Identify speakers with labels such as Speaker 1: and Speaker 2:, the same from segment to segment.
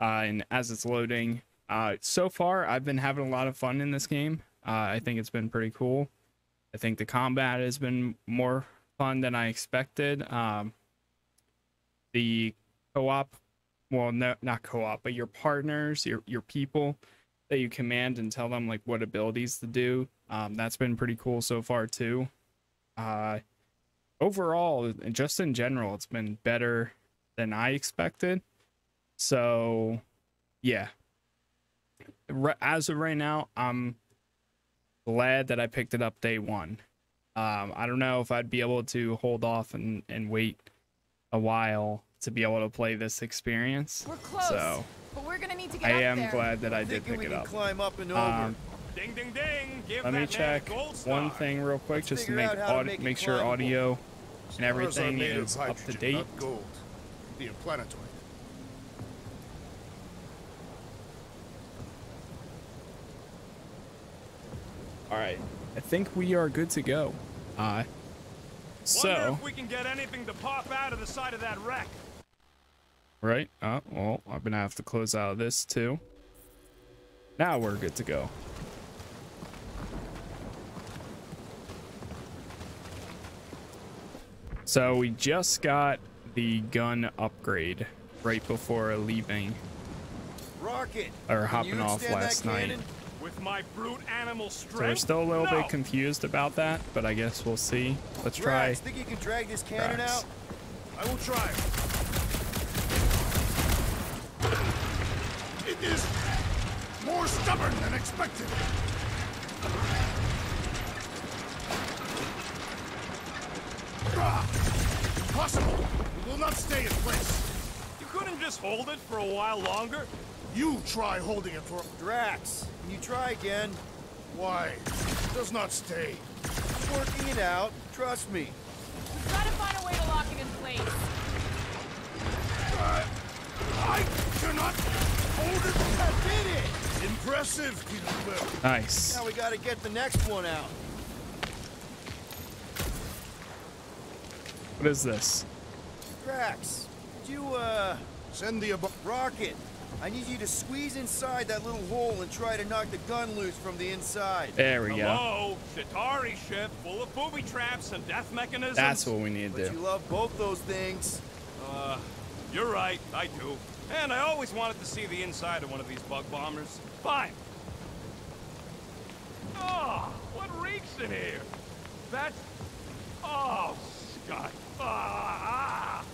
Speaker 1: uh, and as it's loading. Uh, so far, I've been having a lot of fun in this game. Uh, I think it's been pretty cool. I think the combat has been more fun than I expected. Um, the co-op, well, no, not co-op, but your partners, your your people that you command and tell them like what abilities to do. Um, that's been pretty cool so far too. Uh, overall, just in general, it's been better than I expected. So, yeah. As of right now, I'm glad that I picked it up day one. Um, I don't know if I'd be able to hold off and, and wait a while to be able to play this experience.
Speaker 2: We're close,
Speaker 1: so
Speaker 2: but we're gonna need to get
Speaker 1: I
Speaker 2: up
Speaker 1: am
Speaker 2: there.
Speaker 1: glad that I did
Speaker 3: Thinking
Speaker 1: pick it up.
Speaker 3: climb up and over.
Speaker 1: Um,
Speaker 4: Ding, ding, ding. Give
Speaker 1: let me check one thing real quick,
Speaker 3: Let's
Speaker 1: just to make
Speaker 3: to make
Speaker 1: make sure audio and everything is up to
Speaker 5: hydrogen,
Speaker 1: date.
Speaker 5: Not gold.
Speaker 1: All right, I think we are good to go. Uh,
Speaker 4: Wonder
Speaker 1: so
Speaker 4: if we can get anything to pop out of the side of that wreck.
Speaker 1: right. Oh well, I'm gonna have to close out of this too. Now we're good to go. So we just got the gun upgrade right before leaving
Speaker 3: Rocket.
Speaker 1: or hopping off last night.
Speaker 3: Cannon?
Speaker 4: With my brute animal strength.
Speaker 1: So we're still a little
Speaker 4: no.
Speaker 1: bit confused about that, but I guess we'll see. Let's try.
Speaker 3: Drax, think you can drag this cannon
Speaker 1: Drax.
Speaker 3: out?
Speaker 5: I will try. It is more stubborn than expected. Impossible. It will not stay in place.
Speaker 4: You couldn't just hold it for a while longer?
Speaker 5: You try holding it for...
Speaker 3: Drax, can you try again?
Speaker 5: Why? It does not stay.
Speaker 3: I'm working it out. Trust me.
Speaker 2: We've got to find a way to lock it in place.
Speaker 5: I, I cannot hold it.
Speaker 3: I did it!
Speaker 5: Impressive, Peter Quill.
Speaker 1: Nice.
Speaker 3: Now we gotta get the next one out.
Speaker 1: What is this?
Speaker 3: Drax, could you, uh,
Speaker 5: Send the above.
Speaker 3: Rocket, I need you to squeeze inside that little hole and try to knock the gun loose from the inside.
Speaker 1: There we go.
Speaker 4: Hello, Chitauri ship full of booby traps and death mechanisms.
Speaker 1: That's what we need to
Speaker 3: But
Speaker 1: do.
Speaker 3: you love both those things.
Speaker 4: Uh, you're right, I do. And I always wanted to see the inside of one of these bug bombers. Fine. Oh, what reeks in here? That's... Oh, Scott. Ah, ah.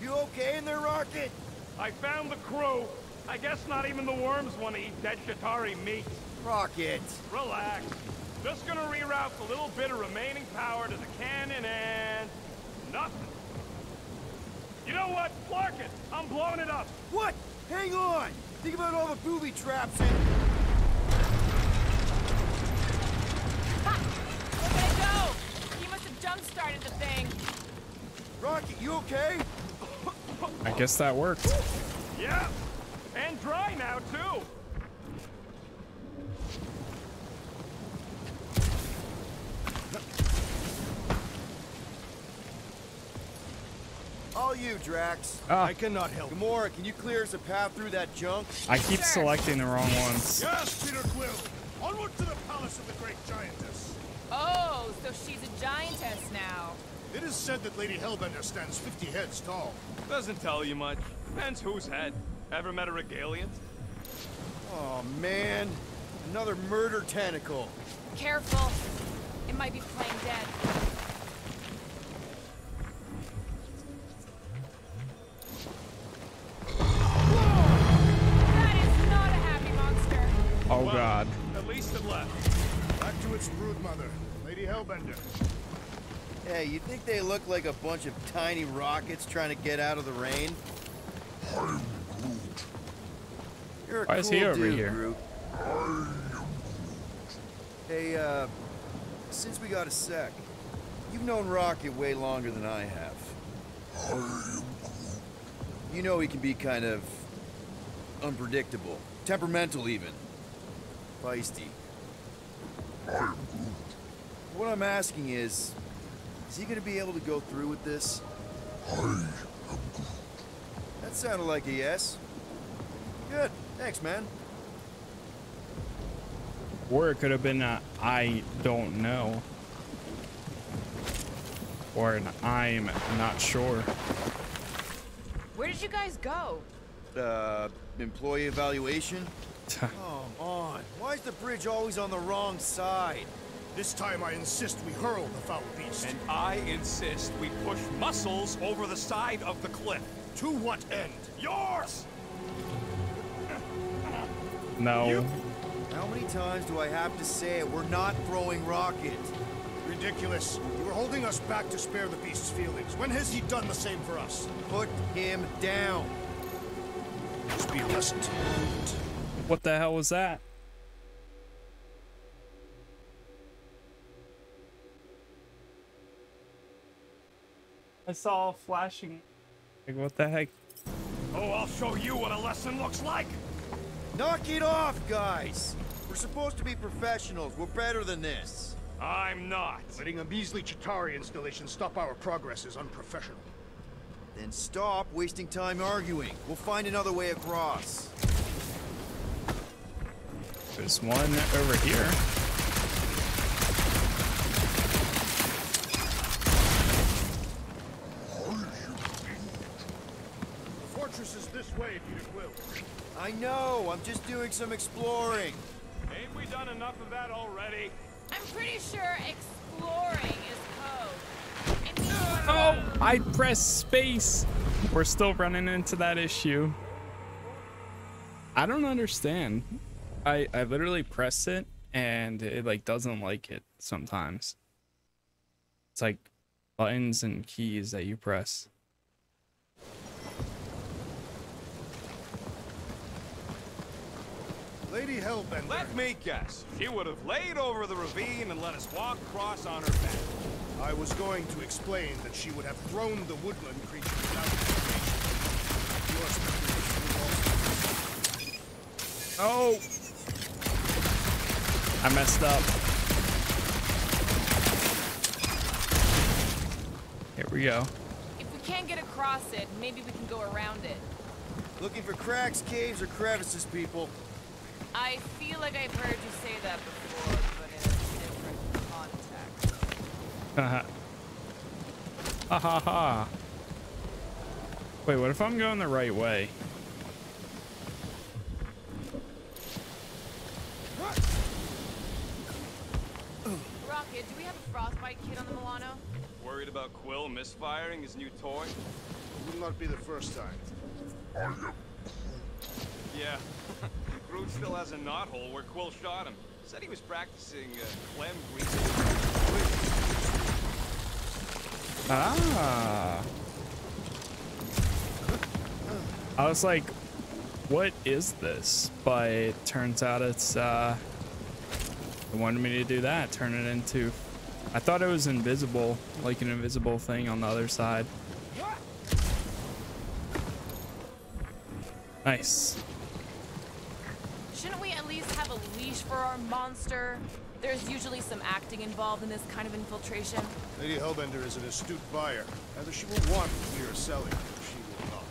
Speaker 3: You okay in there, Rocket?
Speaker 4: I found the crew. I guess not even the worms want to eat dead Chitauri meat.
Speaker 3: Rocket.
Speaker 4: Relax. Just gonna reroute the little bit of remaining power to the cannon and... nothing. You know what? Flark it! I'm blowing it up!
Speaker 3: What? Hang on! Think about all the booby traps and...
Speaker 2: Ha! Look at it go! He must have jump-started the thing.
Speaker 3: Rocket, you okay?
Speaker 1: I guess that worked.
Speaker 4: Yeah! And dry now, too!
Speaker 3: All you, Drax.
Speaker 1: Ah,
Speaker 5: I cannot help. You.
Speaker 3: Gamora, can you clear us a path through that junk?
Speaker 1: I keep
Speaker 2: Sure.
Speaker 1: selecting the wrong ones.
Speaker 5: Yes, Peter Quill. Onward to the palace of the great giantess.
Speaker 2: Oh, so she's a giantess now.
Speaker 5: It is said that Lady Hellbender stands 50 heads tall.
Speaker 4: Doesn't tell you much. Depends whose head. Ever met a regalian?
Speaker 3: Oh, man. Another murder tentacle.
Speaker 2: Careful. It might be playing dead. That is not a happy monster.
Speaker 1: Oh
Speaker 4: Well,
Speaker 1: god.
Speaker 4: At least it left.
Speaker 5: Back to its brood mother, Lady Hellbender.
Speaker 3: Hey, you think they look like a bunch of tiny rockets trying to get out of the rain? You're a
Speaker 1: Why
Speaker 3: cool
Speaker 1: is he over
Speaker 3: dude,
Speaker 1: here?
Speaker 3: Groot. Hey, uh, since we got a sec, you've known Rocket way longer than I have. You know he can be kind of unpredictable, temperamental even, feisty. What I'm asking is, is he gonna be able to go through with this? That sounded like a yes. Good. Thanks, man.
Speaker 1: Or it could have been a I don't know. Or an I'm not sure.
Speaker 2: Where did you guys go?
Speaker 3: Uh, employee evaluation? Come on. Why is the bridge always on the wrong side?
Speaker 5: This time I insist we hurl the foul beast.
Speaker 4: And I insist we push muscles over the side of the cliff.
Speaker 5: To what end?
Speaker 4: Yours!
Speaker 1: No.
Speaker 3: How many times do I have to say it? We're not throwing rockets.
Speaker 5: Ridiculous. You were holding us back to spare the beast's feelings. When has he done the same for us?
Speaker 3: Put him down.
Speaker 5: This be a lesson to you.
Speaker 1: What the hell was that? I saw a flashing. Like, what the heck?
Speaker 4: Oh, I'll show you what a lesson looks like!
Speaker 3: Knock it off, guys. We're supposed to be professionals. We're better than this.
Speaker 4: I'm not.
Speaker 5: Letting a measly Chitauri installation stop our progress is unprofessional.
Speaker 3: Then stop wasting time arguing. We'll find another way across.
Speaker 1: There's one over here.
Speaker 5: The fortress is this way, if you will.
Speaker 3: I know. I'm just doing some exploring.
Speaker 6: Ain't we done enough of that already?
Speaker 2: I'm pretty sure exploring is code. It
Speaker 1: Oh, I pressed space. We're still running into that issue. I don't understand. I I literally press it and it like doesn't like it sometimes. It's like buttons and keys that you press.
Speaker 5: Lady Hellbender.
Speaker 4: Let me guess. She would have laid over the ravine and let us walk across on her back.
Speaker 5: I was going to explain that she would have thrown the woodland creature without hesitation. Your speculation was
Speaker 1: Oh. I messed up. Here we go.
Speaker 2: if we can't get across it, maybe we can go around it.
Speaker 3: Looking for cracks, caves, or crevices, people.
Speaker 2: I feel like I've heard you say that before, but in a different context.
Speaker 1: Haha. ha ha ha. Wait, what if I'm going the right way?
Speaker 2: Rocket, do we have a frostbite kit on the Milano?
Speaker 4: Worried about Quill misfiring his new toy?
Speaker 5: It will not be the first time.
Speaker 4: Yeah. Groot still has a knothole where Quill shot him. Said he was practicing uh, clem greasing.
Speaker 1: Ah. I was like, what is this? But it turns out it's, uh, it wanted me to do that, turn it into, I thought it was invisible, like an invisible thing on the other side. Nice.
Speaker 2: Shouldn't we at least have a leash for our monster? There's usually some acting involved in this kind of infiltration.
Speaker 5: Lady Hellbender is an astute buyer. Either she will want what we are selling, or she will not.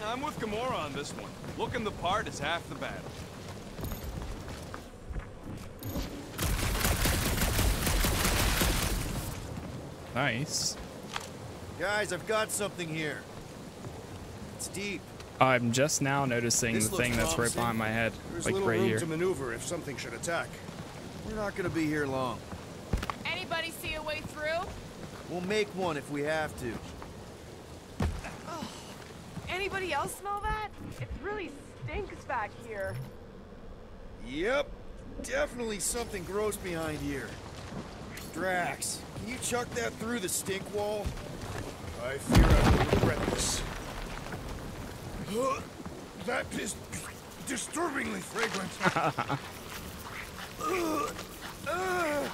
Speaker 4: Mm, I'm with Gamora on this one. Looking the part is half the battle.
Speaker 1: Nice.
Speaker 3: Guys, I've got something here. It's deep.
Speaker 1: I'm just now noticing
Speaker 3: This
Speaker 1: the
Speaker 3: looks
Speaker 1: thing that's right behind my head,
Speaker 5: There's
Speaker 1: like
Speaker 5: little
Speaker 1: right
Speaker 5: room
Speaker 1: here.
Speaker 5: to maneuver if something should attack.
Speaker 3: We're not gonna be here long.
Speaker 2: Anybody see a way through?
Speaker 3: We'll make one if we have to.
Speaker 2: Anybody else smell that? It really stinks back here.
Speaker 3: Yep. Definitely something gross behind here. Drax, can you chuck that through the stink wall?
Speaker 5: I fear I will regret this. That is disturbingly fragrant. Ugh. Ugh.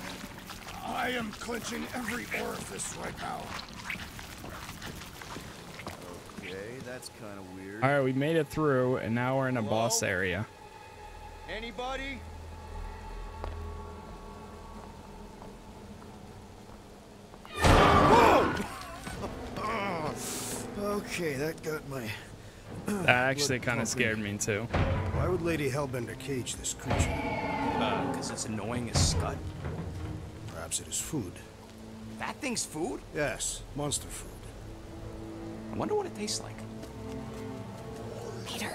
Speaker 5: I am clenching every orifice right now.
Speaker 3: Okay, that's kind of weird.
Speaker 1: All right, we made it through, and now we're in a boss area.
Speaker 3: Anybody? Whoa! Oh, okay, that got my
Speaker 1: That actually kind of scared me too.
Speaker 7: Why would Lady Hellbender cage this creature?
Speaker 8: Uh, because it's annoying as scud.
Speaker 7: Perhaps it is food.
Speaker 8: That thing's food?
Speaker 7: Yes, monster food.
Speaker 8: I wonder what it tastes like.
Speaker 2: Peter,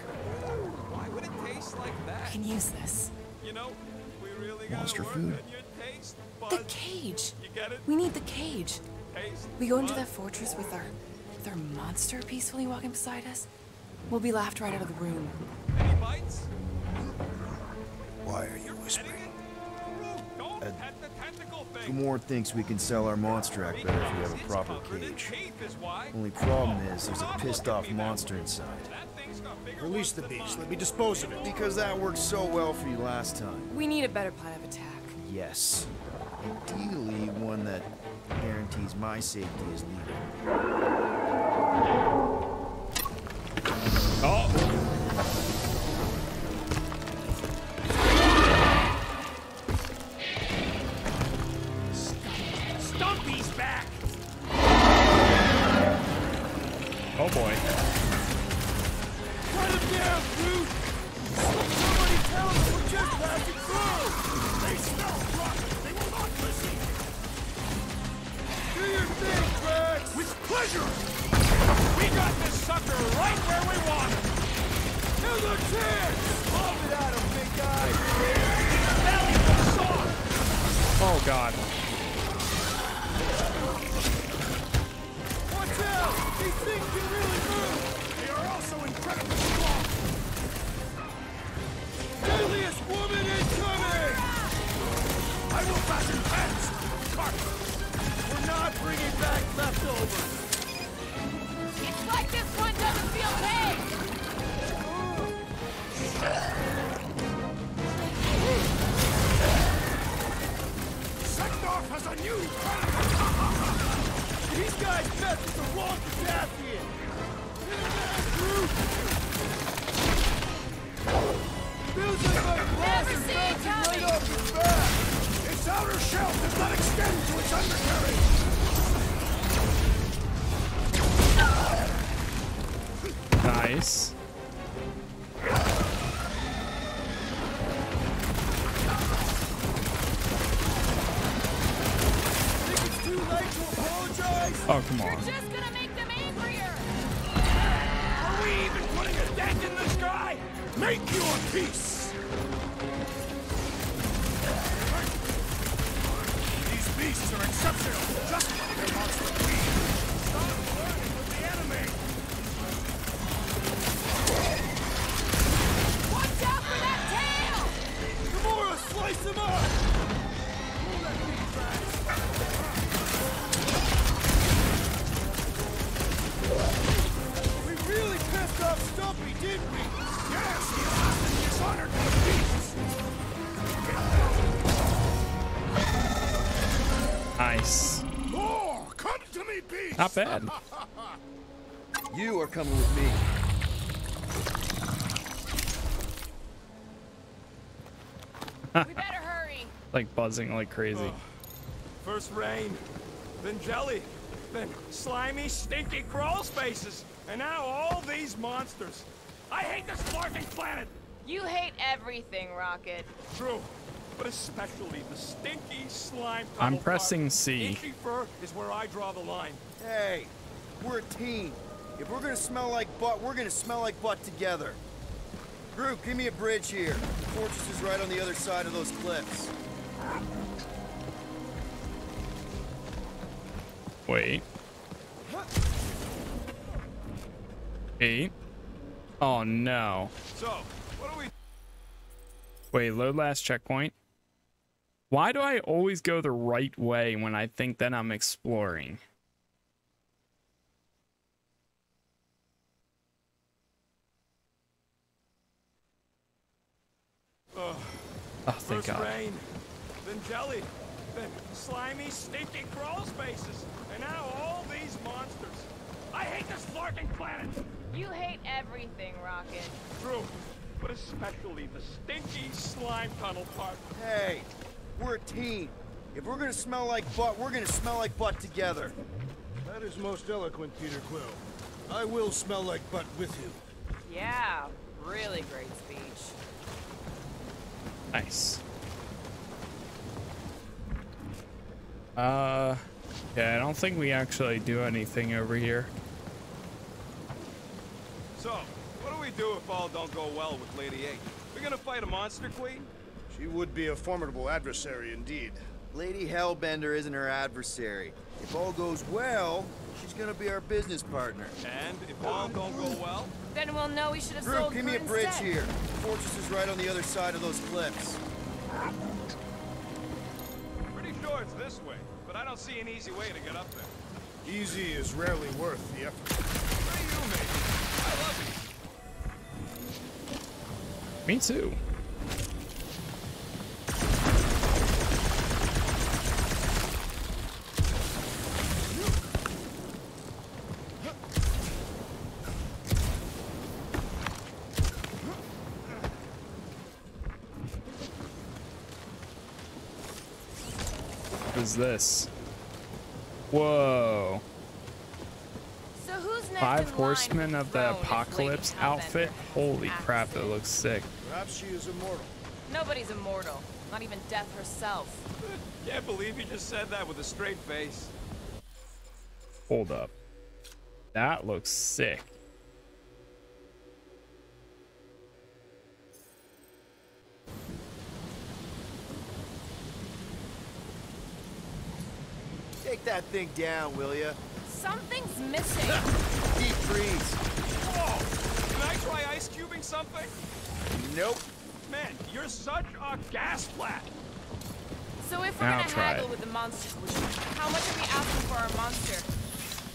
Speaker 4: Why would it taste like that?
Speaker 2: I can use this.
Speaker 4: You know, we really gotta
Speaker 3: Monster food.
Speaker 4: your taste
Speaker 2: The cage.
Speaker 4: You get it?
Speaker 2: We need the cage.
Speaker 4: Taste
Speaker 2: We go into
Speaker 4: buds.
Speaker 2: that fortress with our with our monster peacefully walking beside us. We'll be laughed right out of the room.
Speaker 4: Any bites?
Speaker 7: Why are you whispering?
Speaker 4: Don't
Speaker 3: Uh,
Speaker 4: pet the tentacle thing.
Speaker 3: Gamora thinks we can sell our monster act better if we have a proper
Speaker 4: it's covered in
Speaker 3: cage.
Speaker 4: teeth is why.
Speaker 3: Only problem is there's a
Speaker 4: pissed-off
Speaker 3: monster inside.
Speaker 4: That thing's got bigger
Speaker 7: Release the beast. Let me dispose of it.
Speaker 3: Because that worked so well for you last time.
Speaker 2: We need a better plan of attack.
Speaker 3: Yes. Ideally, one that guarantees my safety as leader.
Speaker 1: Oh,
Speaker 5: Stumpy's back!
Speaker 1: oh boy.
Speaker 5: Let him down, Groot! Somebody tell him we're just passing through! They smell rocket! They will not listen! Do your thing, Drax! With pleasure! We got this sucker right where we want him! Here's a chance! Lob it at him, big guy! Belly soft!
Speaker 1: Oh god.
Speaker 5: Watch out! These things can really move! They are also incredibly strong! Deadliest woman incoming! I will fasten pants! Carp! We're not bringing back leftovers!
Speaker 2: Like this one doesn't feel pain.
Speaker 5: Has a new predator! These guys with the wrong Catasthian! Get in there, Groot! Feels like my boss
Speaker 2: Never
Speaker 5: is
Speaker 2: see
Speaker 5: right
Speaker 2: coming.
Speaker 5: off his back! Its outer shell does not extend to its undercarriage!
Speaker 1: Nice.
Speaker 5: Think it's too late to apologize?
Speaker 1: Oh, come
Speaker 2: You're
Speaker 1: on.
Speaker 2: just gonna make them angrier.
Speaker 5: Are we even putting a dent in the sky? Make your peace! These beasts are exceptional, me, beast!
Speaker 1: Not bad.
Speaker 3: You are coming with me.
Speaker 2: We better hurry.
Speaker 1: Like buzzing like crazy. Oh.
Speaker 5: First rain, then jelly, then slimy, stinky crawl spaces, and now all these monsters. I hate this flarking planet!
Speaker 2: You hate everything, Rocket.
Speaker 5: True, but especially the stinky slime.
Speaker 1: I'm pressing. C.
Speaker 5: Itchy fur is where I draw the line.
Speaker 3: Hey, we're a team. If we're gonna smell like butt, we're gonna smell like butt together. Groot, give me a bridge here. The fortress is right on the other side of those cliffs.
Speaker 1: Wait. Eight. Oh no.
Speaker 4: So, what do we
Speaker 1: Wait, load last checkpoint. Why do I always go the right way when I think that I'm exploring? Oh, thank
Speaker 5: First
Speaker 1: God.
Speaker 5: rain, then jelly, then slimy, stinky crawl spaces, and now all these monsters. I hate this flarking planet!
Speaker 2: You hate everything, Rocket.
Speaker 5: True, but especially the stinky slime tunnel part.
Speaker 3: Hey, we're a team. If we're gonna smell like butt, we're gonna smell like butt together.
Speaker 7: That is most eloquent, Peter Quill. I will smell like butt with you.
Speaker 2: Yeah, really great speech.
Speaker 1: Nice. Uh, yeah, I don't think we actually do anything over here.
Speaker 4: So, what do we do if all don't go well with Lady H? We're gonna fight a monster queen?
Speaker 5: She would be a formidable adversary indeed.
Speaker 3: Lady Hellbender isn't her adversary. If all goes well, she's gonna be our business partner.
Speaker 4: And if all don't go well?
Speaker 2: Then we'll know we should have
Speaker 3: Groot,
Speaker 2: sold
Speaker 3: give me a bridge
Speaker 2: instead.
Speaker 3: here. The fortress is right on the other side of those cliffs.
Speaker 4: Pretty sure it's this way, but I don't see an easy way to get up there.
Speaker 5: Easy is rarely worth the effort.
Speaker 4: What do you mean? I love it.
Speaker 1: Me too. Is this? Whoa.
Speaker 2: So who's next
Speaker 1: Five horsemen of the
Speaker 2: throne if Lady
Speaker 1: apocalypse outfit? Holy
Speaker 2: axed
Speaker 1: crap, that looks sick.
Speaker 5: Perhaps she is immortal.
Speaker 2: Nobody's immortal. Not even death herself.
Speaker 4: Can't believe you just said that with a straight face.
Speaker 1: Hold up. That looks sick.
Speaker 3: Take that thing down, will ya?
Speaker 2: Something's missing.
Speaker 3: Deep freeze.
Speaker 4: Whoa! Can I try ice cubing something?
Speaker 3: Nope.
Speaker 4: Man, you're such a gas plat.
Speaker 2: so if we're
Speaker 1: I'll
Speaker 2: gonna
Speaker 1: try
Speaker 2: haggle
Speaker 1: it.
Speaker 2: with the monster queen, how much are we asking for our monster?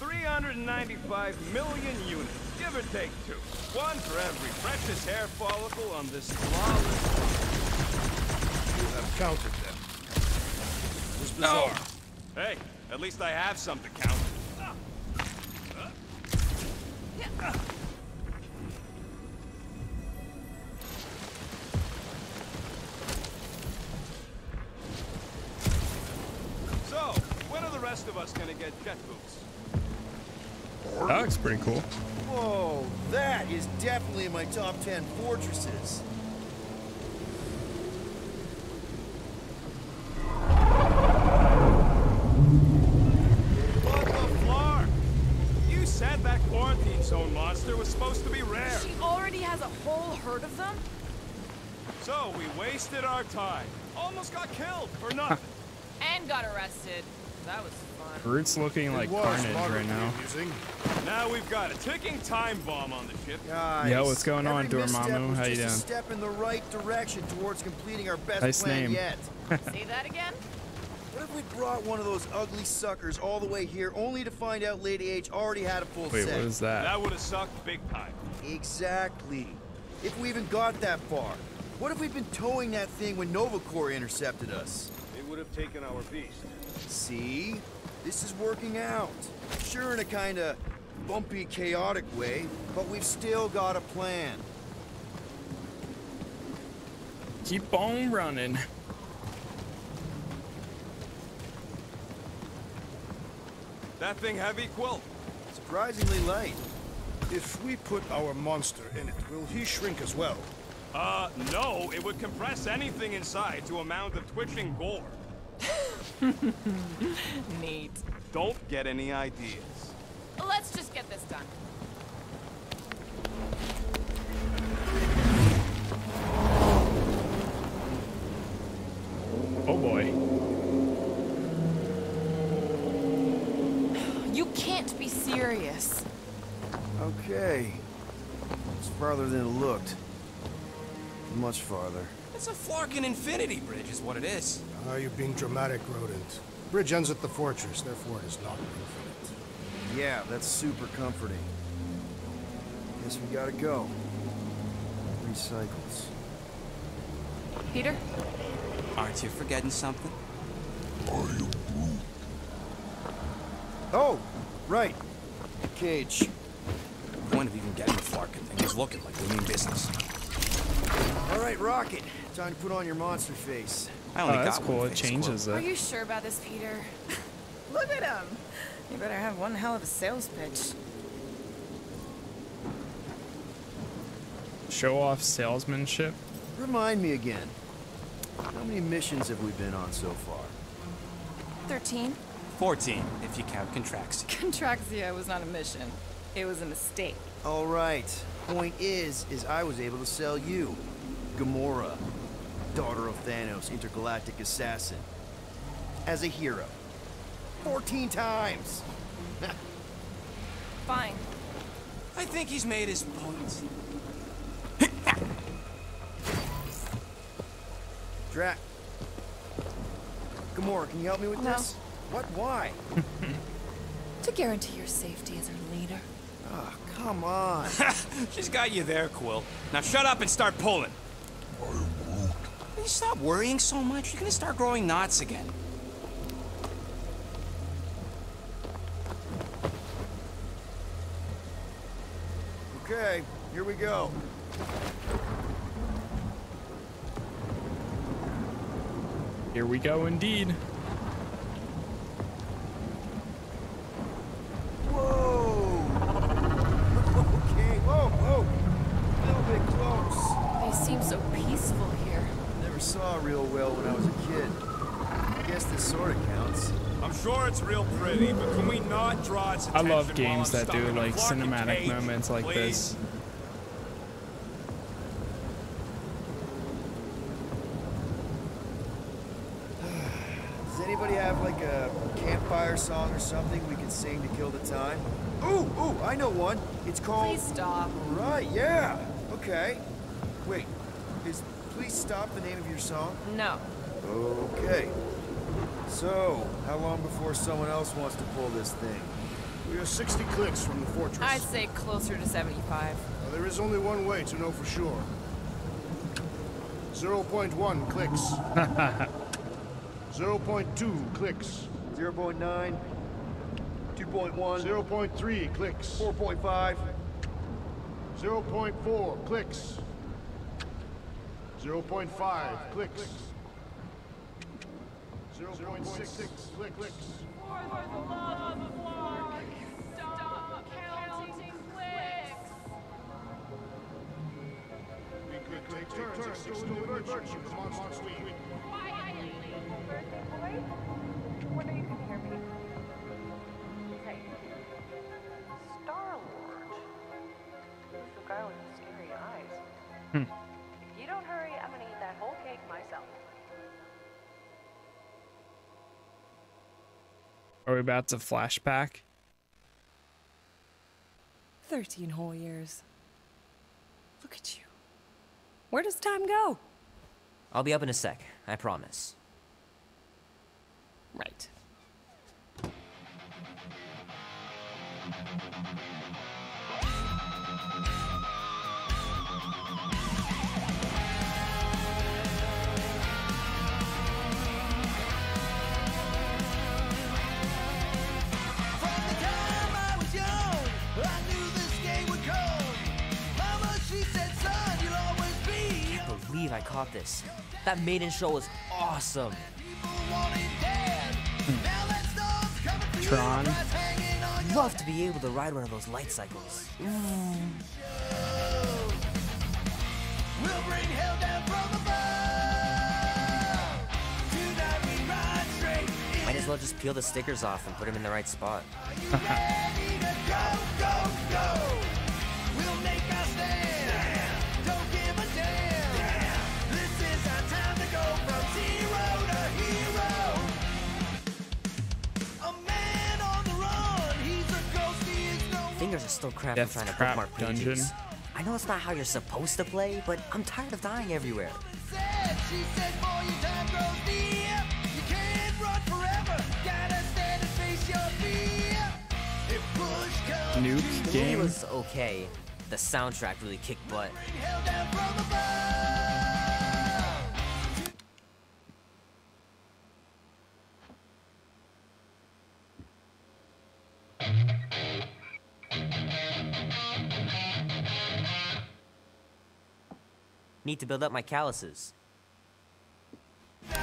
Speaker 4: 395 million units, give or take two. One for every precious hair follicle on this flawless...
Speaker 5: You have counted them. It was bizarre.
Speaker 4: Hey, at least I have some to count. So, when are the rest of us gonna get jet boots?
Speaker 1: That looks pretty cool.
Speaker 3: Whoa, that is definitely in my top 10 fortresses.
Speaker 4: What the flar? You said that quarantine zone monster was supposed to be rare.
Speaker 2: She already has a whole herd of them?
Speaker 4: So we wasted our time. Almost got killed for nothing.
Speaker 2: And got arrested. That was fun.
Speaker 1: Groot's looking like
Speaker 5: it was
Speaker 1: carnage right now.
Speaker 5: amusing.
Speaker 4: now we've got a ticking time bomb on the ship.
Speaker 3: Guys,
Speaker 1: Yo, what's going on,
Speaker 3: every misstep
Speaker 1: Dormammu?
Speaker 3: was
Speaker 1: How you
Speaker 3: just a
Speaker 1: doing?
Speaker 3: step in the right direction towards completing our best
Speaker 1: Nice
Speaker 3: plan
Speaker 1: name.
Speaker 3: yet.
Speaker 2: Say that again?
Speaker 3: What if we brought one of those ugly suckers all the way here only to find out Lady H already had a full
Speaker 1: Wait,
Speaker 3: set?
Speaker 1: what is that?
Speaker 4: That would have sucked big time.
Speaker 3: Exactly. If we even got that far. What if we'd been towing that thing when Nova Corps intercepted us?
Speaker 4: It would have taken our beast.
Speaker 3: See? This is working out. Sure in a kinda bumpy, chaotic way, but we've still got a plan.
Speaker 1: Keep on running.
Speaker 4: That thing heavy, Quill?
Speaker 3: Surprisingly light.
Speaker 5: If we put our monster in it, will he shrink as well?
Speaker 4: Uh, no, it would compress anything inside to a mound of twitching gore.
Speaker 2: Neat.
Speaker 4: Don't get any ideas.
Speaker 2: Let's just get this done.
Speaker 1: Oh boy.
Speaker 2: You can't be serious.
Speaker 3: Okay. It's farther than it looked. Much farther.
Speaker 9: It's a Flarkin Infinity Bridge, is what it is.
Speaker 5: Ah, you're being dramatic, Rodent. Bridge ends at the fortress, therefore it is not infinite.
Speaker 3: Yeah, that's super comforting. Guess we gotta go. Three cycles.
Speaker 2: Peter?
Speaker 9: Aren't you forgetting something?
Speaker 3: Oh, right. Cage.
Speaker 9: The point of even getting the Flarkin thing is looking like we mean business.
Speaker 3: All right, Rocket. Time to put on your monster face.
Speaker 9: I
Speaker 1: Oh,
Speaker 9: only
Speaker 1: that's
Speaker 9: got
Speaker 1: cool.
Speaker 9: one
Speaker 1: It
Speaker 9: face,
Speaker 1: changes
Speaker 9: Quill.
Speaker 2: Are you sure about this, Peter?
Speaker 10: Look at him. You better have one hell of a sales pitch.
Speaker 1: show off salesmanship.
Speaker 3: Remind me again. How many missions have we been on so far?
Speaker 2: 13.
Speaker 9: 14, if you count Contraxia.
Speaker 10: Contraxia was not a mission. It was a mistake.
Speaker 3: All right. Point is, is I was able to sell you, Gamora, daughter of Thanos, intergalactic assassin, as a hero. 14 times.
Speaker 10: Fine.
Speaker 9: I think he's made his point.
Speaker 3: Drax. Gamora, can you help me with
Speaker 10: No.
Speaker 3: this? What? Why?
Speaker 10: To guarantee your safety as our leader.
Speaker 3: Oh, come on.
Speaker 9: She's got you there, Quill. Now shut up and start pulling. I Will you stop worrying so much? You're gonna start growing knots again.
Speaker 3: Okay, here we go.
Speaker 1: Here we go, indeed.
Speaker 3: Whoa! okay, whoa, whoa. A little bit close.
Speaker 10: They seem so peaceful here.
Speaker 3: Never saw real well when I was a kid. I guess this sort of counts.
Speaker 6: I'm sure it's real pretty, but can we not draw its
Speaker 1: I love games that do
Speaker 6: stuck in a
Speaker 1: like cinematic
Speaker 6: cage,
Speaker 1: moments like
Speaker 6: please?
Speaker 1: this.
Speaker 3: Does anybody have like a campfire song or something we can sing to kill the time? Ooh, ooh, I know one. It's called.
Speaker 2: Please stop.
Speaker 3: Right, yeah. Okay. Wait, is Please Stop the name of your song?
Speaker 2: No.
Speaker 3: Okay. So, how long before someone else wants to pull this thing?
Speaker 5: We are 60 clicks from the fortress.
Speaker 2: I'd say closer to 75.
Speaker 5: Now, there is only one way to know for sure. 0.1 clicks. 0.2 clicks.
Speaker 3: 0.9, 2.1,
Speaker 5: 0.3 clicks.
Speaker 3: 4.5.
Speaker 5: 0.4 clicks. 0.5 clicks. 0.6 clicks. We turns virtues Week.
Speaker 11: Whether you can hear me. Star Lord. The guy with the scary eyes. Hmm. If you don't hurry, I'm gonna eat that whole cake myself.
Speaker 1: Are we about to flashback?
Speaker 10: 13 whole years. Look at you. Where does time go?
Speaker 12: I'll be up in a sec, I promise.
Speaker 10: Right.
Speaker 12: Believe I caught this. That maiden show was awesome.
Speaker 1: Tron.
Speaker 12: Love to be able to ride one of those light cycles.
Speaker 13: We'll bring hell down from above. Tonight we ride straight.
Speaker 12: Might as well just peel the stickers off and put them in the right spot.
Speaker 13: is no
Speaker 12: are still cramped
Speaker 1: Death
Speaker 12: from trying to
Speaker 1: Trap
Speaker 12: bookmark
Speaker 1: Dungeon.
Speaker 12: pages. I know it's not how you're supposed to play, but I'm tired of dying everywhere.
Speaker 13: said. She said, boy, your time grows near. You can't run forever. Gotta stand and face your fear. If push comes
Speaker 1: Nuke
Speaker 12: The
Speaker 1: game.
Speaker 12: was okay. The soundtrack really kicked butt. Need to build up my calluses.
Speaker 1: Oh,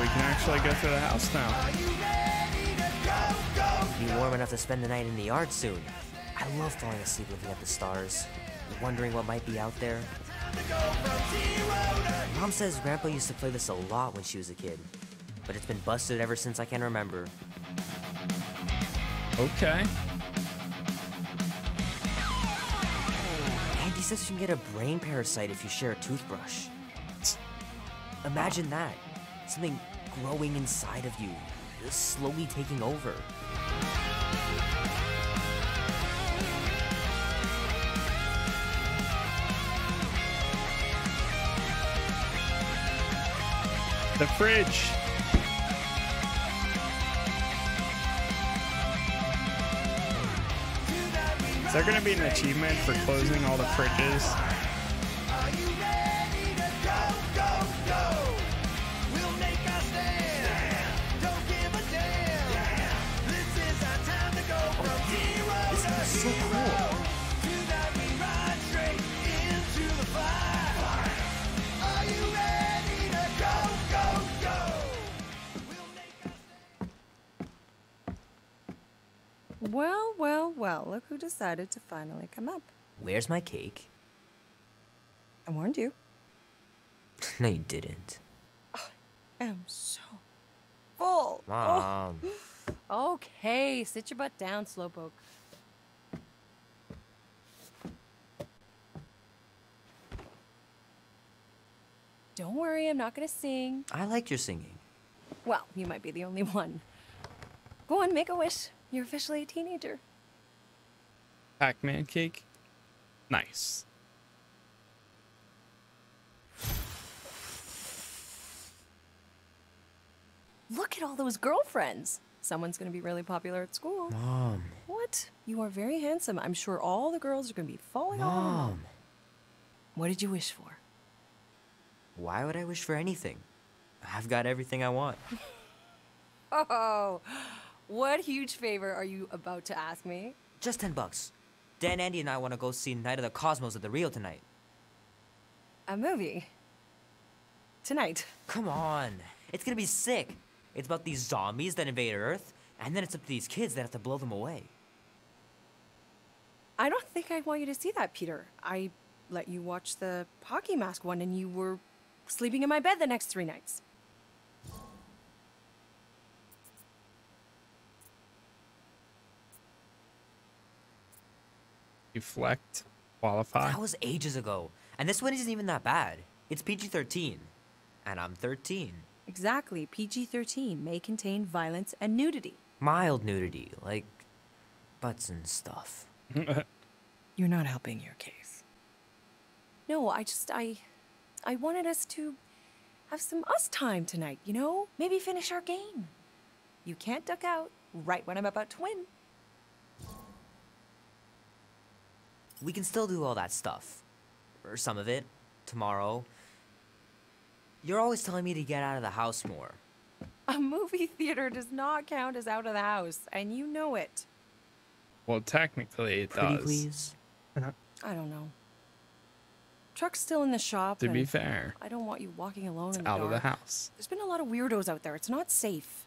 Speaker 1: we can actually go through the house now.
Speaker 12: Be warm enough to spend the night in the yard soon. I I love falling asleep looking at the stars, wondering what might be out there. Mom says Grandpa used to play this a lot when she was a kid, but it's been busted ever since I can remember.
Speaker 1: Okay.
Speaker 12: Says you can get a brain parasite if you share a toothbrush. Imagine that. Something growing inside of you, slowly taking over.
Speaker 1: The fridge. Is there gonna be an achievement for closing all the fridges?
Speaker 10: Well, well, well, look who decided to finally come up.
Speaker 12: Where's my cake?
Speaker 10: I warned you.
Speaker 12: No, you didn't.
Speaker 10: I am so full.
Speaker 12: Mom.
Speaker 10: Oh. Okay, sit your butt down, Slowpoke. Don't worry, I'm not gonna sing.
Speaker 12: I liked your singing.
Speaker 10: Well, you might be the only one. Go on, make a wish. You're officially a teenager.
Speaker 1: Pac-Man cake. Nice.
Speaker 10: Look at all those girlfriends. Someone's gonna be really popular at school.
Speaker 12: Mom.
Speaker 10: What? You are very handsome. I'm sure all the girls are gonna be falling all over you.
Speaker 12: Mom.
Speaker 10: What did you wish for?
Speaker 12: Why would I wish for anything? I've got everything I want.
Speaker 10: Oh, what huge favor are you about to ask me?
Speaker 12: Just 10 bucks. Dan, Andy, and I want to go see Night of the Cosmos at the Rio tonight.
Speaker 10: A movie. Tonight.
Speaker 12: Come on. It's gonna be sick. It's about these zombies that invade Earth, and then it's up to these kids that have to blow them away.
Speaker 10: I don't think I want you to see that, Peter. I let you watch the hockey mask one and you were sleeping in my bed the next three nights.
Speaker 1: Deflect. Qualify.
Speaker 12: That was ages ago. And this one isn't even that bad. It's PG 13. And I'm 13.
Speaker 10: Exactly. PG 13 may contain violence and nudity.
Speaker 12: Mild nudity, like butts and stuff.
Speaker 10: You're not helping your case. No, I just, I. I wanted us to have some us time tonight, you know? Maybe finish our game. You can't duck out right when I'm about to win.
Speaker 12: We can still do all that stuff. Or some of it. Tomorrow. You're always telling me to get out of the house more.
Speaker 10: A movie theater does not count as out of the house, and you know it.
Speaker 1: Well, technically it
Speaker 12: Pretty
Speaker 1: does.
Speaker 12: please?
Speaker 10: I don't know. Truck's still in the shop.
Speaker 1: To be fair,
Speaker 10: I don't want you walking alone
Speaker 1: it's
Speaker 10: in the
Speaker 1: out of the house.
Speaker 10: There's been a lot of weirdos out there. It's not safe.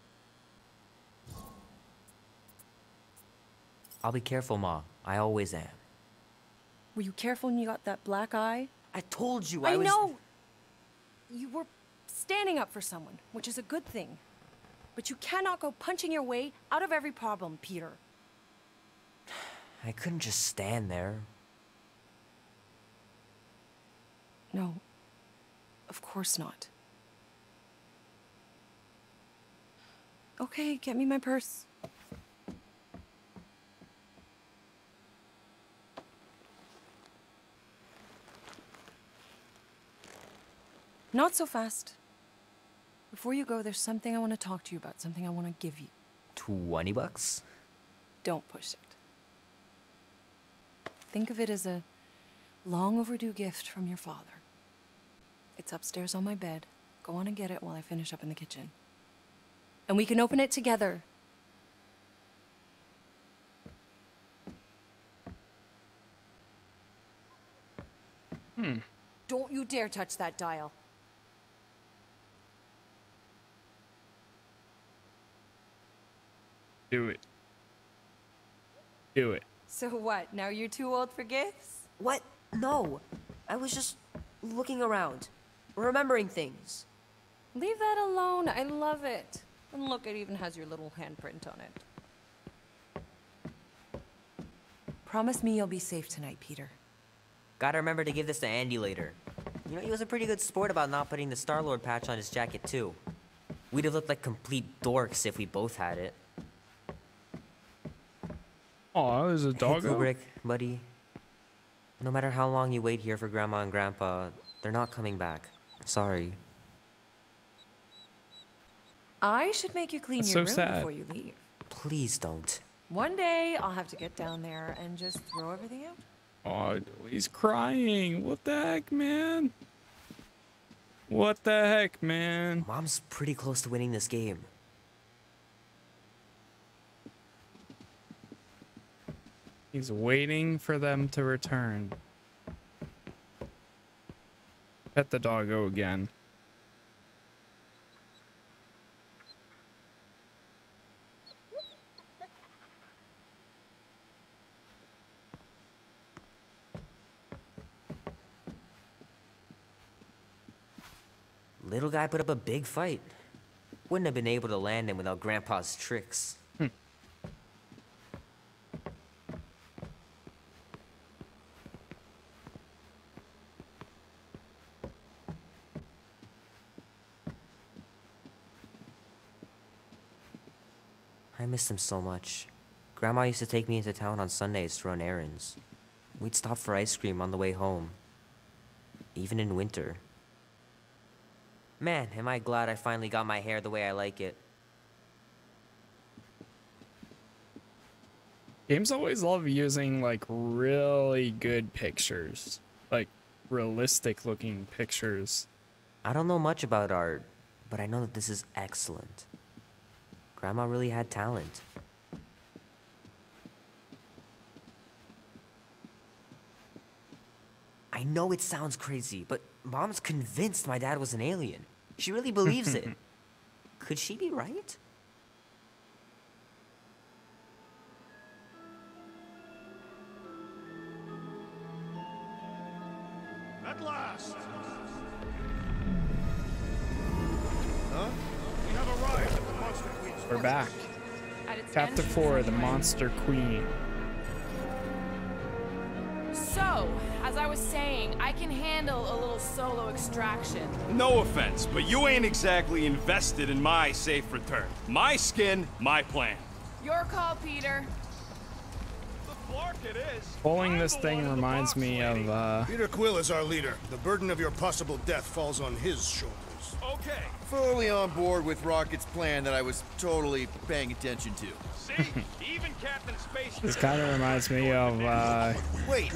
Speaker 12: I'll be careful, Ma. I always am.
Speaker 10: Were you careful when you got that black eye?
Speaker 12: I told you
Speaker 10: I,
Speaker 12: I, was.
Speaker 10: know. You were standing up for someone, which is a good thing. But you cannot go punching your way out of every problem, Peter.
Speaker 12: I couldn't just stand there.
Speaker 10: No. Of course not. Okay, get me my purse. Not so fast. Before you go, there's something I want to talk to you about, something I want to give you.
Speaker 12: 20 bucks?
Speaker 10: Don't push it. Think of it as a long overdue gift from your father. It's upstairs on my bed. Go on and get it while I finish up in the kitchen. And we can open it together.
Speaker 1: Hmm.
Speaker 10: Don't you dare touch that dial.
Speaker 1: Do it. Do it.
Speaker 10: So what? Now you're too old for gifts?
Speaker 12: What? No. I was just looking around, remembering things.
Speaker 10: Leave that alone. I love it. And look, it even has your little handprint on it. Promise me you'll be safe tonight, Peter.
Speaker 12: Gotta remember to give this to Andy later. You know, he was a pretty good sport about not putting the Star Lord patch on his jacket, too. We'd have looked like complete dorks if we both had it.
Speaker 1: Oh, there's a dog.
Speaker 12: Hey,
Speaker 1: dog.
Speaker 12: Kubrick, buddy. No matter how long you wait here for Grandma and Grandpa, they're not coming back. Sorry.
Speaker 10: I should make you clean
Speaker 12: That's
Speaker 10: your
Speaker 12: so
Speaker 10: room
Speaker 12: sad.
Speaker 10: before you leave.
Speaker 12: Please don't.
Speaker 10: One day I'll have to get down there and just throw everything out.
Speaker 1: Oh, he's crying. What the heck, man? What the heck, man?
Speaker 12: Mom's pretty close to winning this game.
Speaker 1: He's waiting for them to return. Pet the doggo again.
Speaker 12: Little guy put up a big fight. Wouldn't have been able to land him without Grandpa's tricks. I miss them so much. Grandma used to take me into town on Sundays to run errands. We'd stop for ice cream on the way home. Even in winter. Man, am I glad I finally got my hair the way I like it.
Speaker 1: Games always love using like really good pictures, like realistic looking pictures.
Speaker 12: I don't know much about art, but I know that this is excellent. Grandma really had talent. I know it sounds crazy, but Mom's convinced my dad was an alien. She really believes it. Could she be right?
Speaker 5: At last!
Speaker 3: Huh?
Speaker 5: We have arrived at the Monster Queen's
Speaker 1: We're back. Chapter 4 The. Monster Queen.
Speaker 2: So, as I was saying, I can handle a little solo extraction.
Speaker 4: No offense, but you ain't exactly invested in my safe return. My skin, my plan.
Speaker 2: Your call, Peter.
Speaker 4: The Flark it is.
Speaker 1: Pulling this thing reminds me of uh
Speaker 5: Peter Quill is our leader. The burden of your possible death falls on his shoulders.
Speaker 4: Okay.
Speaker 3: Fully on board with Rocket's plan that I was totally paying attention to.
Speaker 4: See? Even Captain Space.
Speaker 1: this kind of reminds me of uh
Speaker 3: Wait,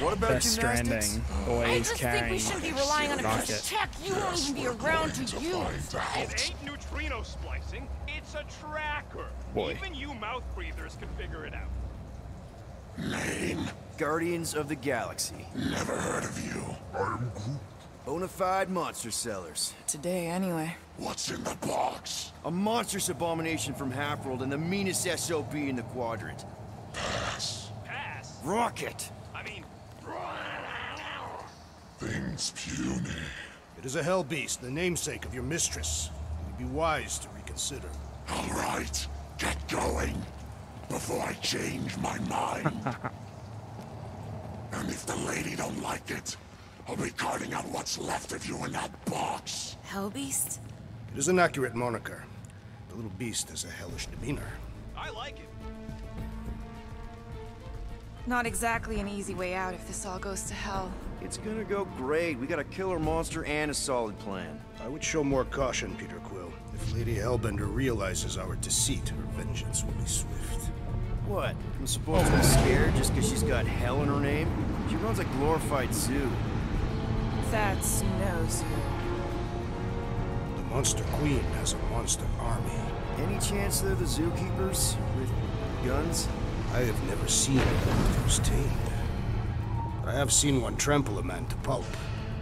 Speaker 3: what about
Speaker 1: Death Stranding,
Speaker 3: gymnastics?
Speaker 1: the way
Speaker 2: I
Speaker 1: he's
Speaker 2: just think we shouldn't be relying on a piece
Speaker 1: Rocket.
Speaker 2: of tech you won't even be around to use.
Speaker 4: It ain't neutrino splicing, it's a tracker.
Speaker 1: Boy.
Speaker 4: Even you mouth breathers can figure it out.
Speaker 3: Guardians of the Galaxy.
Speaker 14: Never heard of you. I'm Groot.
Speaker 3: Bonafide monster sellers.
Speaker 2: Today, anyway.
Speaker 14: What's in the box?
Speaker 3: A monstrous abomination from Halfworld and the meanest SOB in the quadrant.
Speaker 14: Pass.
Speaker 4: Pass.
Speaker 3: Rocket!
Speaker 4: I mean,
Speaker 14: Things puny.
Speaker 5: It is a hell beast, the namesake of your mistress. It would be wise to reconsider.
Speaker 14: All right, get going before I change my mind. and if the lady don't like it, I'll be carting out what's left of you in that box.
Speaker 2: Hellbeast?
Speaker 5: It is an accurate moniker. The little beast has a hellish demeanor.
Speaker 4: I like it.
Speaker 2: Not exactly an easy way out if this all goes to hell.
Speaker 3: It's gonna go great. We got a killer monster and a solid plan.
Speaker 5: I would show more caution, Peter Quill. If Lady Hellbender realizes our deceit, her vengeance will be swift.
Speaker 3: What? I'm supposed to be scared just because she's got hell in her name? She runs a glorified zoo.
Speaker 2: That's no zoo.
Speaker 5: The Monster Queen has a monster army.
Speaker 3: Any chance they're the zookeepers? With guns?
Speaker 5: I have never seen one who's tamed. But I have seen one trample a man to pulp.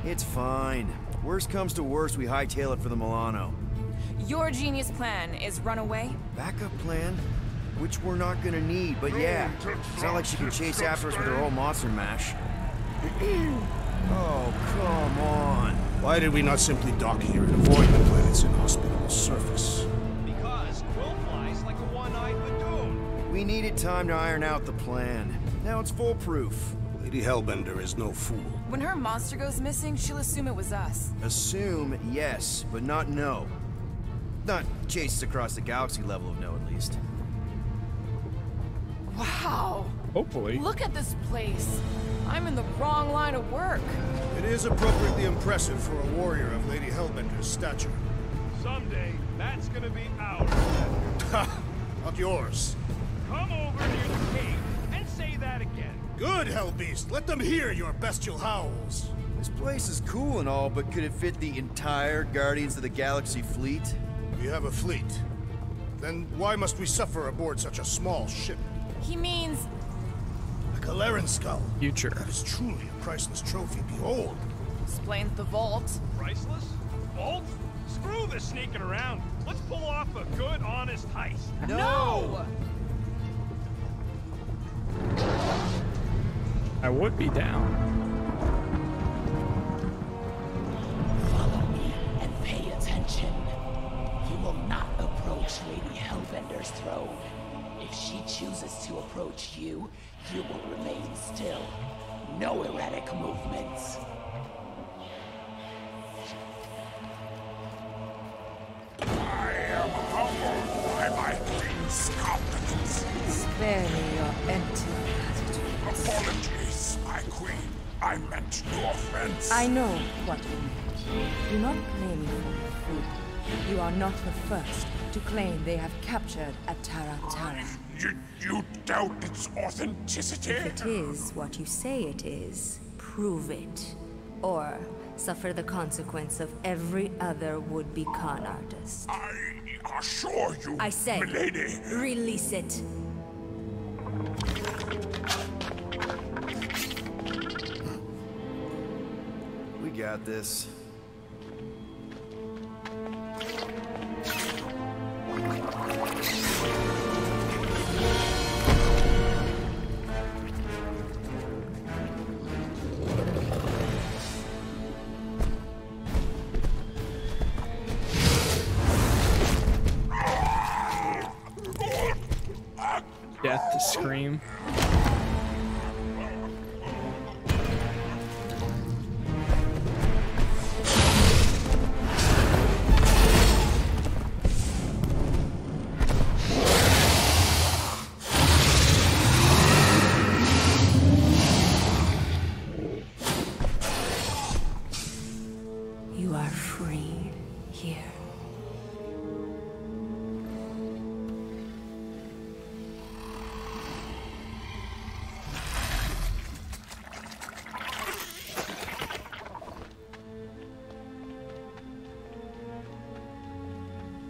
Speaker 3: It's fine. Worst comes to worst, we hightail it for the Milano.
Speaker 2: Your genius plan is run away?
Speaker 3: Backup plan? Which we're not gonna need, but yeah. It's not like she can chase after us with her old monster mash. oh, come on.
Speaker 5: Why did we not simply dock here and avoid the planet's inhospitable surface?
Speaker 15: Because Quill flies like a one-eyed Badoon.
Speaker 3: We needed time to iron out the plan. Now it's foolproof.
Speaker 5: Lady Hellbender is no fool.
Speaker 2: When her monster goes missing, she'll assume it was us.
Speaker 3: Assume yes, but not no. Not chase us across the galaxy level of no, at least.
Speaker 2: Wow!
Speaker 1: Hopefully.
Speaker 2: Look at this place. I'm in the wrong line of work.
Speaker 5: It is appropriately impressive for a warrior of Lady Hellbender's stature.
Speaker 4: Someday, that's gonna be ours.
Speaker 5: Ha! Not yours.
Speaker 4: Come over near the cave and say that again.
Speaker 5: Good, Hellbeast. Let them hear your bestial howls.
Speaker 3: This place is cool and all, but could it fit the entire Guardians of the Galaxy fleet?
Speaker 5: We have a fleet. Then why must we suffer aboard such a small ship?
Speaker 2: He means
Speaker 5: A Galeran skull.
Speaker 1: Future.
Speaker 5: That is truly a priceless trophy. Behold.
Speaker 2: explains the vault.
Speaker 4: Priceless? Vault? Screw the sneaking around. Let's pull off a good, honest heist.
Speaker 2: No!
Speaker 1: I would be down.
Speaker 16: Follow me and pay attention. You will not approach Lady Hellbender's throne. If she chooses to approach you, you will remain still. No erratic movements.
Speaker 17: I am humbled by my queen's competence.
Speaker 18: Spare me your empty platitudes.
Speaker 17: Apologies, my queen. I meant no offense.
Speaker 18: I know what you meant. Do not blame me for your food. You are not the first to claim they have captured Atara Tara.
Speaker 17: You, you doubt its authenticity?
Speaker 18: If it is what you say it is, prove it. Or suffer the consequence of every other would-be con artist.
Speaker 17: I assure you,
Speaker 18: I say,
Speaker 17: milady.
Speaker 18: release it.
Speaker 3: We got this.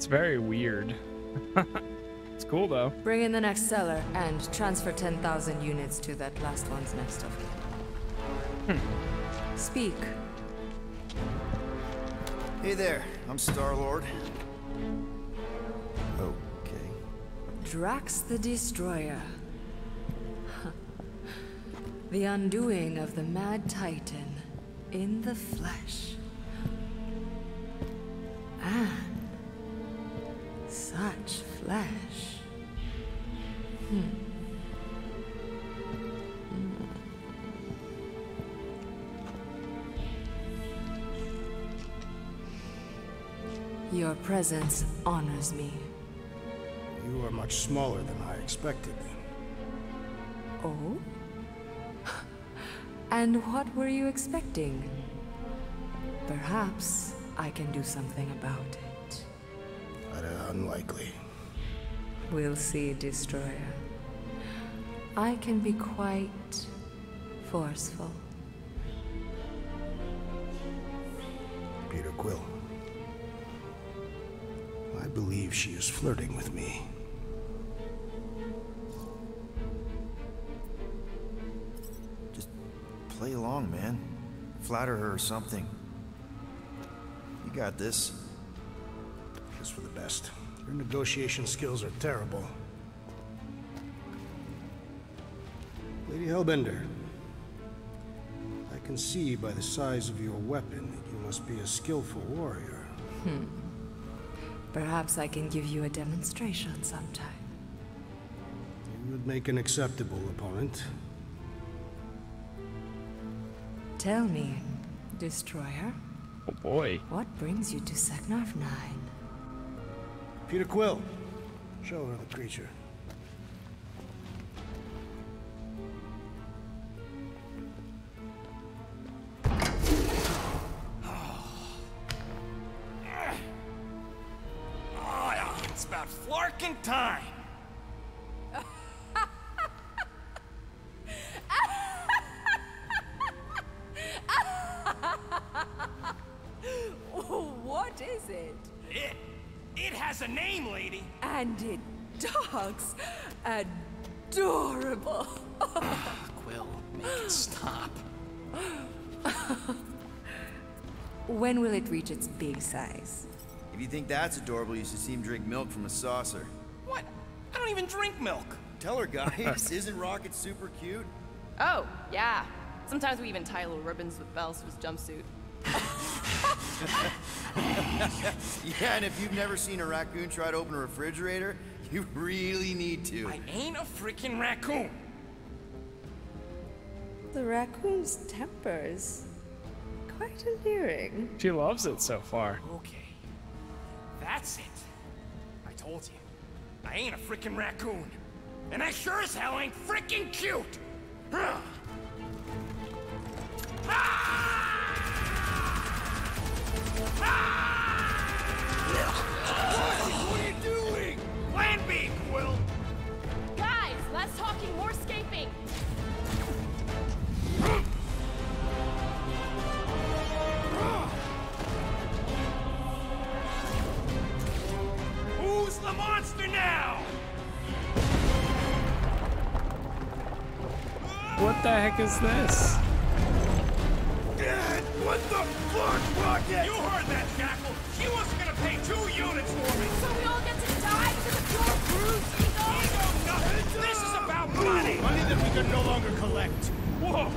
Speaker 1: It's very weird. it's cool though.
Speaker 18: Bring in the next seller and transfer 10,000 units to that last one's next of kin. Hmm. Speak.
Speaker 3: Hey there, I'm Star-Lord. Okay.
Speaker 18: Drax the Destroyer. the undoing of the Mad Titan in the flesh. And such flesh. Hmm. Your presence honors me.
Speaker 5: You are much smaller than I expected.
Speaker 18: Oh? And what were you expecting? Perhaps I can do something about it.
Speaker 5: But uh, unlikely.
Speaker 18: We'll see, Destroyer. I can be quite forceful.
Speaker 5: Peter Quill. I believe she is flirting with me.
Speaker 3: Just play along, man. Flatter her or something. You got this.
Speaker 5: Just for the best. Your negotiation skills are terrible. Lady Hellbender, I can see by the size of your weapon that you must be a skillful warrior.
Speaker 18: Hmm. Perhaps I can give you a demonstration sometime.
Speaker 5: You would make an acceptable opponent.
Speaker 18: Tell me, Destroyer,
Speaker 1: Oh boy.
Speaker 18: what brings you to Seknarf 9?
Speaker 5: Peter Quill, show her the creature.
Speaker 18: When will it reach its big size?
Speaker 3: If you think that's adorable, you should see him drink milk from a saucer.
Speaker 4: What? I don't even drink milk.
Speaker 3: Tell her, guys. Isn't Rocket super cute?
Speaker 2: Oh, yeah. Sometimes we even tie little ribbons with bells to his jumpsuit.
Speaker 3: yeah, and if you've never seen a raccoon try to open a refrigerator, you really need to.
Speaker 4: I ain't a freaking raccoon.
Speaker 18: The raccoon's tempers. Quite alluring.
Speaker 1: She loves it so far.
Speaker 4: Okay. That's it. I told you. I ain't a freaking raccoon. And I sure as hell ain't freaking cute. Huh.
Speaker 19: What are you doing?
Speaker 4: Plan B, Quill.
Speaker 2: Guys, less talking, more
Speaker 1: What the heck is this?
Speaker 19: Dad, what the fuck, Rocket?
Speaker 4: You heard that, Jackal. She wasn't gonna pay two units for me.
Speaker 2: So we all get to die because of your bruised ego?
Speaker 4: Ego nothing. This is about money.
Speaker 5: Money that we can no longer collect.
Speaker 4: Whoa,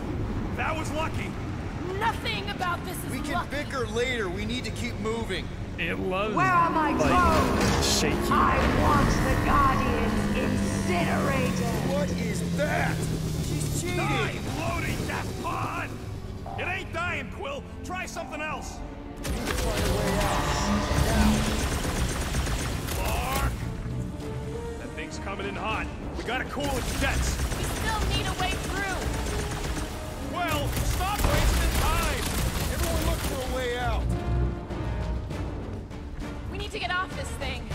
Speaker 4: that was lucky.
Speaker 2: Nothing about this is
Speaker 3: We can
Speaker 2: luck.
Speaker 3: bicker later. We need to keep moving.
Speaker 1: It loves
Speaker 20: Where are my
Speaker 1: like
Speaker 20: clothes?
Speaker 1: shaky.
Speaker 20: I want the Guardians incinerated.
Speaker 3: What is that?
Speaker 4: Die, loading that pod. It ain't dying, Quill. Try something else. Find a way out. Flark. That thing's coming in hot. We gotta cool its jets.
Speaker 2: We still need a way through.
Speaker 4: Well, stop wasting time.
Speaker 3: Everyone look for a way out.
Speaker 2: We need to get off this thing.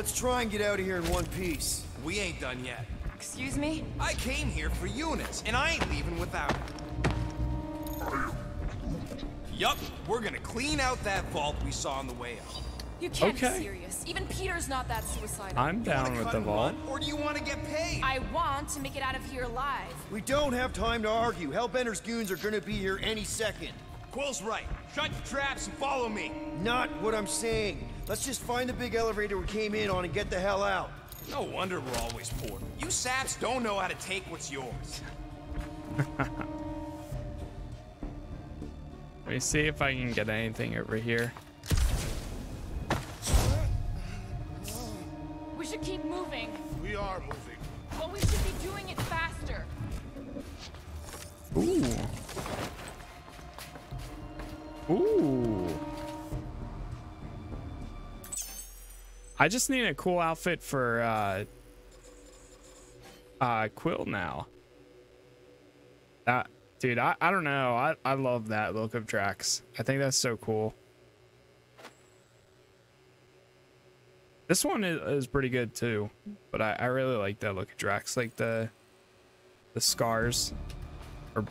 Speaker 3: Let's try and get out of here in one piece.
Speaker 4: We ain't done yet.
Speaker 2: Excuse me?
Speaker 4: I came here for units, and I ain't leaving without it. Yup, we're gonna clean out that vault we saw on the way out.
Speaker 2: You can't
Speaker 1: Okay.
Speaker 2: be serious. Even Peter's not that suicidal.
Speaker 1: I'm down with the vault.
Speaker 4: run, or do you want to get paid?
Speaker 2: I want to make it out of here alive.
Speaker 3: We don't have time to argue. Hellbender's goons are gonna be here any second.
Speaker 4: Quill's right. Shut your traps and follow me.
Speaker 3: Not what I'm saying. Let's just find the big elevator we came in on and get the hell out.
Speaker 4: No wonder we're always poor. You saps don't know how to take what's yours.
Speaker 1: Let me see if I can get anything over here.
Speaker 2: We should keep moving,
Speaker 5: We are moving.
Speaker 2: but we should be doing it faster.
Speaker 1: Ooh. Ooh. I just need a cool outfit for uh uh Quill now. That dude, I, I don't know. I, I love that look of Drax. I think that's so cool. This one is, is pretty good too, but I, I really like that look of Drax, like the the scars or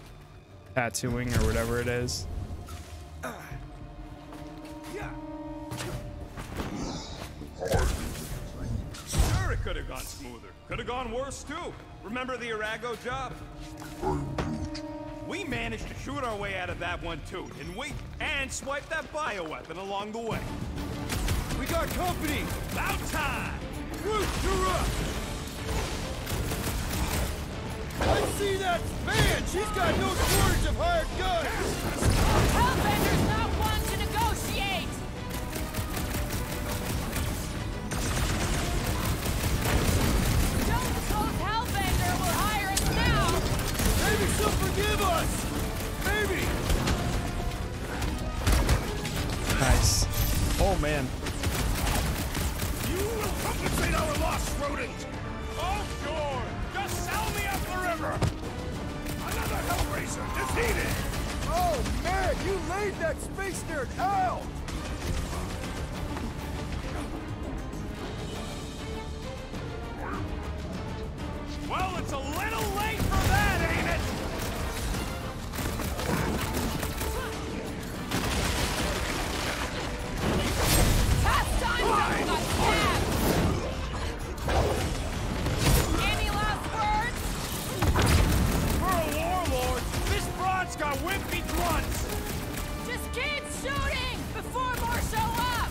Speaker 1: tattooing or whatever it is.
Speaker 4: It could have gone smoother. Could have gone worse, too. Remember the Arago job? We managed to shoot our way out of that one, too, didn't we? And swipe that bioweapon along the way.
Speaker 3: We got company!
Speaker 4: About time!
Speaker 3: Groot, you're up! I see that man! She's got no shortage of hired guns!
Speaker 2: Hellbender's not
Speaker 3: Maybe she'll forgive us! Maybe!
Speaker 1: Nice. Oh man.
Speaker 5: You will compensate our loss, rodent!
Speaker 4: Oh, sure! Just sell me up the river!
Speaker 5: Another Hellraiser defeated!
Speaker 3: Oh man, you laid that space nerd out!
Speaker 4: Well, it's a little late for that,
Speaker 2: got
Speaker 4: wimpy grunts!
Speaker 2: Just keep shooting before more show up!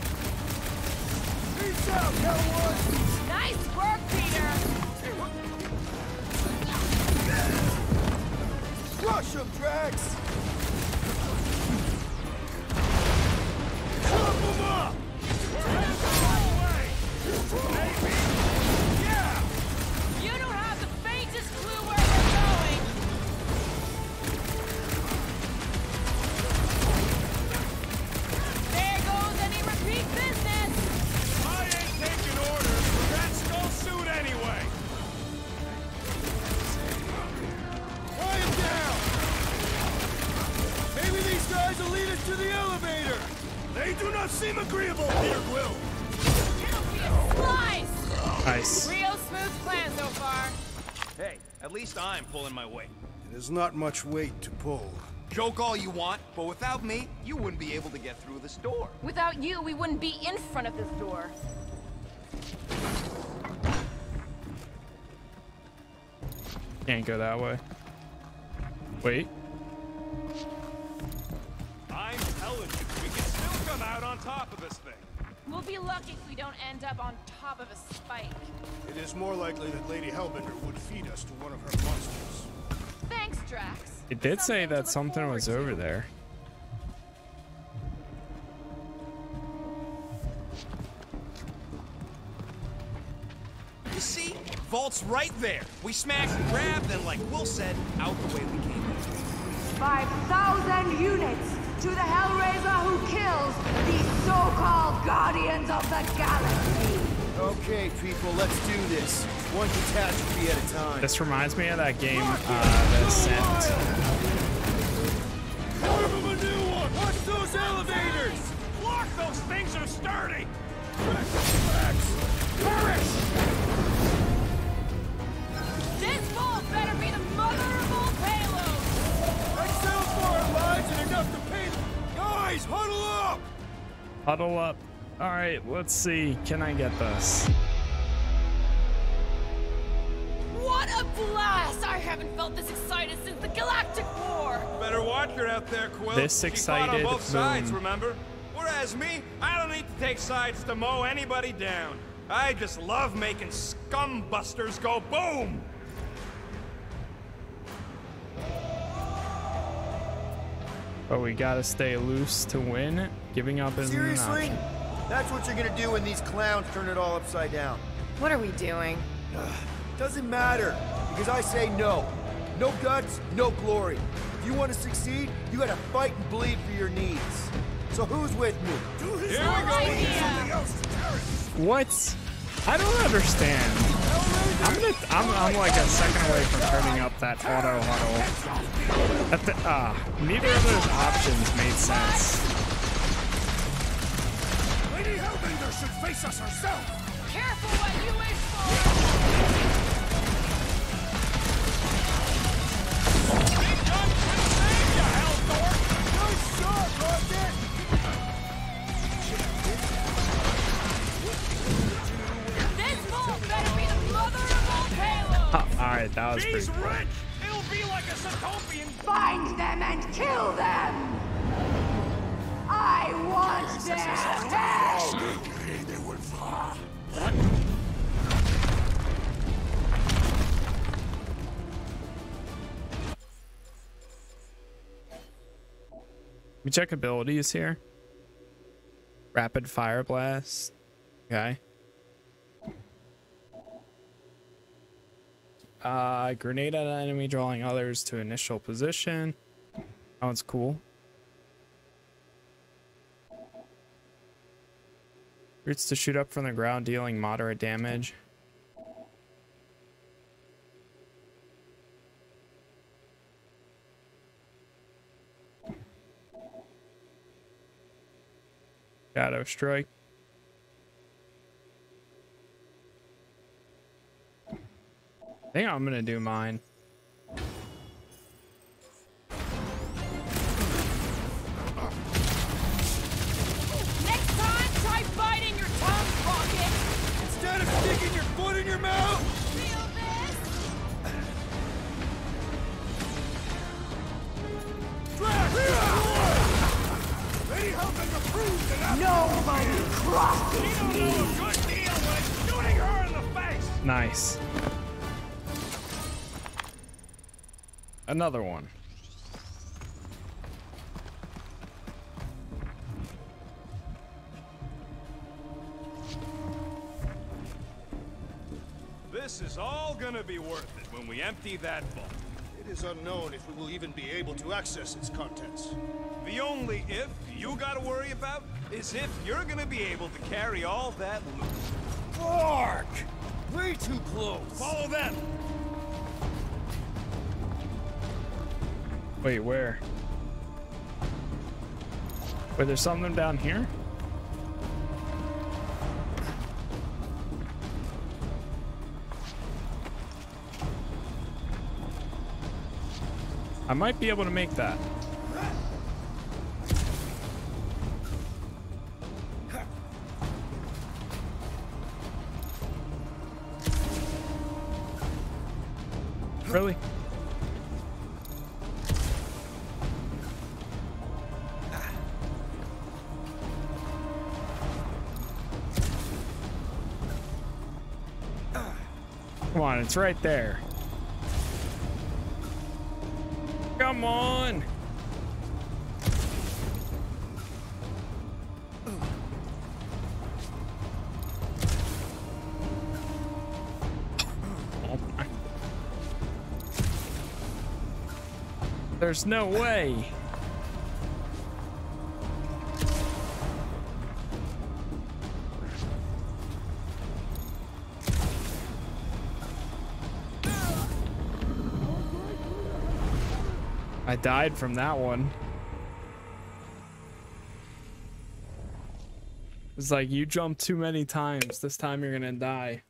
Speaker 3: Peace out, cowboys!
Speaker 2: Nice work, Peter!
Speaker 3: Crush them, Drax! Chop them up!
Speaker 2: You
Speaker 4: my weight.
Speaker 5: It is not much weight to pull.
Speaker 4: Joke all you want, but without me, you wouldn't be able to get through this door.
Speaker 2: Without you, we wouldn't be in front of this door.
Speaker 1: Can't go that way. Wait.
Speaker 4: I'm telling you, we can still come out on top of this thing.
Speaker 2: We'll be lucky if we don't end up on top of a spike.
Speaker 5: It is more likely that Lady Hellbender would feed us to one of her monsters.
Speaker 2: Thanks, Drax.
Speaker 1: It did say that something was over there.
Speaker 4: You see? Vault's right there. We smash and grab, then like Will said, out the way we came in.
Speaker 20: 5,000 units to the Hellraiser who kills these so-called Guardians of the Galaxy.
Speaker 3: Okay, people, let's do this. One catastrophe at a time.
Speaker 1: This reminds me of that game, uh, The Ascent.
Speaker 3: Carve him a new one! Watch those elevators!
Speaker 4: Block those things are sturdy!
Speaker 2: This vault better be the mother
Speaker 3: Guys, huddle up!
Speaker 1: Huddle up. All right, let's see. Can I get this?
Speaker 2: What a blast! I haven't felt this excited since the Galactic War!
Speaker 4: Better watch her out there, Quill.
Speaker 1: This
Speaker 4: She fought on
Speaker 1: excited
Speaker 4: both sides,
Speaker 1: moon.
Speaker 4: remember? Whereas me, I don't need to take sides to mow anybody down. I just love making scumbusters go boom!
Speaker 1: But we gotta stay loose to win. Giving up isn't
Speaker 3: Seriously?
Speaker 1: option.
Speaker 3: That's what you're gonna do when these clowns turn it all upside down.
Speaker 2: What are we doing?
Speaker 3: Doesn't matter, because I say no. No guts, no glory. If you want to succeed, you gotta fight and bleed for your needs. So who's with me?
Speaker 4: Here we go!
Speaker 1: What? I don't understand. I'm gonna. I'm, I'm like a second away from turning up that auto huddle. At the, ah, neither of those options made sense.
Speaker 5: Lady Hellbender should face us herself!
Speaker 2: Careful what you wish for!
Speaker 3: Nice shot, Rocket!
Speaker 2: This vault better be
Speaker 1: was pretty
Speaker 9: She's
Speaker 1: cool.
Speaker 9: rich! It'll be like a Satopian.
Speaker 13: Find them and kill them! I want their head!
Speaker 1: We check abilities here. Rapid fire blast. Okay. Uh, grenade at an enemy, drawing others to initial position. That one's cool. Roots to shoot up from the ground, dealing moderate damage. Shadow strike. Think I'm gonna do mine.
Speaker 2: Next time, try biting your tongue, Rocket.
Speaker 3: Instead of sticking your foot in your mouth!
Speaker 2: Feel this?
Speaker 5: Lady Hellbender proved that
Speaker 13: Nobody crosses me!
Speaker 9: Good
Speaker 1: Another one.
Speaker 4: This is all gonna be worth it when we empty that vault.
Speaker 5: It is unknown if we will even be able to access its contents.
Speaker 4: The only if you gotta worry about is if you're gonna be able to carry all that loot.
Speaker 3: Mark! Way too close!
Speaker 9: Follow them!
Speaker 1: Wait, where? Wait, there's something down here? I might be able to make that. Really? Come on, it's right there. Come on. Oh. There's no way. I died from that one. It's like you jumped too many times. This time you're gonna die.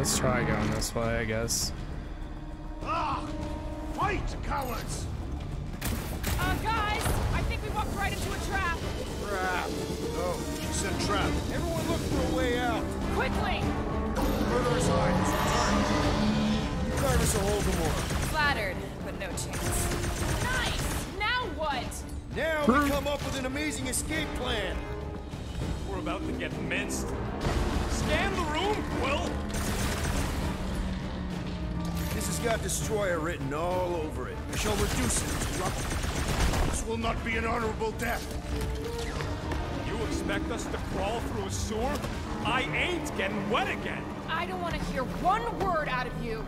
Speaker 1: Let's try going this way, I guess.
Speaker 5: Ah! Fight, cowards!
Speaker 2: Uh, guys, I think we walked right into a trap.
Speaker 3: Crap!
Speaker 5: Oh, she said trap.
Speaker 3: Everyone look for a way out!
Speaker 2: Quickly!
Speaker 5: Murderer's Eye has returned.
Speaker 3: Jarvis will hold them more.
Speaker 2: Flattered, but no chance. Nice! Now what?
Speaker 3: Now we come up with an amazing escape plan!
Speaker 4: We're about to get minced. Scan the room, Quill!
Speaker 3: This has got Destroyer written all over it.
Speaker 5: We shall reduce it to rubble. This will not be an honorable death.
Speaker 4: You expect us to crawl through a sewer? I ain't getting wet again!
Speaker 2: I don't want to hear one word out of you.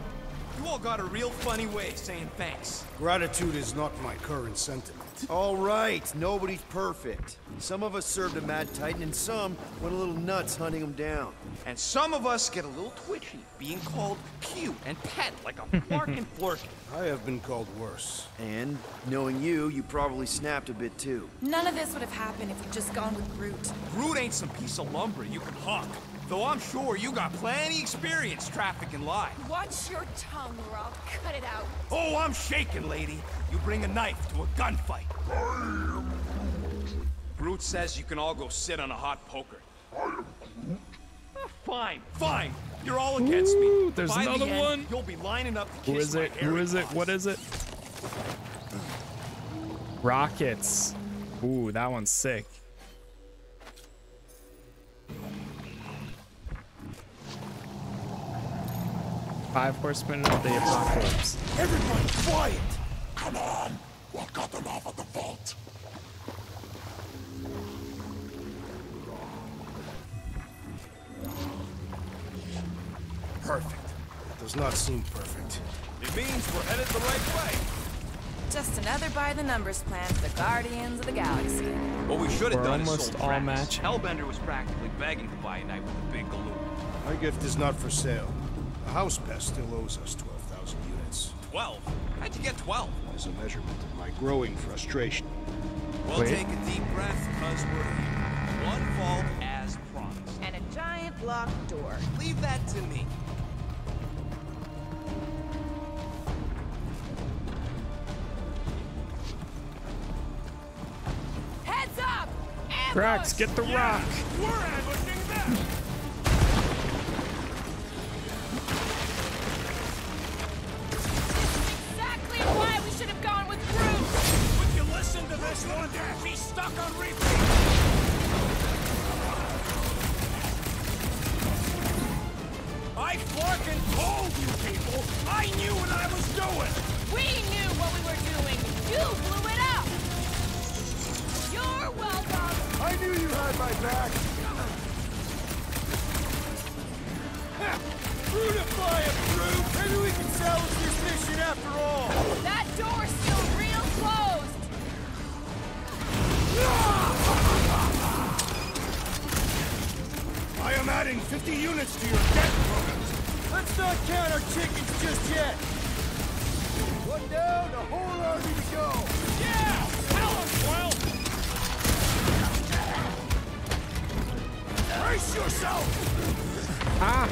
Speaker 9: You all got a real funny way of saying thanks.
Speaker 5: Gratitude is not my current sentiment.
Speaker 3: All right, nobody's perfect. Some of us served a Mad Titan, and some went a little nuts hunting him down.
Speaker 4: And some of us get a little twitchy, being called cute and pet like a Flarkin Flurkin.
Speaker 5: I have been called worse.
Speaker 3: And, knowing you, you probably snapped a bit too.
Speaker 2: None of this would have happened if you'd just gone with Groot.
Speaker 9: Groot ain't some piece of lumber you can hawk. Though I'm sure you got plenty experience trafficking live.
Speaker 2: Watch your tongue, or I'll cut it out.
Speaker 9: Oh, I'm shaking, lady. You bring a knife to a gunfight. Groot says you can all go sit on a hot poker. Ah, Fine, fine. You're all against
Speaker 1: Ooh,
Speaker 9: me.
Speaker 1: there's
Speaker 9: By the
Speaker 1: another
Speaker 9: end,
Speaker 1: one.
Speaker 9: You'll be lining up to
Speaker 1: Who
Speaker 9: kiss
Speaker 1: it? Who is it?
Speaker 9: paws.
Speaker 1: What is it? Rockets. Ooh, that one's sick. Five horsemen of the apocalypse.
Speaker 14: Everybody quiet! Come on! What got them off at the vault?
Speaker 5: Perfect. It Does not seem perfect.
Speaker 4: It means we're headed the right way.
Speaker 2: Just another by the numbers plan for the Guardians of the Galaxy.
Speaker 4: What we should have
Speaker 1: We're
Speaker 4: done
Speaker 1: almost
Speaker 4: is sold
Speaker 1: all match.
Speaker 4: Hellbender was practically begging to buy a night with a big galoot.
Speaker 5: My gift is not for sale. The house pest still owes us 12,000 units.
Speaker 4: Twelve? How'd you get twelve?
Speaker 5: As a measurement of my growing frustration.
Speaker 4: We'll
Speaker 1: Wait.
Speaker 4: take a deep breath, cause we're here. One vault as promised.
Speaker 2: And a giant locked door.
Speaker 4: Leave that to me.
Speaker 2: Heads up!
Speaker 1: Drax, get the rock.
Speaker 2: Exactly why we should have gone with Groot!
Speaker 9: Would you listen to this one? Be stuck on repeat! I fucking told you people! I knew what I was doing!
Speaker 2: We knew what we were doing! You blew it up! You're welcome!
Speaker 3: I knew you had my back!
Speaker 6: Brutify him, Groot! Maybe we can salvage this mission after all!
Speaker 2: That door's still real closed!
Speaker 5: I am adding 50 units to your debt bonus.
Speaker 6: Let's not count our chickens just yet!
Speaker 3: One down, a whole army to go!
Speaker 9: Yeah! Tell 'em, Quill!
Speaker 5: Brace yourself!
Speaker 1: Ah,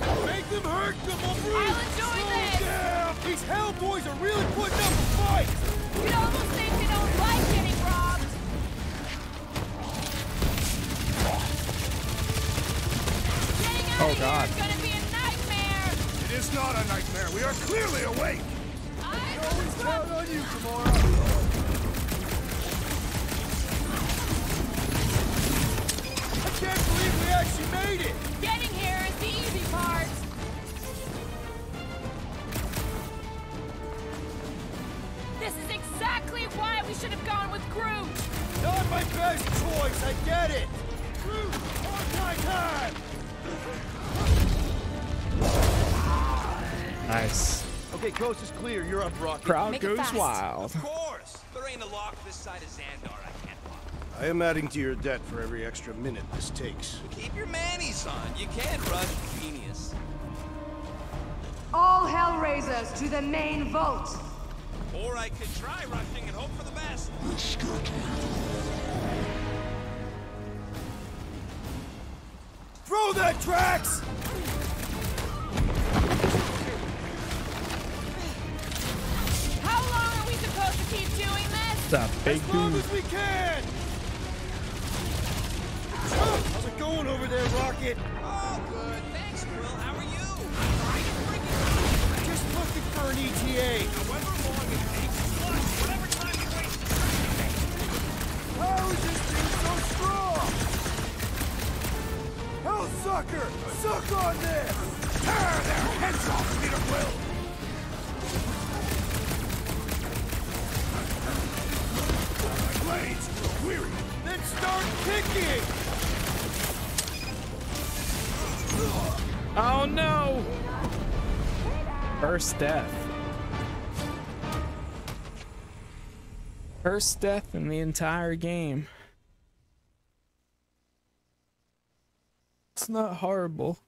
Speaker 6: Make them hurt, come on, Bruce!
Speaker 2: I'll enjoy oh, this!
Speaker 6: Damn! These Hellboys are really putting up a fight!
Speaker 2: You almost think they don't like getting robbed! Getting out
Speaker 1: Oh,
Speaker 2: of
Speaker 1: God.
Speaker 2: here is gonna be a nightmare!
Speaker 5: It is not a nightmare. We are clearly awake.
Speaker 2: I
Speaker 3: Always count on you, Gamora!
Speaker 6: Can't believe we actually made it!
Speaker 2: Getting here is the easy part! This is exactly why we should have gone with Groot!
Speaker 6: Not my best choice, I get it! Groot, on my time!
Speaker 1: nice.
Speaker 3: Okay, coast is clear. You're up, Rocket.
Speaker 1: Crowd
Speaker 2: Make it
Speaker 1: goes
Speaker 2: fast.
Speaker 1: wild.
Speaker 4: Of course! There ain't a lock this side of Xandar I can't lock.
Speaker 5: I am adding to your debt for every extra minute this takes.
Speaker 4: Keep your manis on. You can't rush genius.
Speaker 18: All Hellraisers to the main vault!
Speaker 4: Or I could try rushing and hope for the best.
Speaker 6: Throw that, Drax!
Speaker 2: How long are we supposed to keep doing this?
Speaker 1: It's a big
Speaker 6: As long as we can! How's it going over there, Rocket?
Speaker 4: Oh, good. Thanks, Quill. How are you? I'm freaking.
Speaker 6: Just looking for an ETA.
Speaker 9: However long it takes, plus whatever time you waste
Speaker 6: How is this thing so strong? Hell sucker! Suck on this!
Speaker 5: Tear their heads off, Peter Quill! Blades weary.
Speaker 6: Then start kicking!
Speaker 1: Oh no! First death. First death in the entire game. It's not horrible.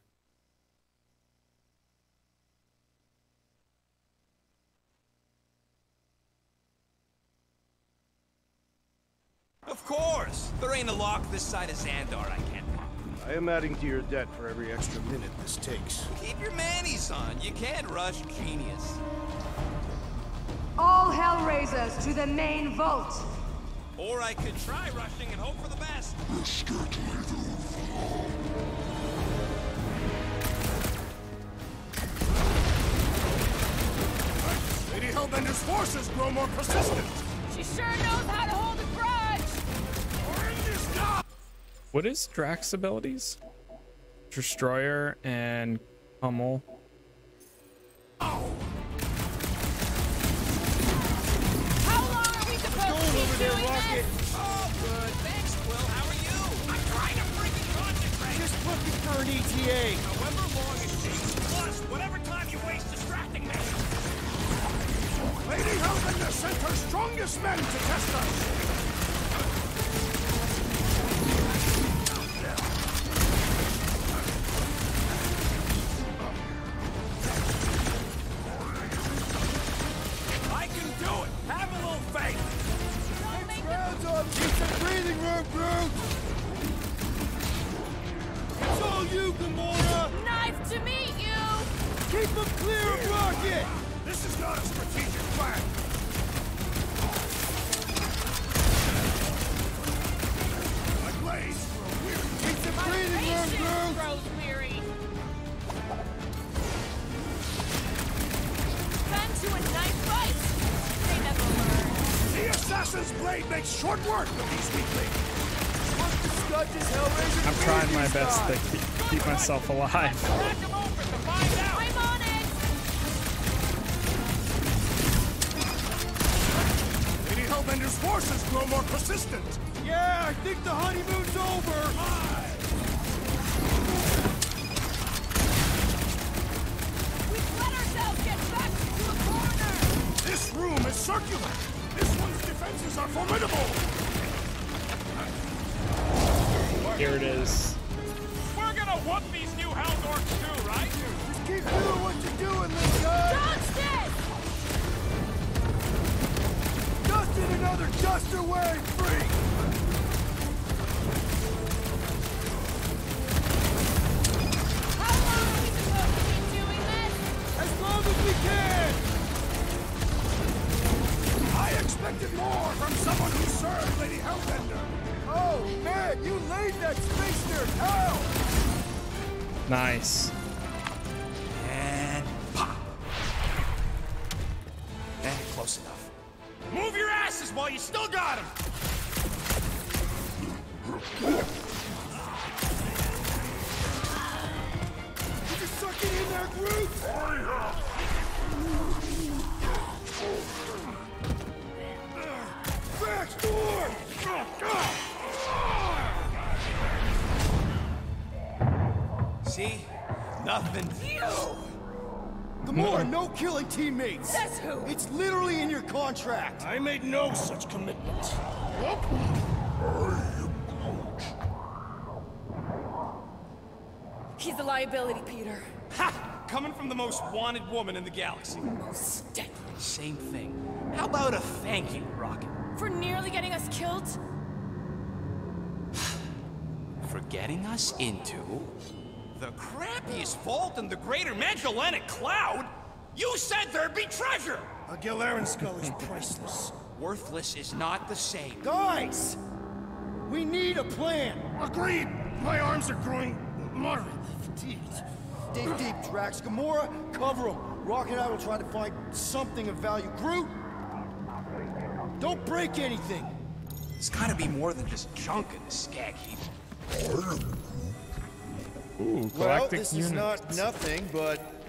Speaker 4: Of course! There ain't a lock this side of Xandar I can't pop.
Speaker 5: I am adding to your debt for every extra minute this takes.
Speaker 4: Keep your manis on. You can't rush genius.
Speaker 20: All Hellraisers to the main vault!
Speaker 4: Or I could try rushing and hope for the best.
Speaker 5: Lady Hellbender's forces grow more persistent.
Speaker 2: She sure knows how to hold
Speaker 1: What is Drax abilities? Destroyer and Hummel.
Speaker 2: How long are we supposed to keep doing this?
Speaker 4: Oh, good. Thanks, Quill. How are you? I'm trying to freaking concentrate.
Speaker 5: Just looking for an ETA.
Speaker 4: However long it takes, plus whatever time you waste distracting me.
Speaker 5: Lady Hellbender sent her strongest men to test us.
Speaker 1: Myself alive.
Speaker 3: Teammates!
Speaker 2: Says who?
Speaker 3: It's literally in your contract!
Speaker 5: I made no such commitment.
Speaker 2: He's a liability, Peter.
Speaker 4: Ha! Coming from the most wanted woman in the galaxy.
Speaker 2: Most deadly.
Speaker 4: Same thing. How about a thank you, Rocket?
Speaker 2: For nearly getting us killed?
Speaker 4: For getting us into the crappiest vault in the greater Magellanic Cloud? You said there'd be treasure!
Speaker 5: A Gilarian skull is priceless.
Speaker 4: Worthless is not the same.
Speaker 3: Guys! We need a plan!
Speaker 5: Agreed. My arms are growing moderately fatigued.
Speaker 3: Dig deep, Drax. Gamora, cover him. Rocket and I will try to find something of value. Groot! Don't break anything!
Speaker 4: There's gotta be more than just junk in the skag heap.
Speaker 1: Ooh,
Speaker 3: Well, this
Speaker 1: unit.
Speaker 3: is not nothing, but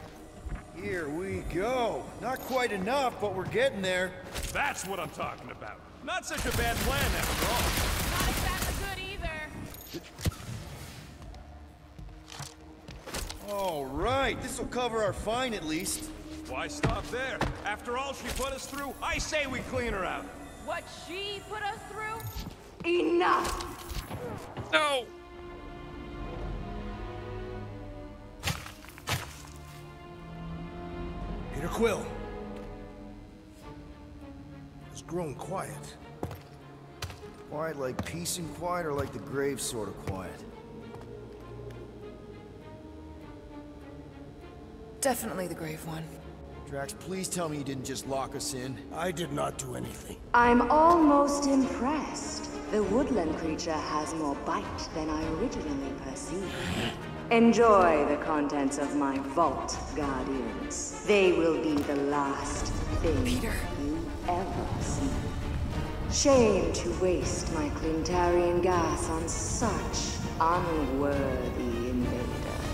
Speaker 3: here we go. Not quite enough, but we're getting there.
Speaker 21: That's what I'm talking about.
Speaker 22: Not such a bad plan after all.
Speaker 2: Not exactly good either.
Speaker 3: All right, this will cover our fine at least.
Speaker 4: Why stop there? After all she put us through, I say we clean her out.
Speaker 2: What she put us through?
Speaker 18: Enough!
Speaker 1: No!
Speaker 5: Peter Quill. It's grown quiet.
Speaker 3: Quiet like peace and quiet, or like the grave sort of quiet?
Speaker 2: Definitely the grave one.
Speaker 3: Drax, please tell me you didn't just lock us in.
Speaker 5: I did not do anything.
Speaker 18: I'm almost impressed. The woodland creature has more bite than I originally perceived. Enjoy the contents of my vault, Guardians. They will be the last thing
Speaker 2: Peter.
Speaker 18: you ever see. Shame to waste my Clintarian gas on such unworthy invaders.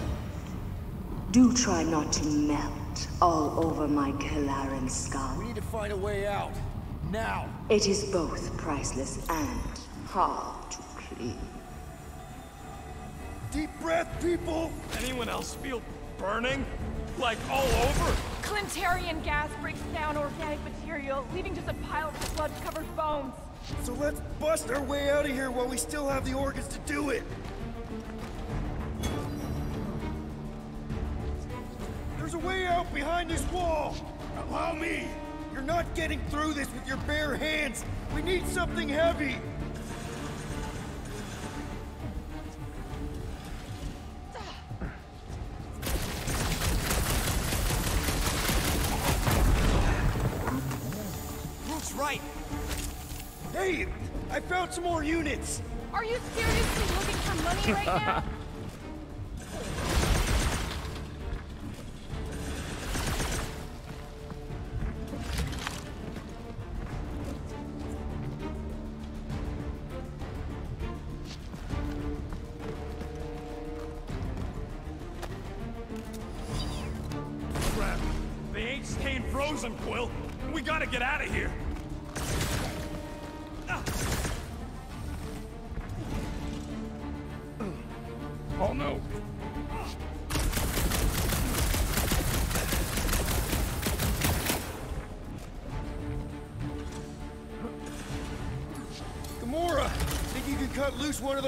Speaker 18: Do try not to melt all over my Kalaran skull.
Speaker 3: We need to find a way out. Now!
Speaker 18: It is both priceless and hard to clean.
Speaker 3: Deep breath, people!
Speaker 4: Anyone else feel burning? Like all over?
Speaker 2: Clintarian gas breaks down organic material, leaving just a pile of sludge-covered bones.
Speaker 3: So let's bust our way out of here while we still have the organs to do it! There's a way out behind this wall! Allow me! You're not getting through this with your bare hands! We need something heavy!
Speaker 9: Right.
Speaker 3: Hey! I found some more units!
Speaker 2: Are you seriously looking for money right now?
Speaker 4: Crap. They ain't staying frozen, Quill. We gotta get out of here.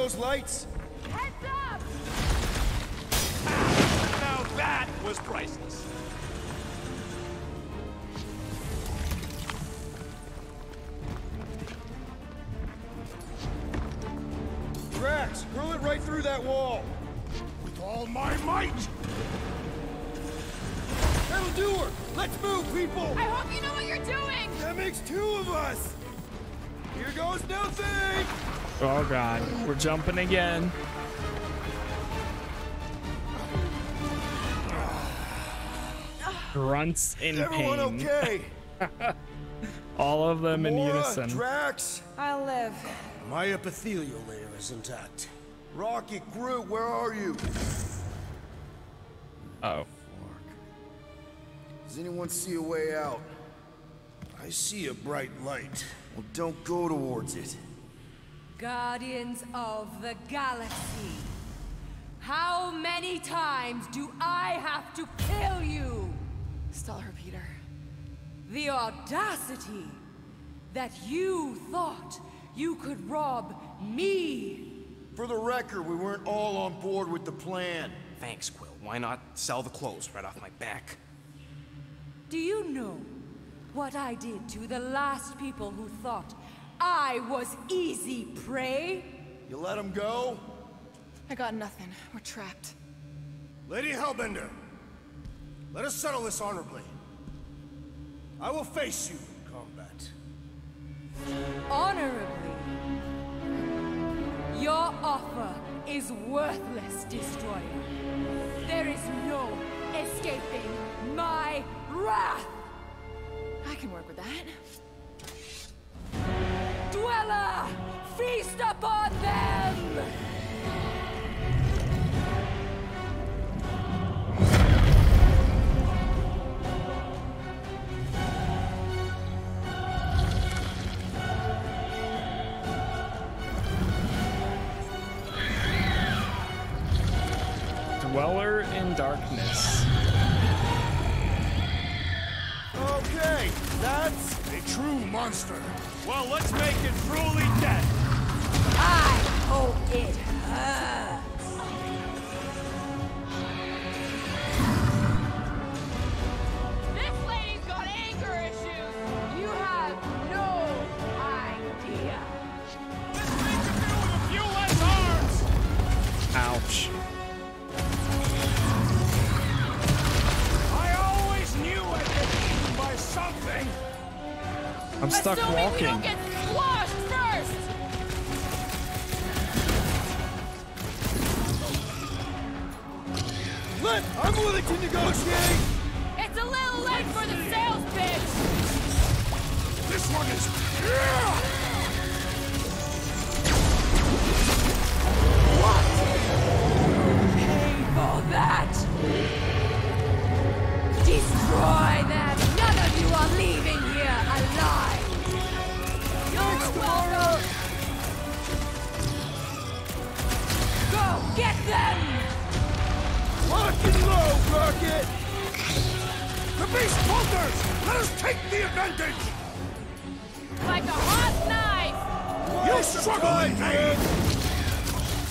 Speaker 3: Those lights?
Speaker 1: Jumping again. Grunts in
Speaker 3: everyone
Speaker 1: pain.
Speaker 3: okay?
Speaker 1: All of them in unison.
Speaker 3: Drax!
Speaker 2: I'll live.
Speaker 5: My epithelial layer is intact.
Speaker 3: Rocket, Groot, where are you?
Speaker 1: oh.
Speaker 3: Does anyone see a way out?
Speaker 5: I see a bright light.
Speaker 3: Well, don't go towards it.
Speaker 20: Guardians of the Galaxy. How many times do I have to kill you?
Speaker 2: Stall her, Peter.
Speaker 20: The audacity that you thought you could rob me.
Speaker 3: For the record, we weren't all on board with the plan.
Speaker 9: Thanks, Quill. Why not sell the clothes right off my back?
Speaker 20: Do you know what I did to the last people who thought I was easy prey?
Speaker 3: You let him go?
Speaker 2: I got nothing. We're trapped.
Speaker 5: Lady Hellbender, let us settle this honorably. I will face you in combat.
Speaker 20: Honorably. Your offer is worthless, Destroyer. There is no escaping my wrath!
Speaker 2: I can work with that.
Speaker 20: Dweller! Feast upon them!
Speaker 1: Dweller in darkness.
Speaker 5: Okay, that's a true monster. Well, let's make it truly dead.
Speaker 20: I hope it hurts.
Speaker 1: I'm stuck
Speaker 2: Assuming we
Speaker 1: walking.
Speaker 2: don't get squashed first.
Speaker 3: Look, I'm willing to negotiate!
Speaker 2: It's a little late for the sales pitch.
Speaker 5: This one is... What?
Speaker 20: Pay for that! Destroy them! None of you are leaving here alive! Go get them!
Speaker 5: Lock and low, Rocket! The beast falters! Let us take the advantage!
Speaker 2: Like a hot knife.
Speaker 5: You struggle in!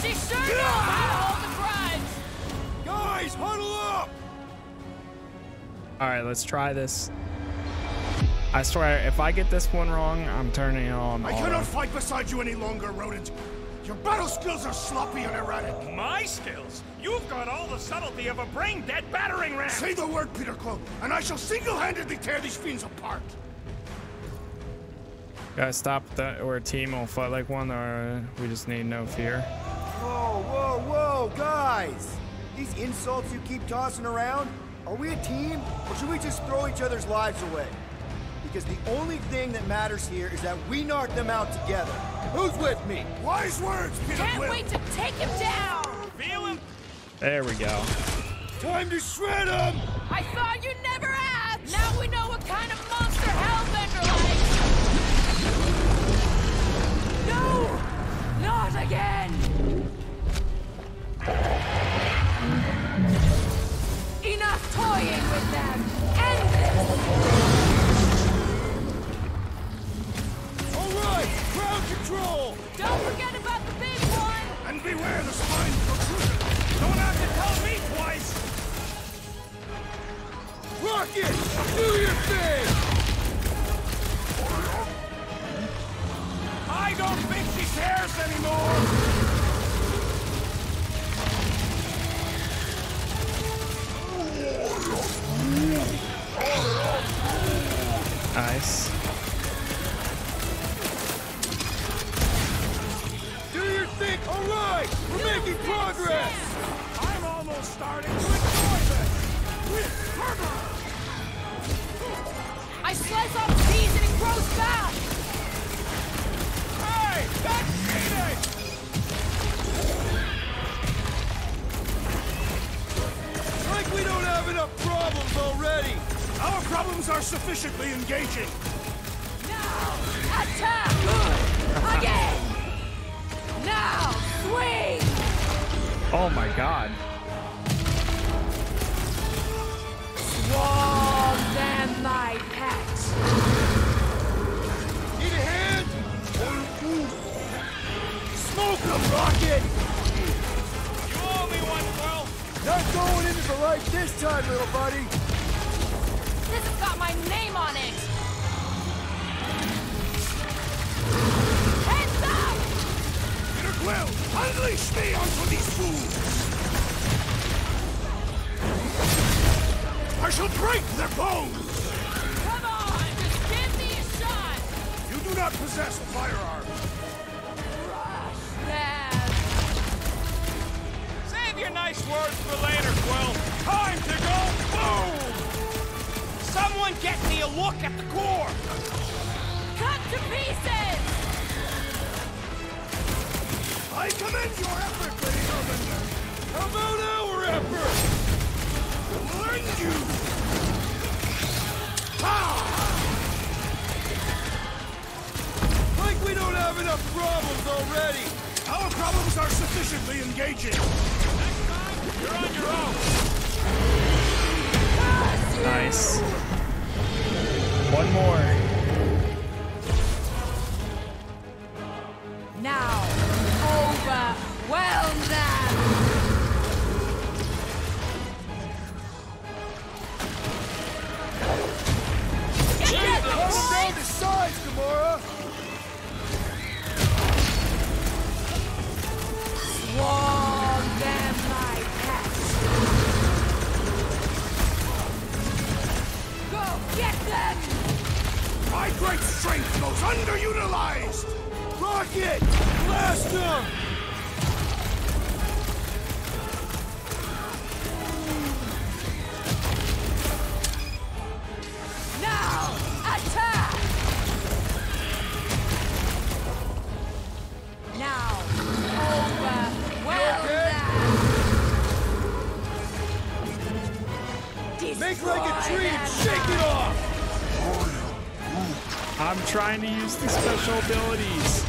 Speaker 2: She sure knows how to hold the.
Speaker 5: Guys, huddle up!
Speaker 1: All right, let's try this. I swear, if I get this one wrong, I'm turning it on.
Speaker 5: I
Speaker 1: auto.
Speaker 5: cannot fight beside you any longer, rodent. Your battle skills are sloppy and erratic.
Speaker 9: My skills? You've got all the subtlety of a brain-dead battering ram!
Speaker 5: Say the word, Peter Quill, and I shall single-handedly tear these fiends apart.
Speaker 1: Guys, stop that. We're a team. We'll fight like one, or we just need no fear.
Speaker 3: Whoa, whoa, whoa, guys! These insults you keep tossing around, are we a team, or should we just throw each other's lives away? Because the only thing that matters here is that we knock them out together. Who's with me?
Speaker 5: Wise words, Peter
Speaker 2: Can't
Speaker 5: Quill.
Speaker 2: wait to take him down.
Speaker 9: Feel him?
Speaker 1: There we go.
Speaker 5: Time to shred him!
Speaker 2: I thought you'd never ask. Now we know what kind of monster Hellbender likes.
Speaker 20: No! Not again! Enough toying with them! End this!
Speaker 5: All right, ground control!
Speaker 2: Don't forget about the big one.
Speaker 5: And beware the spine protrusion!
Speaker 9: Don't have to tell me twice!
Speaker 5: Rocket, do your thing!
Speaker 9: I don't think she cares anymore!
Speaker 1: Nice.
Speaker 5: Do your thing! All right, we're making progress!
Speaker 9: I'm almost starting to enjoy this!
Speaker 2: I slice off seeds and it grows back.
Speaker 9: Hey, that's cheating!
Speaker 5: Like we don't have enough problems already! Our problems are sufficiently engaging!
Speaker 20: Now! Attack! Again! Now! Swing!
Speaker 1: Oh my god.
Speaker 20: Swarm them, my pet!
Speaker 5: Need a hand? Smoke them, Rocket!
Speaker 9: You owe me one, Quill!
Speaker 3: Not going into the light this time, little buddy!
Speaker 2: This has got my name on it.
Speaker 5: Peter Quill, unleash me onto these fools! I shall break their bones!
Speaker 2: Come on, just give me a shot.
Speaker 5: You do not possess a firearm!
Speaker 2: Them.
Speaker 9: Save your nice words for later, Quill! Time to go boom! Someone get me a look at the core!
Speaker 2: Cut to pieces.
Speaker 5: I commend your effort, Lady Harbinger! How about our effort? Thank you! Ah! Like we don't have enough problems already! Our problems are sufficiently engaging!
Speaker 9: Next time, you're on your own!
Speaker 1: Nice.
Speaker 20: One more.
Speaker 23: Now.
Speaker 3: Well Gamora!
Speaker 23: My! Go get them!
Speaker 5: My great strength goes underutilized!
Speaker 3: Rocket! Blast them!
Speaker 20: trying to use the special abilities.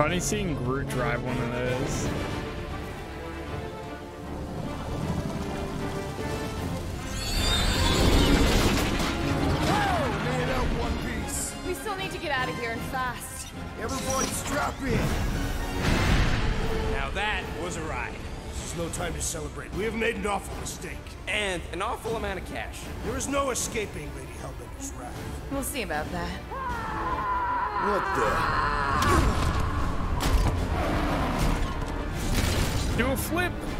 Speaker 20: funny seeing Groot drive one of those.
Speaker 2: We still need to get out of here and fast.
Speaker 3: Everybody strap in!
Speaker 24: Now that was a ride.
Speaker 5: This is no time to celebrate. We have made an awful mistake.
Speaker 4: And an awful amount of cash.
Speaker 5: There is no escaping Lady Hellbender's wrath.
Speaker 2: We'll see about that.
Speaker 3: What the?
Speaker 20: do a flip.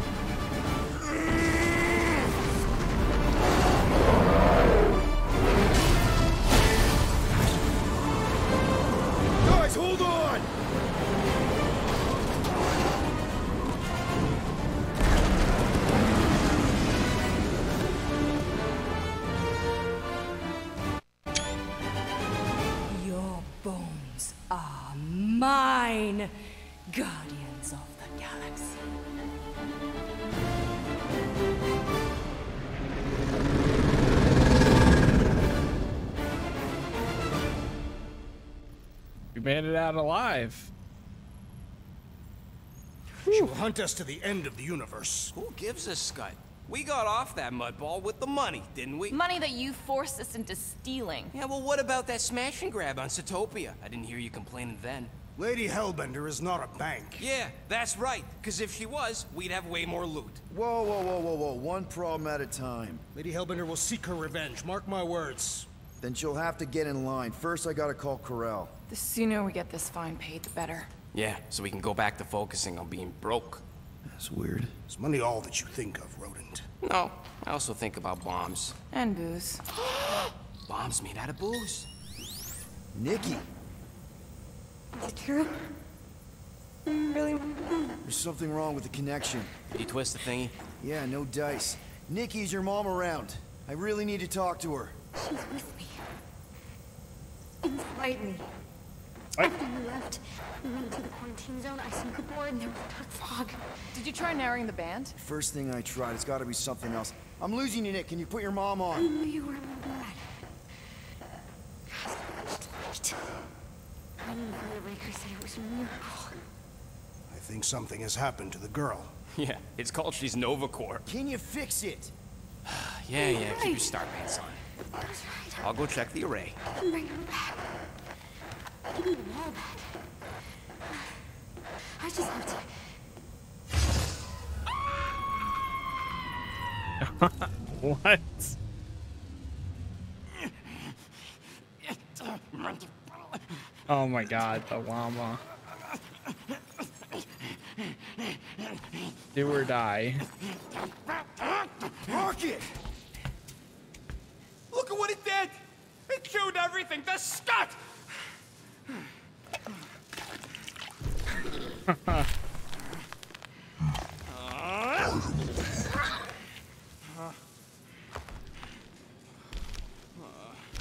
Speaker 1: Out alive.
Speaker 5: She will hunt us to the end of the universe.
Speaker 4: Who gives a scut? We got off that mudball with the money, didn't we?
Speaker 2: Money that you forced us into stealing.
Speaker 4: Yeah, well, what about that smash and grab on Satopia? I didn't hear you complaining then.
Speaker 5: Lady Hellbender is not a bank.
Speaker 4: Yeah, that's right. Because if she was, we'd have way more loot.
Speaker 3: Whoa, whoa, whoa, whoa, whoa. One problem at a time.
Speaker 5: Lady Hellbender will seek her revenge. Mark my words.
Speaker 3: Then she'll have to get in line. First, I gotta call Ko-Rel.
Speaker 2: The sooner we get this fine paid, the better.
Speaker 4: Yeah, so we can go back to focusing on being broke.
Speaker 3: That's weird.
Speaker 5: Is money all that you think of, Rodent?
Speaker 4: No, I also think about bombs.
Speaker 2: And booze.
Speaker 4: bombs made out of booze.
Speaker 3: Nikki!
Speaker 20: Is it true? Mm, Really?
Speaker 3: There's something wrong with the connection.
Speaker 4: Did you twist the thingy?
Speaker 3: Yeah, no dice. Nikki's your mom around. I really need to talk to her.
Speaker 20: She's with me. Inside me.
Speaker 1: What?
Speaker 20: After you left, we went to the quarantine zone. I snuck aboard and there was dark fog.
Speaker 2: Did you try narrowing the band?
Speaker 3: First thing I tried, it's gotta be something else. I'm losing you, Nick. Can you put your mom on?
Speaker 20: I knew you were bad. Left. I didn't know the Raker said it was a miracle.
Speaker 5: I think something has happened to the girl.
Speaker 4: Yeah, it's called she's Nova Corps.
Speaker 3: Can you fix it?
Speaker 4: Yeah, yeah, keep your star pants on.
Speaker 20: That's right.
Speaker 4: I'll go check the array.
Speaker 20: I can bring them back. Give me them all back. I just have to.
Speaker 1: what? Oh my god, the llama. Do or die.
Speaker 3: Rocket!
Speaker 4: Look at what it did! It chewed everything! The scut!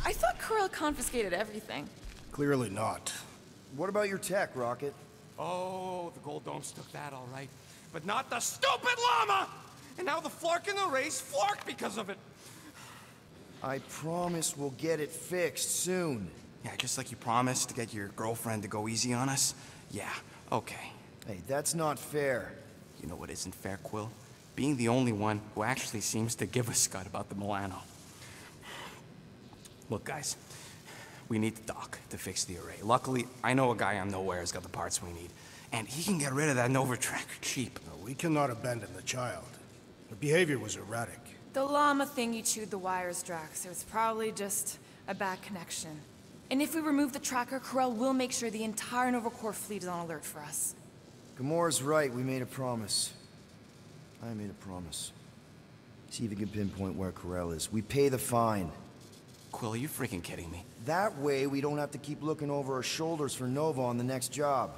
Speaker 2: I thought Ko-Rel confiscated everything.
Speaker 5: Clearly not.
Speaker 3: What about your tech, Rocket?
Speaker 4: Oh, the gold domes took that all right. But not the stupid llama! And now the Flark in the race flark because of it.
Speaker 3: I promise we'll get it fixed soon.
Speaker 4: Yeah, just like you promised to get your girlfriend to go easy on us. Yeah, okay.
Speaker 3: Hey, that's not fair.
Speaker 4: You know what isn't fair, Quill? Being the only one who actually seems to give a scut about the Milano. Look, guys, we need the dock to fix the array. Luckily, I know a guy on Nowhere has got the parts we need. And he can get rid of that Nova Tracker cheap.
Speaker 5: No, we cannot abandon the child. Her behavior was erratic.
Speaker 2: The llama thing you chewed the wires, Drax. It was probably just a bad connection. And if we remove the tracker, Ko-Rel will make sure the entire Nova Corps fleet is on alert for us.
Speaker 3: Gamora's right. We made a promise. I made a promise. See if you can pinpoint where Ko-Rel is. We pay the fine.
Speaker 4: Quill, are you freaking kidding me?
Speaker 3: That way, we don't have to keep looking over our shoulders for Nova on the next job.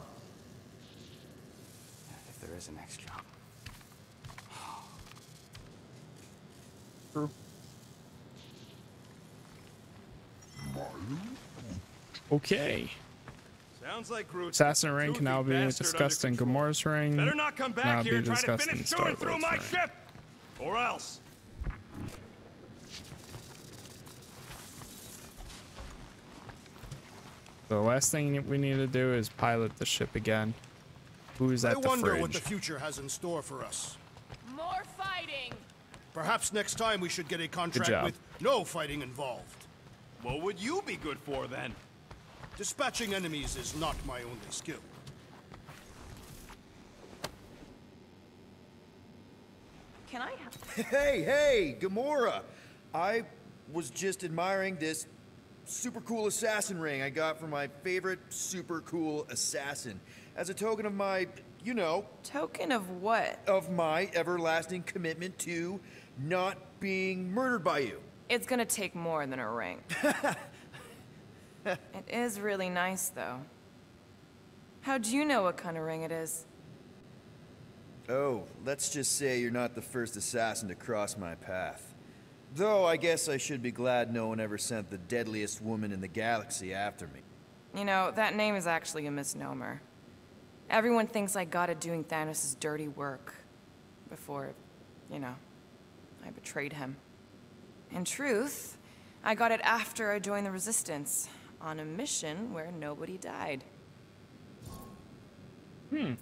Speaker 4: If there is a next job.
Speaker 1: True. Okay.
Speaker 25: Sounds like Groot.
Speaker 1: Assassin ring can now be discussed in
Speaker 25: under control.
Speaker 1: Gamora's ring.
Speaker 25: Better not come
Speaker 1: now
Speaker 25: back
Speaker 1: be
Speaker 25: here and try to
Speaker 1: discussed in
Speaker 25: finish chewing through
Speaker 1: Star-Lord's
Speaker 25: my
Speaker 1: ring.
Speaker 25: ship! Or else.
Speaker 1: The last thing we need to do is pilot the ship again. Who's
Speaker 5: I
Speaker 1: at the
Speaker 5: wonder what the future has in store for us.
Speaker 2: More fighting!
Speaker 5: Perhaps next time we should get a contract with no fighting involved.
Speaker 25: What would you be good for then?
Speaker 5: Dispatching enemies is not my only skill.
Speaker 2: Can I have...
Speaker 3: Hey, hey, Gamora! I was just admiring this super cool assassin ring I got from my favorite super cool assassin. As a token of my, you know,
Speaker 2: Token of what?
Speaker 3: of my everlasting commitment to not being murdered by you.
Speaker 2: It's gonna take more than a ring. it is really nice, though. How'd you know what kind of ring it is?
Speaker 3: Oh, let's just say you're not the first assassin to cross my path. Though I guess I should be glad no one ever sent the deadliest woman in the galaxy after me.
Speaker 2: You know, that name is actually a misnomer. Everyone thinks I got it doing Thanos' dirty work. Before, you know, I betrayed him. In truth, I got it after I joined the Resistance, on a mission where nobody died.
Speaker 1: Hmm.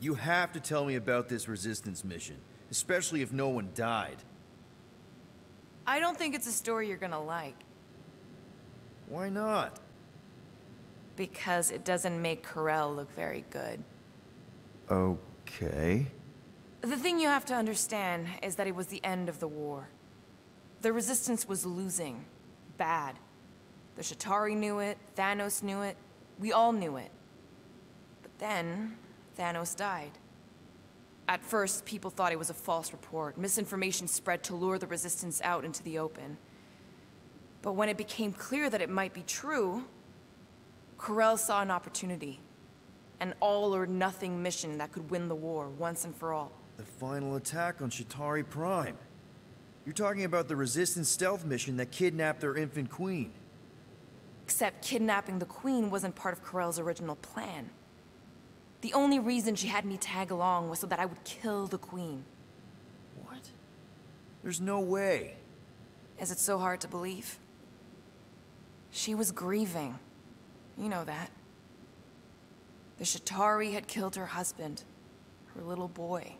Speaker 3: You have to tell me about this resistance mission, especially if no one died.
Speaker 2: I don't think it's a story you're gonna like.
Speaker 3: Why not?
Speaker 2: Because it doesn't make Ko-Rel look very good.
Speaker 3: Okay.
Speaker 2: The thing you have to understand is that it was the end of the war. The Resistance was losing. Bad. The Chitauri knew it, Thanos knew it, we all knew it. But then, Thanos died. At first, people thought it was a false report. Misinformation spread to lure the Resistance out into the open. But when it became clear that it might be true, Ko-Rel saw an opportunity. An all-or-nothing mission that could win the war once and for all.
Speaker 3: The final attack on Chitauri Prime. You're talking about the Resistance stealth mission that kidnapped their infant queen.
Speaker 2: Except kidnapping the Queen wasn't part of Ko-Rel's original plan. The only reason she had me tag along was so that I would kill the Queen.
Speaker 3: What? There's no way.
Speaker 2: Is it so hard to believe? She was grieving. You know that. The Chitauri had killed her husband, her little boy.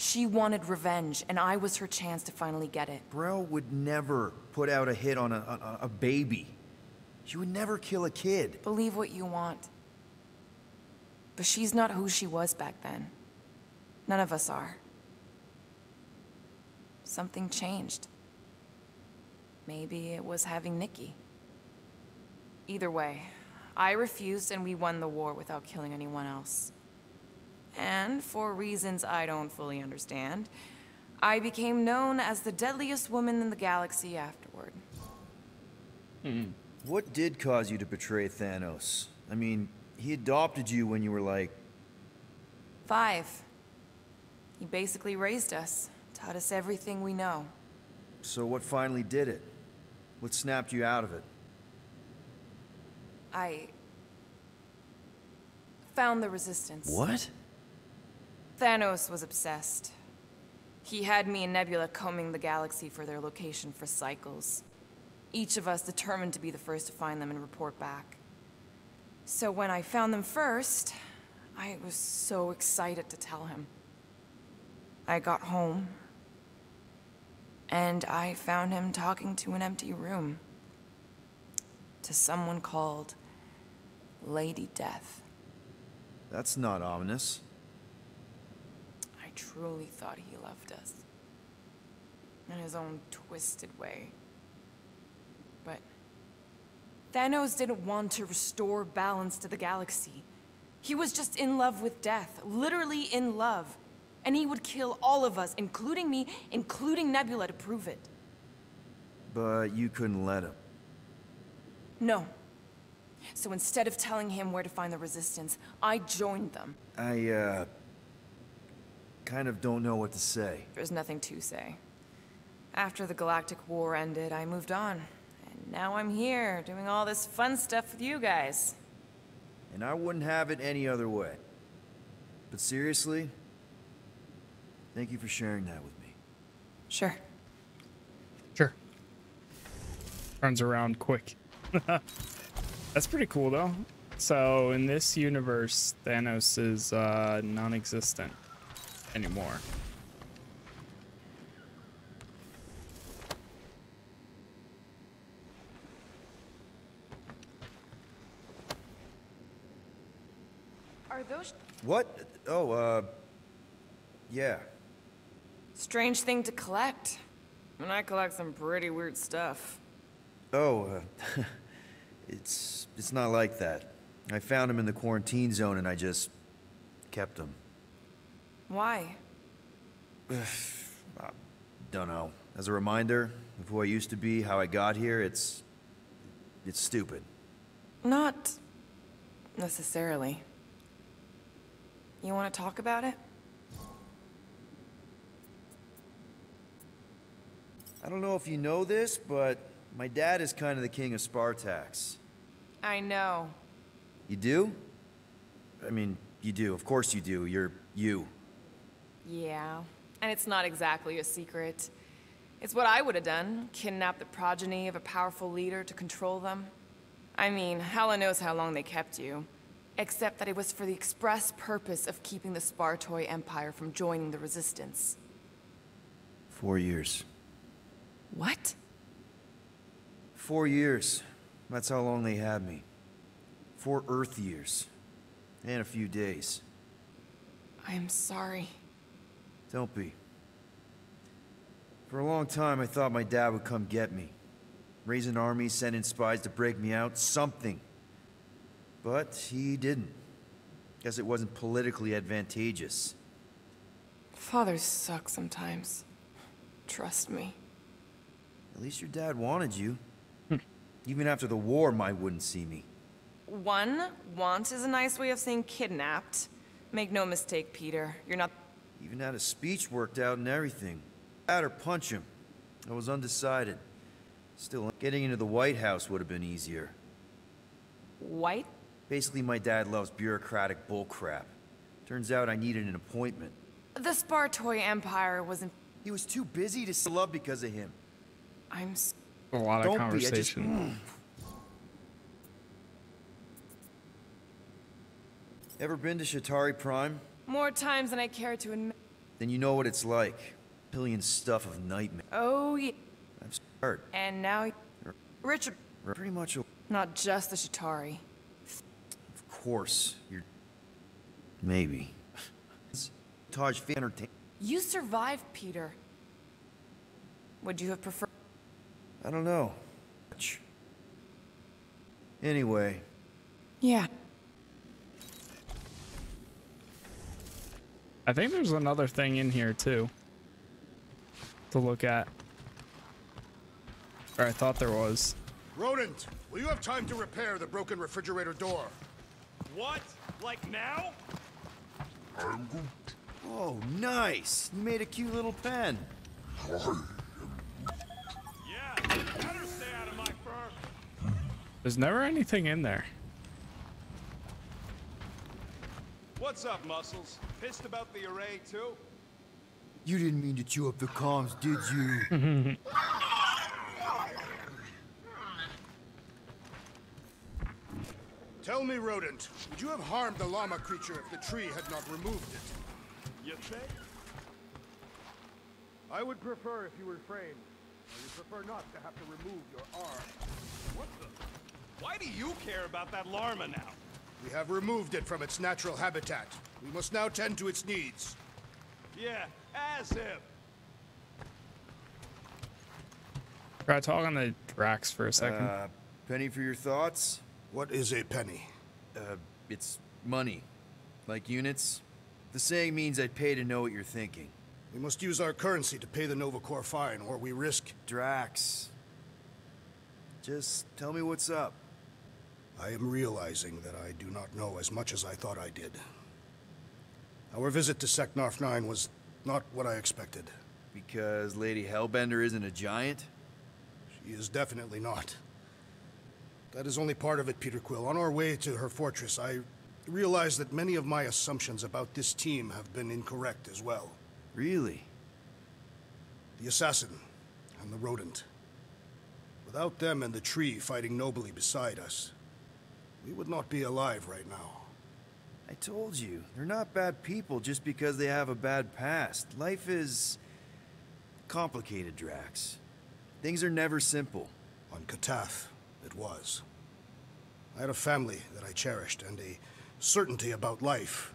Speaker 2: She wanted revenge, and I was her chance to finally get it.
Speaker 3: Brel would never put out a hit on a, a, a baby. She would never kill a kid.
Speaker 2: Believe what you want. But she's not who she was back then. None of us are. Something changed. Maybe it was having Nikki. Either way, I refused and we won the war without killing anyone else. And for reasons I don't fully understand, I became known as the deadliest woman in the galaxy afterward. Hmm.
Speaker 3: What did cause you to betray Thanos? I mean, he adopted you when you were like.
Speaker 2: Five. He basically raised us, taught us everything we know.
Speaker 3: So what finally did it? What snapped you out of it?
Speaker 2: I... found the Resistance.
Speaker 3: What?
Speaker 2: Thanos was obsessed. He had me and Nebula combing the galaxy for their location for cycles. Each of us determined to be the first to find them and report back. So when I found them first, I was so excited to tell him. I got home, and I found him talking to an empty room. To someone called Lady Death.
Speaker 3: That's not ominous.
Speaker 2: Truly thought he loved us. In his own twisted way. But Thanos didn't want to restore balance to the galaxy. He was just in love with death, literally in love. And he would kill all of us, including me, including Nebula, to prove it.
Speaker 3: But you couldn't let him.
Speaker 2: No. So instead of telling him where to find the Resistance, I joined them.
Speaker 3: I, uh. Kind of don't know what to say.
Speaker 2: There's nothing to say. After the Galactic War ended, I moved on. And now I'm here, doing all this fun stuff with you guys.
Speaker 3: And I wouldn't have it any other way. But seriously, thank you for sharing that with me.
Speaker 2: Sure.
Speaker 1: Sure. Turns around quick. That's pretty cool, though. So, in this universe, Thanos is uh, non existent anymore.
Speaker 2: Are those
Speaker 3: What? Oh, uh. Yeah.
Speaker 2: strange thing to collect? And I collect some pretty weird stuff.
Speaker 3: Oh, uh, it's it's not like that. I found him in the quarantine zone and I just kept him.
Speaker 2: Why?
Speaker 3: Don't know. As a reminder of who I used to be, how I got here, it's it's stupid.
Speaker 2: Not necessarily. You want to talk about it?
Speaker 3: I don't know if you know this, but my dad is kind of the king of Spartax.
Speaker 2: I know.
Speaker 3: You do? I mean, you do. Of course you do. You're you.
Speaker 2: Yeah. And it's not exactly a secret. It's what I would have done kidnap the progeny of a powerful leader to control them. I mean, Hala knows how long they kept you. Except that it was for the express purpose of keeping the Spartoy Empire from joining the Resistance.
Speaker 3: Four years.
Speaker 2: What?
Speaker 3: Four years. That's how long they had me. Four Earth years. And a few days.
Speaker 2: I am sorry.
Speaker 3: Don't be. For a long time, I thought my dad would come get me. Raise an army, send in spies to break me out, something. But he didn't. Guess it wasn't politically advantageous.
Speaker 2: Fathers suck sometimes. Trust me.
Speaker 3: At least your dad wanted you. Even after the war, my wouldn't see me.
Speaker 2: One, want is a nice way of saying kidnapped. Make no mistake, Peter. You're not.
Speaker 3: Even had a speech worked out and everything. That or punch him. I was undecided. Still, getting into the White House would have been easier.
Speaker 2: White?
Speaker 3: Basically, my dad loves bureaucratic bullcrap. Turns out I needed an appointment.
Speaker 2: The Spartoi Empire wasn't.
Speaker 3: He was too busy to still love because of him.
Speaker 2: I'm. s-
Speaker 1: A lot of
Speaker 3: Don't be, just-
Speaker 1: conversation.
Speaker 3: Ever been to Chitauri Prime?
Speaker 2: More times than I care to admit.
Speaker 3: Then you know what it's like. Billion stuff of nightmare.
Speaker 2: Oh, yeah.
Speaker 3: I'm scared.
Speaker 2: And now. Richard.
Speaker 3: Pretty much, of
Speaker 2: Not just the Chitauri.
Speaker 3: Of course, you're... Maybe. Taj Fi entertain...
Speaker 2: You survived, Peter. Would you have preferred.
Speaker 3: I don't know. Anyway,
Speaker 2: Yeah.
Speaker 1: I think there's another thing in here too to look at. Or I thought there was.
Speaker 5: Rodent, will you have time to repair the broken refrigerator door?
Speaker 4: What? Like now?
Speaker 3: Oh, nice! You made a cute little pen.
Speaker 4: Yeah, better stay out of my fur.
Speaker 1: There's never anything in there.
Speaker 4: What's up, Muscles? Pissed about the array, too?
Speaker 3: You didn't mean to chew up the comms, did you?
Speaker 5: Tell me, Rodent, would you have harmed the llama creature if the tree had not removed it?
Speaker 4: You think?
Speaker 5: I would prefer if you refrained. I you prefer not to have to remove your arm.
Speaker 4: What the? Why do you care about that llama now?
Speaker 5: We have removed it from its natural habitat. We must now tend to its needs.
Speaker 4: Yeah, as if.
Speaker 1: Try on the Drax for a second.
Speaker 3: Uh, penny for your thoughts?
Speaker 5: What is a penny?
Speaker 3: Uh, it's money. Like units. The saying means I'd pay to know what you're thinking.
Speaker 5: We must use our currency to pay the Nova Corps fine, or we risk...
Speaker 3: Drax. Just tell me what's up.
Speaker 5: I am realizing that I do not know as much as I thought I did. Our visit to Seknarf 9 was not what I expected.
Speaker 3: Because Lady Hellbender isn't a giant?
Speaker 5: She is definitely not. That is only part of it, Peter Quill. On our way to her fortress, I realized that many of my assumptions about this team have been incorrect as well.
Speaker 3: Really?
Speaker 5: The assassin and the rodent. Without them and the tree fighting nobly beside us, we would not be alive right now.
Speaker 3: I told you, they're not bad people just because they have a bad past. Life is complicated, Drax. Things are never simple.
Speaker 5: On Katath, it was. I had a family that I cherished and a certainty about life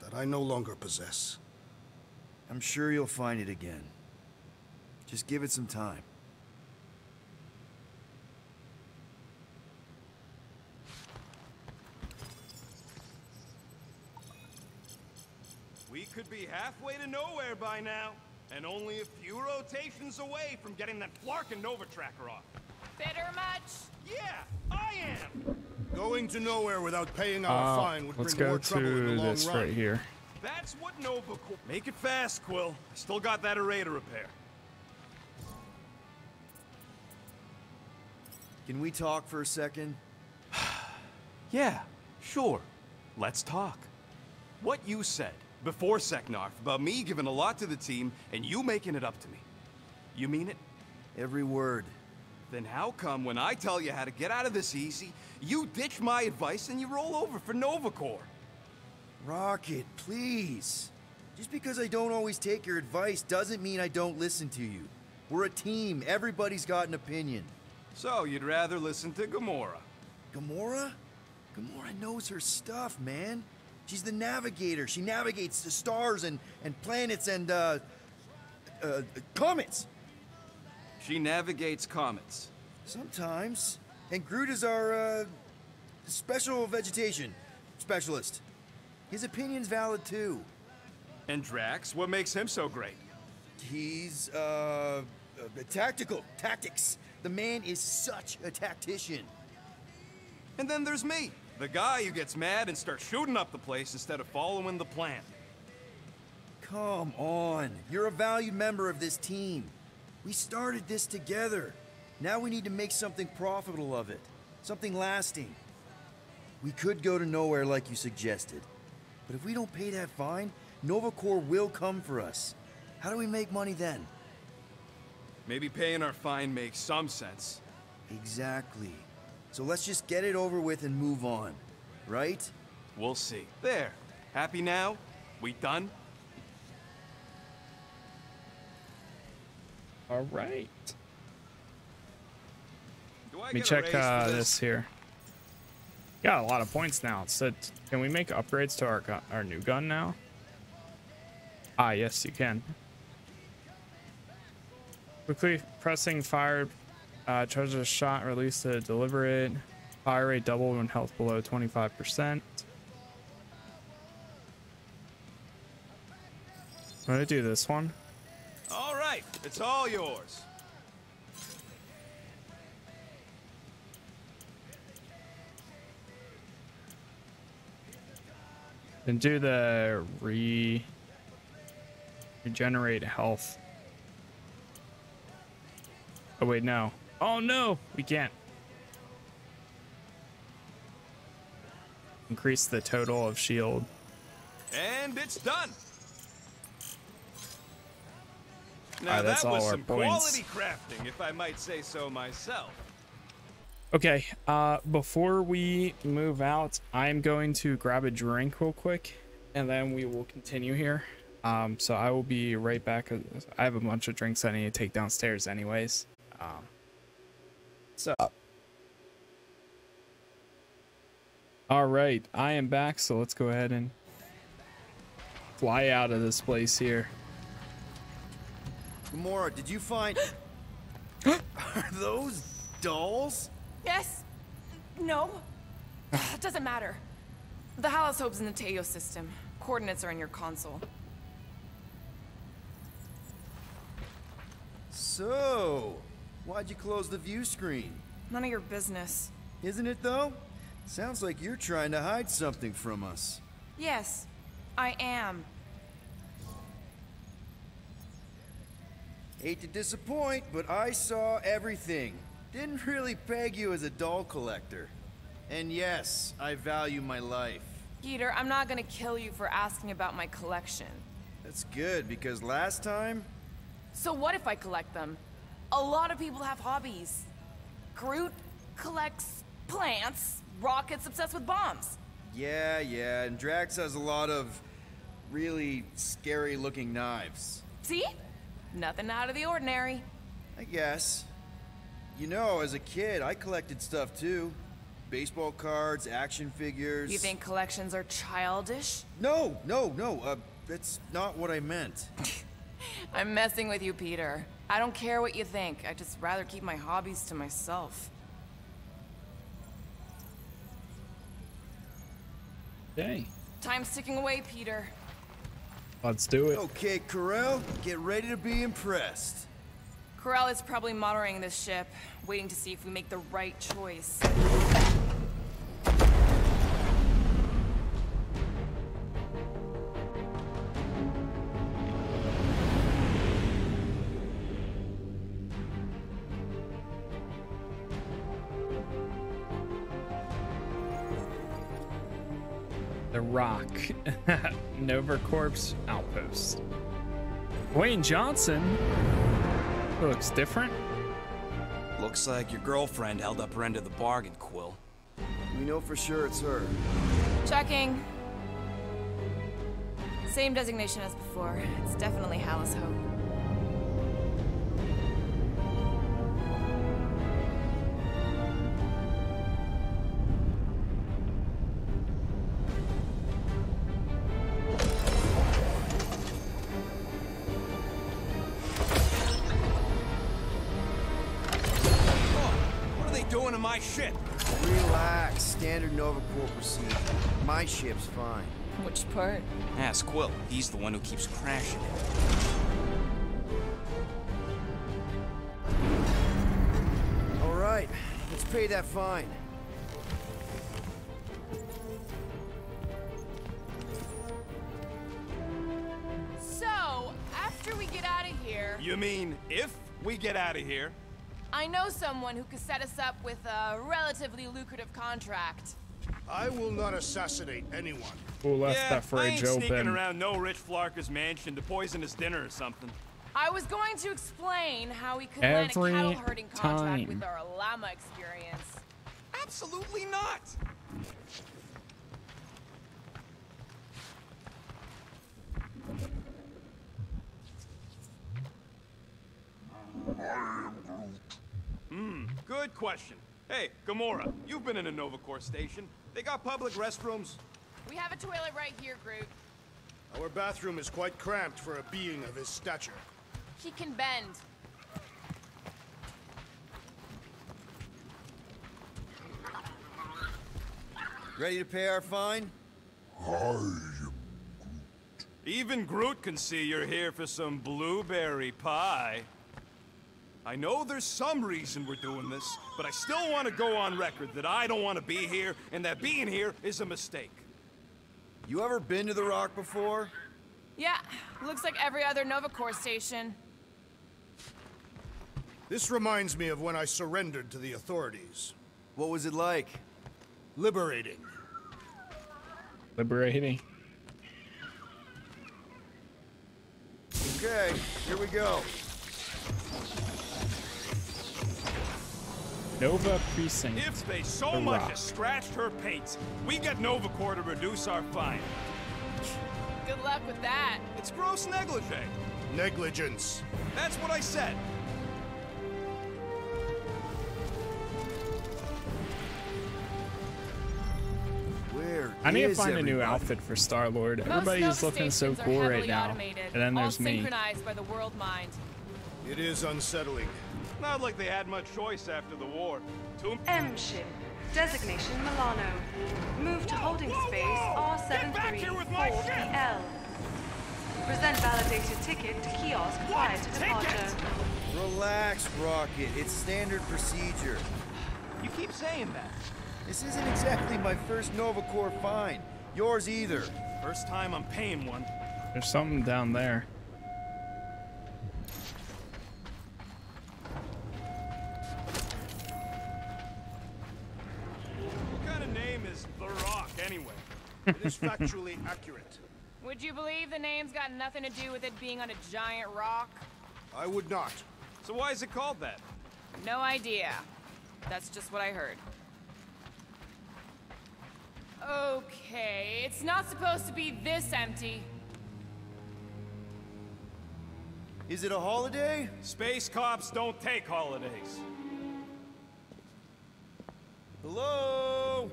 Speaker 5: that I no longer possess.
Speaker 3: I'm sure you'll find it again. Just give it some time.
Speaker 4: We could be halfway to nowhere by now, and only a few rotations away from getting that Flarkin Nova Tracker off.
Speaker 2: Bitter much?
Speaker 4: Yeah, I am!
Speaker 5: Going to nowhere without paying our
Speaker 1: Uh,
Speaker 5: fine would
Speaker 1: let's
Speaker 5: bring
Speaker 1: go
Speaker 5: more trouble in the
Speaker 1: to
Speaker 5: long
Speaker 1: this
Speaker 5: run.
Speaker 1: right here.
Speaker 4: That's what Nova Corps... Make it fast, Quill. I still got that array to repair.
Speaker 3: Can we talk for a second?
Speaker 4: Yeah, sure. Let's talk. What you said before Seknarf about me giving a lot to the team and you making it up to me. You mean it?
Speaker 3: Every word.
Speaker 4: Then how come when I tell you how to get out of this easy, you ditch my advice and you roll over for Nova Corps?
Speaker 3: Rocket, please. Just because I don't always take your advice doesn't mean I don't listen to you. We're a team. Everybody's got an opinion.
Speaker 4: So you'd rather listen to Gamora?
Speaker 3: Gamora? Gamora knows her stuff, man. She's the navigator. She navigates the stars and, and planets and, uh, uh, comets.
Speaker 4: She navigates comets.
Speaker 3: Sometimes. And Groot is our, uh, special vegetation specialist. His opinion's valid too.
Speaker 4: And Drax, what makes him so great?
Speaker 3: He's, uh, uh, tactical. Tactics. The man is such a tactician.
Speaker 4: And then there's me, the guy who gets mad and starts shooting up the place instead of following the plan.
Speaker 3: Come on. You're a valued member of this team. We started this together. Now we need to make something profitable of it. Something lasting. We could go to nowhere like you suggested. But if we don't pay that fine, Nova Corps will come for us. How do we make money then?
Speaker 4: Maybe paying our fine makes some sense.
Speaker 3: Exactly. So let's just get it over with and move on. Right?
Speaker 4: We'll see. There. Happy now? We done?
Speaker 1: All right.
Speaker 4: Do I
Speaker 1: Let me
Speaker 4: get
Speaker 1: check uh,
Speaker 4: this?
Speaker 1: this here. Got a lot of points now. So can we make upgrades to our gun, our new gun now? Ah, yes, you can. Quickly pressing fire, uh, charges a shot, release to deliver it. Fire rate doubled when health below 25%. I'm gonna do this one.
Speaker 4: All right, it's all yours.
Speaker 1: Then do the re regenerate health. Oh wait, no. Oh no, we can't. Increase the total of shield.
Speaker 4: And it's done. Now
Speaker 1: Alright, that's
Speaker 4: that was
Speaker 1: our
Speaker 4: some
Speaker 1: points.
Speaker 4: quality crafting, if I might say so myself.
Speaker 1: Okay, uh, before we move out, I'm going to grab a drink real quick, and then we will continue here. Um, so I will be right back. I have a bunch of drinks I need to take downstairs, anyways. Um, so, all right, I am back. So let's go ahead and fly out of this place here.
Speaker 3: Gamora, did you find. Are those dolls?
Speaker 2: Yes. No. It doesn't matter. The Hallis Hope's in the Teo system. Coordinates are in your console.
Speaker 3: So, why'd you close the view screen?
Speaker 2: None of your business.
Speaker 3: Isn't it though? Sounds like you're trying to hide something from us.
Speaker 2: Yes, I am.
Speaker 3: Hate to disappoint, but I saw everything. Didn't really peg you as a doll collector. And yes, I value my life.
Speaker 2: Peter, I'm not gonna kill you for asking about my collection.
Speaker 3: That's good, because last time,
Speaker 2: So what if I collect them? A lot of people have hobbies. Groot collects plants, Rocket's obsessed with bombs.
Speaker 3: yeah, yeah, and Drax has a lot of really scary looking knives.
Speaker 2: See? Nothing out of the ordinary.
Speaker 3: I guess. You know, as a kid, I collected stuff too. Baseball cards, action figures.
Speaker 2: You think collections are childish?
Speaker 3: No, no, no, uh, that's not what I meant.
Speaker 2: I'm messing with you, Peter. I don't care what you think. I'd just rather keep my hobbies to myself.
Speaker 1: Okay,
Speaker 2: Time's ticking away, Peter.
Speaker 1: let's do it.
Speaker 3: Okay, Ko-Rel, get ready to be impressed.
Speaker 2: Ko-Rel is probably monitoring this ship, waiting to see if we make the right choice.
Speaker 1: Rock, Nova Corps Outpost. Dwayne Johnson looks different.
Speaker 9: Looks like your girlfriend held up her end of the bargain, Quill.
Speaker 3: We know for sure it's her.
Speaker 2: Checking. Same designation as before. It's definitely Hallis Hope.
Speaker 3: Standard Nova Corps procedure. My ship's fine.
Speaker 2: Which part?
Speaker 9: Ask Quill. He's the one who keeps crashing it.
Speaker 3: All right. Let's pay that fine.
Speaker 2: So, after we get out of here,
Speaker 4: You mean if we get out of here?
Speaker 2: I know someone who could set us up with a relatively lucrative contract.
Speaker 5: I will not assassinate anyone.
Speaker 1: Who left
Speaker 4: yeah,
Speaker 1: that
Speaker 4: I
Speaker 1: fridge
Speaker 4: ain't sneaking around no rich Flarker's mansion to poison his dinner or something.
Speaker 2: I was going to explain how we could land a cattle herding contract
Speaker 1: time.
Speaker 2: with our llama experience.
Speaker 4: Absolutely not. Hmm, good question. Hey, Gamora, you've been in a Nova Corps station. They got public restrooms.
Speaker 2: We have a toilet right here, Groot.
Speaker 5: Our bathroom is quite cramped for a being of his stature.
Speaker 2: He can bend.
Speaker 3: Ready to pay our fine? Groot.
Speaker 4: Even Groot can see you're here for some blueberry pie. I know there's some reason we're doing this, but I still want to go on record that I don't want to be here and that being here is a mistake.
Speaker 3: You ever been to the Rock before?
Speaker 2: Yeah, looks like every other Nova Corps station.
Speaker 5: This reminds me of when I surrendered to the authorities.
Speaker 3: What was it like?
Speaker 5: Liberating.
Speaker 1: Liberating.
Speaker 3: Okay, here we go.
Speaker 1: Nova Precinct.
Speaker 4: If they so
Speaker 1: The
Speaker 4: much
Speaker 1: Rock.
Speaker 4: as scratched her paints, we get Nova Corps to reduce our fine.
Speaker 2: Good luck with that.
Speaker 4: It's gross negligee.
Speaker 5: Negligence.
Speaker 4: That's what I said.
Speaker 3: Where
Speaker 1: I need to
Speaker 3: is
Speaker 1: find a new outfit for Star Lord.
Speaker 2: Most
Speaker 1: Everybody's looking so cool right
Speaker 2: heavily
Speaker 1: now.
Speaker 2: automated,
Speaker 1: And then
Speaker 2: all
Speaker 1: there's me.
Speaker 2: synchronized by the world mind.
Speaker 5: It is unsettling.
Speaker 4: Not like they had much choice after the war. Too
Speaker 11: M ship. Designation Milano. Move to holding space R734PL. Present validated ticket to kiosk prior to departure.
Speaker 3: Relax, Rocket. It's standard procedure.
Speaker 4: You keep saying that.
Speaker 3: This isn't exactly my first Nova Corps fine. Yours either.
Speaker 4: First time I'm paying one.
Speaker 1: There's something down there.
Speaker 4: What kind of name Rock, anyway?
Speaker 5: It is factually accurate.
Speaker 2: Would you believe the name's got nothing to do with it being on a giant rock?
Speaker 5: I would not.
Speaker 4: So why is it called that?
Speaker 2: No idea. That's just what I heard. Okay, it's not supposed to be this empty.
Speaker 3: Is it a holiday?
Speaker 4: Space cops don't take holidays.
Speaker 3: Hello?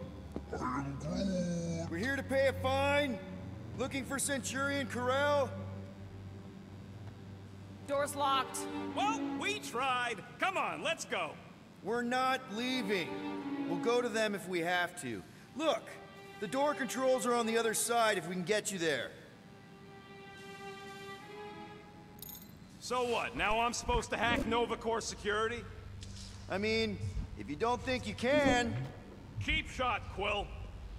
Speaker 3: We're here to pay a fine. Looking for Centurion Ko-Rel?
Speaker 2: Door's locked.
Speaker 4: Well, we tried. Come on, let's go.
Speaker 3: We're not leaving. We'll go to them if we have to. Look, the door controls are on the other side if we can get you there.
Speaker 4: So what? Now I'm supposed to hack Nova Corps security?
Speaker 3: I mean, if you don't think you can.
Speaker 4: Cheap shot, Quill.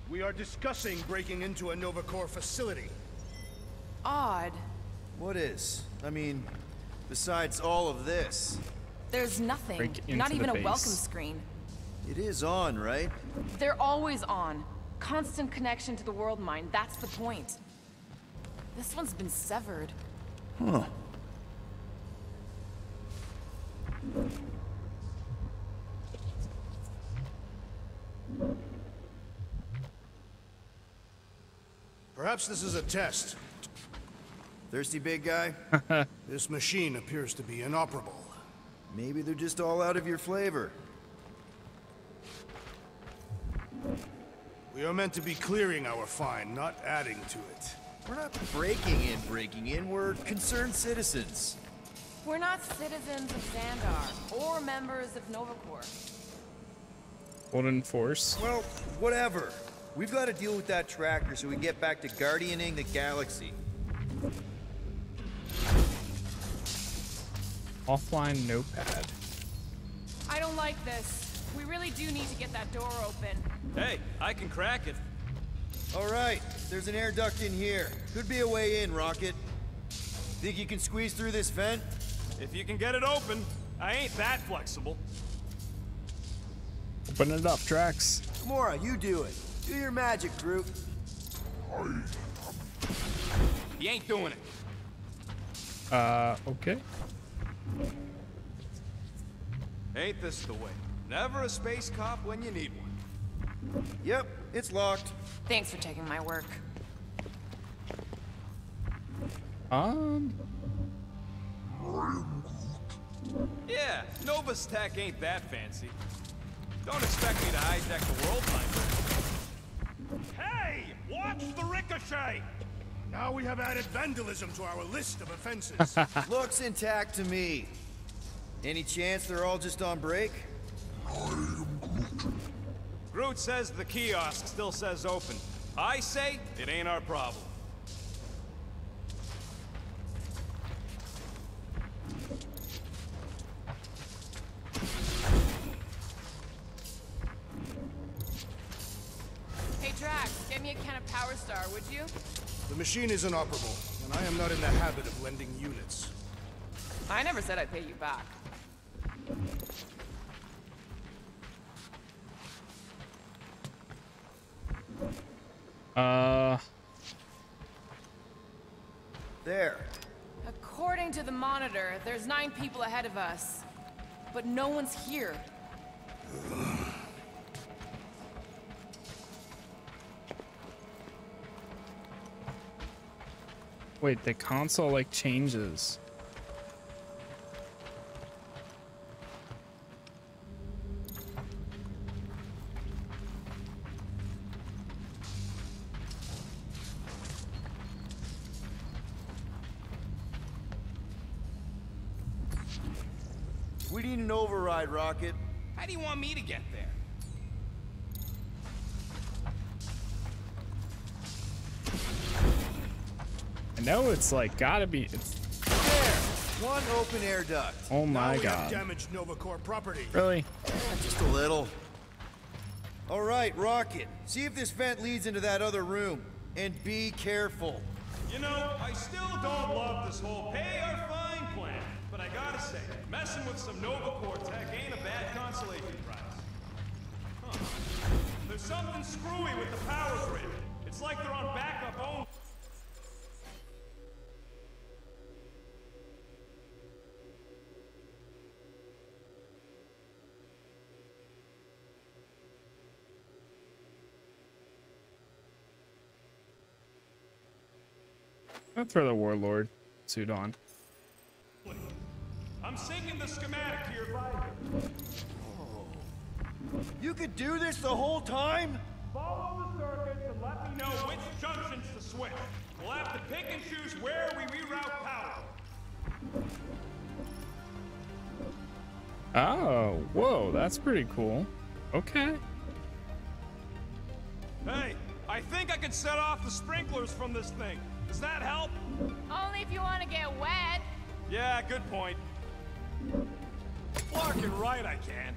Speaker 5: We are discussing breaking into a Nova Corps facility.
Speaker 2: Odd.
Speaker 3: What is? I mean, besides all of this.
Speaker 2: There's nothing.
Speaker 3: Break into
Speaker 2: Not
Speaker 3: the
Speaker 2: even a welcome screen.
Speaker 3: It is on, right?
Speaker 2: They're always on. Constant connection to the world mind. That's the point. This one's been severed.
Speaker 3: Huh.
Speaker 5: Perhaps this is a test.
Speaker 3: Thirsty big guy?
Speaker 5: this machine appears to be inoperable.
Speaker 3: Maybe they're just all out of your flavor.
Speaker 5: We are meant to be clearing our find, not adding to it.
Speaker 3: We're not breaking in, breaking in. We're concerned citizens.
Speaker 2: We're not citizens of Xandar or members of Novacorp. Corps.
Speaker 1: Golden Force.
Speaker 3: Well, whatever. We've got to deal with that tracker so we can get back to guardianing the galaxy.
Speaker 1: Offline notepad.
Speaker 2: I don't like this. We really do need to get that door open.
Speaker 4: Hey, I can crack it.
Speaker 3: All right, there's an air duct in here. Could be a way in, Rocket. Think you can squeeze through this vent?
Speaker 4: If you can get it open, I ain't that flexible.
Speaker 1: Open it up, Drax.
Speaker 3: Gamora, you do it. Do your magic, Groot.
Speaker 4: He ain't doing it.
Speaker 1: Uh, okay.
Speaker 4: Ain't this the way? Never a space cop when you need one.
Speaker 3: Yep, it's locked.
Speaker 2: Thanks for taking my work.
Speaker 1: Um.
Speaker 4: Yeah, Nova's tech ain't that fancy. Don't expect me to hijack the world like
Speaker 5: Hey! Watch the ricochet! Now we have added vandalism to our list of offenses.
Speaker 3: Looks intact to me. Any chance they're all just on break?
Speaker 4: I am Groot says the kiosk still says open. I say it ain't our problem.
Speaker 2: Drax, get me a can of Power Star, would you?
Speaker 5: the machine is inoperable, and I am not in the habit of lending units.
Speaker 2: I never said I'd pay you back.
Speaker 1: Uh.
Speaker 3: There.
Speaker 2: According to the monitor, there's nine people ahead of us. But no one's here.
Speaker 1: Wait, the console like changes. It's like gotta be. It's,
Speaker 3: There! One open air duct.
Speaker 1: oh my
Speaker 5: now we have
Speaker 1: god.
Speaker 5: damaged Nova Corps property.
Speaker 1: Really?
Speaker 3: Just a little. All right, Rocket. See if this vent leads into that other room. And be careful.
Speaker 4: You know, I still don't love this whole pay or fine plan, but I gotta say, messing with some Nova Corps tech ain't a bad consolation prize. Huh. There's something screwy with the power grid. It's like they're on backup only.
Speaker 1: I'll throw the warlord suit on.
Speaker 4: I'm syncing the schematic to your Viper.
Speaker 3: You could do this the whole time?
Speaker 4: Follow the circuits and let me know which junctions to switch. We'll have to pick and choose where we reroute power.
Speaker 1: Oh, whoa, that's pretty cool. Okay.
Speaker 4: Hey, I think I can set off the sprinklers from this thing. Does that help?
Speaker 2: Only if you want to get wet.
Speaker 4: Yeah, good point. Fucking right I can.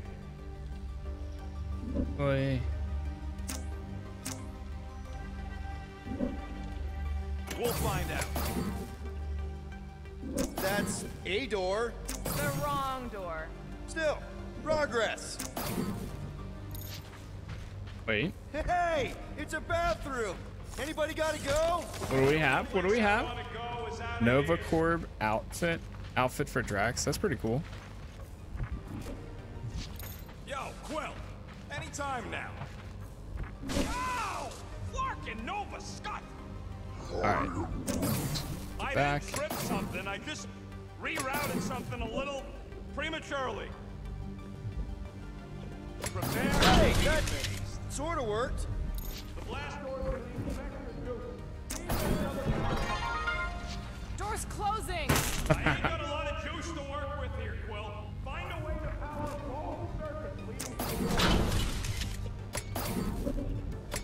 Speaker 1: Boy.
Speaker 4: We'll find out.
Speaker 3: That's a door.
Speaker 2: The wrong door.
Speaker 3: Still, progress.
Speaker 1: Wait.
Speaker 3: Hey, it's a bathroom. Anybody gotta go?
Speaker 1: What do we have? What do we have? Nova Corp outfit. Outfit for Drax. That's pretty cool.
Speaker 4: Yo, Quill. Anytime now. Ow! Flarkin Nova Scott!
Speaker 1: All right.
Speaker 4: I
Speaker 1: Back.
Speaker 4: didn't trip something. I just rerouted something a little prematurely. Prepare.
Speaker 3: Hey, that sort of worked.
Speaker 4: The blast work with here, Quill. Find a way to power all circuits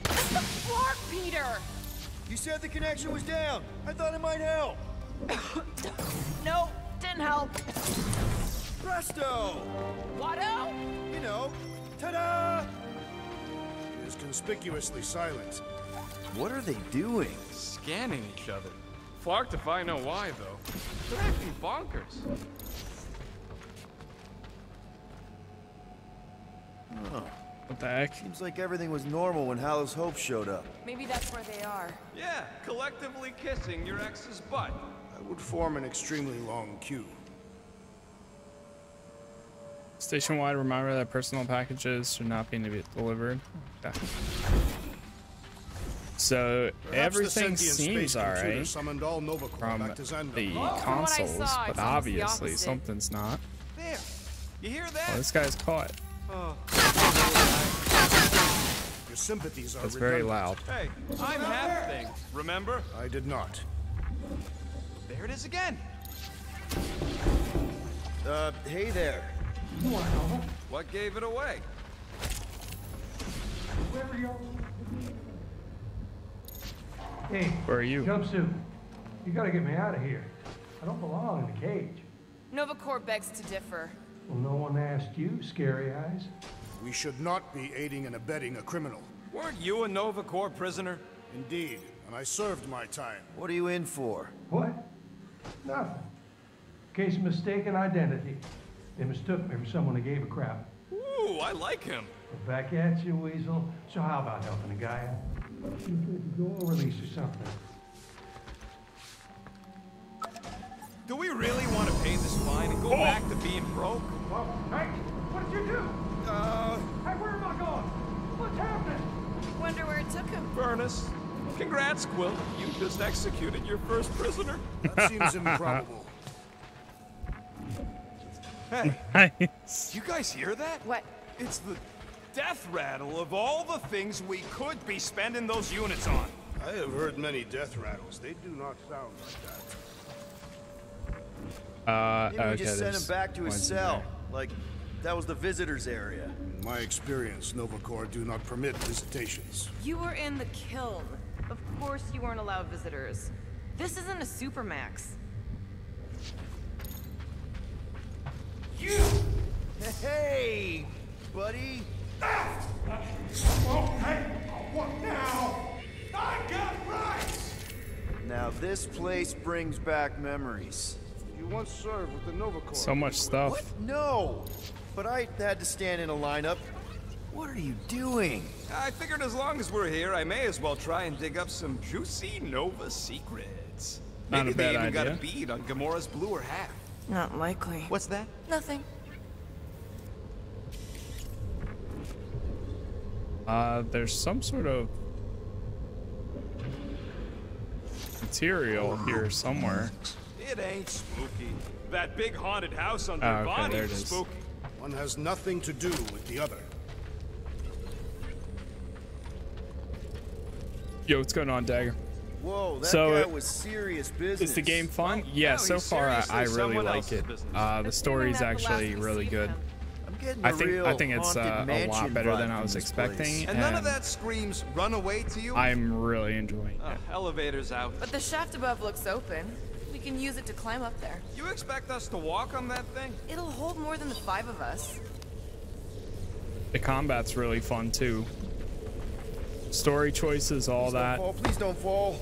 Speaker 2: Hit the floor, Peter!
Speaker 3: You said the connection was down. I thought it might help.
Speaker 2: no, didn't help.
Speaker 3: Presto!
Speaker 2: Watto?
Speaker 3: You know, ta-da!
Speaker 5: It is conspicuously silent.
Speaker 3: What are they doing?
Speaker 26: Scanning each other. Flark if I know why, though. They're acting bonkers.
Speaker 3: Huh.
Speaker 1: What the heck?
Speaker 3: Seems like everything was normal when Hallows Hope showed up.
Speaker 2: Maybe that's where they are.
Speaker 4: Yeah, collectively kissing your ex's butt.
Speaker 5: That would form an extremely long queue.
Speaker 1: Station-wide reminder that personal packages should not be delivered. Okay. So
Speaker 5: Perhaps
Speaker 1: everything seems alright
Speaker 5: summoned all Nova
Speaker 1: from
Speaker 5: back to Xandar.
Speaker 1: the
Speaker 2: Well, from
Speaker 1: consoles,
Speaker 2: saw,
Speaker 1: but
Speaker 2: it's almost the
Speaker 1: obviously something's not.
Speaker 4: There. You hear that?
Speaker 1: Oh, this guy's caught.
Speaker 4: Oh.
Speaker 5: Your sympathies are
Speaker 1: That's very
Speaker 5: redundant.
Speaker 1: loud.
Speaker 4: Hey, I'm half thing. Remember?
Speaker 5: I did not.
Speaker 4: There it is again.
Speaker 3: Uh, hey there.
Speaker 4: What gave it away?
Speaker 27: Hey,
Speaker 1: Where are you?
Speaker 27: Jumpsuit. You gotta get me out of here. I don't belong in the cage.
Speaker 2: Nova Corps begs to differ.
Speaker 27: Well, no one asked you, Scary Eyes.
Speaker 5: We should not be aiding and abetting a criminal.
Speaker 4: Weren't you a Nova Corps prisoner?
Speaker 5: Indeed, and I served my time.
Speaker 3: What are you in for?
Speaker 27: What? Nothing. Case of mistaken identity. They mistook me for someone who gave a crap.
Speaker 4: Ooh, I like him.
Speaker 27: Well, back at you, Weasel. So how about helping a guy out? You take release or something.
Speaker 4: Do we really want to pay this fine and go back to being broke?
Speaker 27: Well, hey, what did you do?
Speaker 4: Uh,
Speaker 27: Hey, where am I going? What's happening?
Speaker 2: Wonder where it took him.
Speaker 4: Furnace. Congrats, Quill. You just executed your first prisoner.
Speaker 5: That seems improbable.
Speaker 4: Hey,
Speaker 1: Nice.
Speaker 4: you guys hear that?
Speaker 2: What?
Speaker 4: It's the death rattle of all the things we could be spending those units on.
Speaker 5: I have heard many death rattles. They do not sound like that.
Speaker 1: Uh,
Speaker 3: Maybe we just sent him back to his cell. Like, that was the visitor's area.
Speaker 5: In my experience, Nova Corps do not permit visitations.
Speaker 2: You were in the kiln. Of course you weren't allowed visitors. This isn't a supermax.
Speaker 3: You! Hey, buddy!
Speaker 6: What now? I got rights!
Speaker 3: Now this place brings back memories.
Speaker 5: You once served with the Nova Corps.
Speaker 1: So much stuff.
Speaker 3: What? No! But I had to stand in a lineup. What are you doing?
Speaker 4: I figured as long as we're here, I may as well try and dig up some juicy Nova secrets.
Speaker 1: Not
Speaker 4: Maybe
Speaker 1: a
Speaker 4: they
Speaker 1: bad
Speaker 4: even got a bead on Gamora's bluer half.
Speaker 2: Not likely.
Speaker 4: What's that?
Speaker 2: Nothing.
Speaker 1: Uh, there's some sort of material here somewhere.
Speaker 4: It ain't spooky. That big haunted house under
Speaker 1: Oh, okay,
Speaker 4: Bonnie
Speaker 1: there it
Speaker 4: is
Speaker 1: is.
Speaker 4: spooky.
Speaker 5: One has nothing to do with the other.
Speaker 1: Yo, what's going on, Dagger?
Speaker 3: Whoa, that
Speaker 1: So,
Speaker 3: guy was serious business.
Speaker 1: Is the game fun? yeah,
Speaker 4: no,
Speaker 1: so far I, I really like it. Uh, the story's
Speaker 2: that
Speaker 1: actually really good.
Speaker 2: him.
Speaker 3: I'm getting
Speaker 1: I
Speaker 3: a
Speaker 1: think
Speaker 3: real
Speaker 1: I think it's uh, a lot better than I was expecting,
Speaker 3: place.
Speaker 4: And none of that screams run away to you?
Speaker 1: I'm really enjoying
Speaker 4: Uh,
Speaker 1: it.
Speaker 4: elevator's out.
Speaker 2: But the shaft above looks open. We can use it to climb up there.
Speaker 4: You expect us to walk on that thing?
Speaker 2: It'll hold more than the five of us.
Speaker 1: The combat's really fun too. Story choices, all
Speaker 3: Please
Speaker 1: that.
Speaker 3: Don't fall, please don't fall.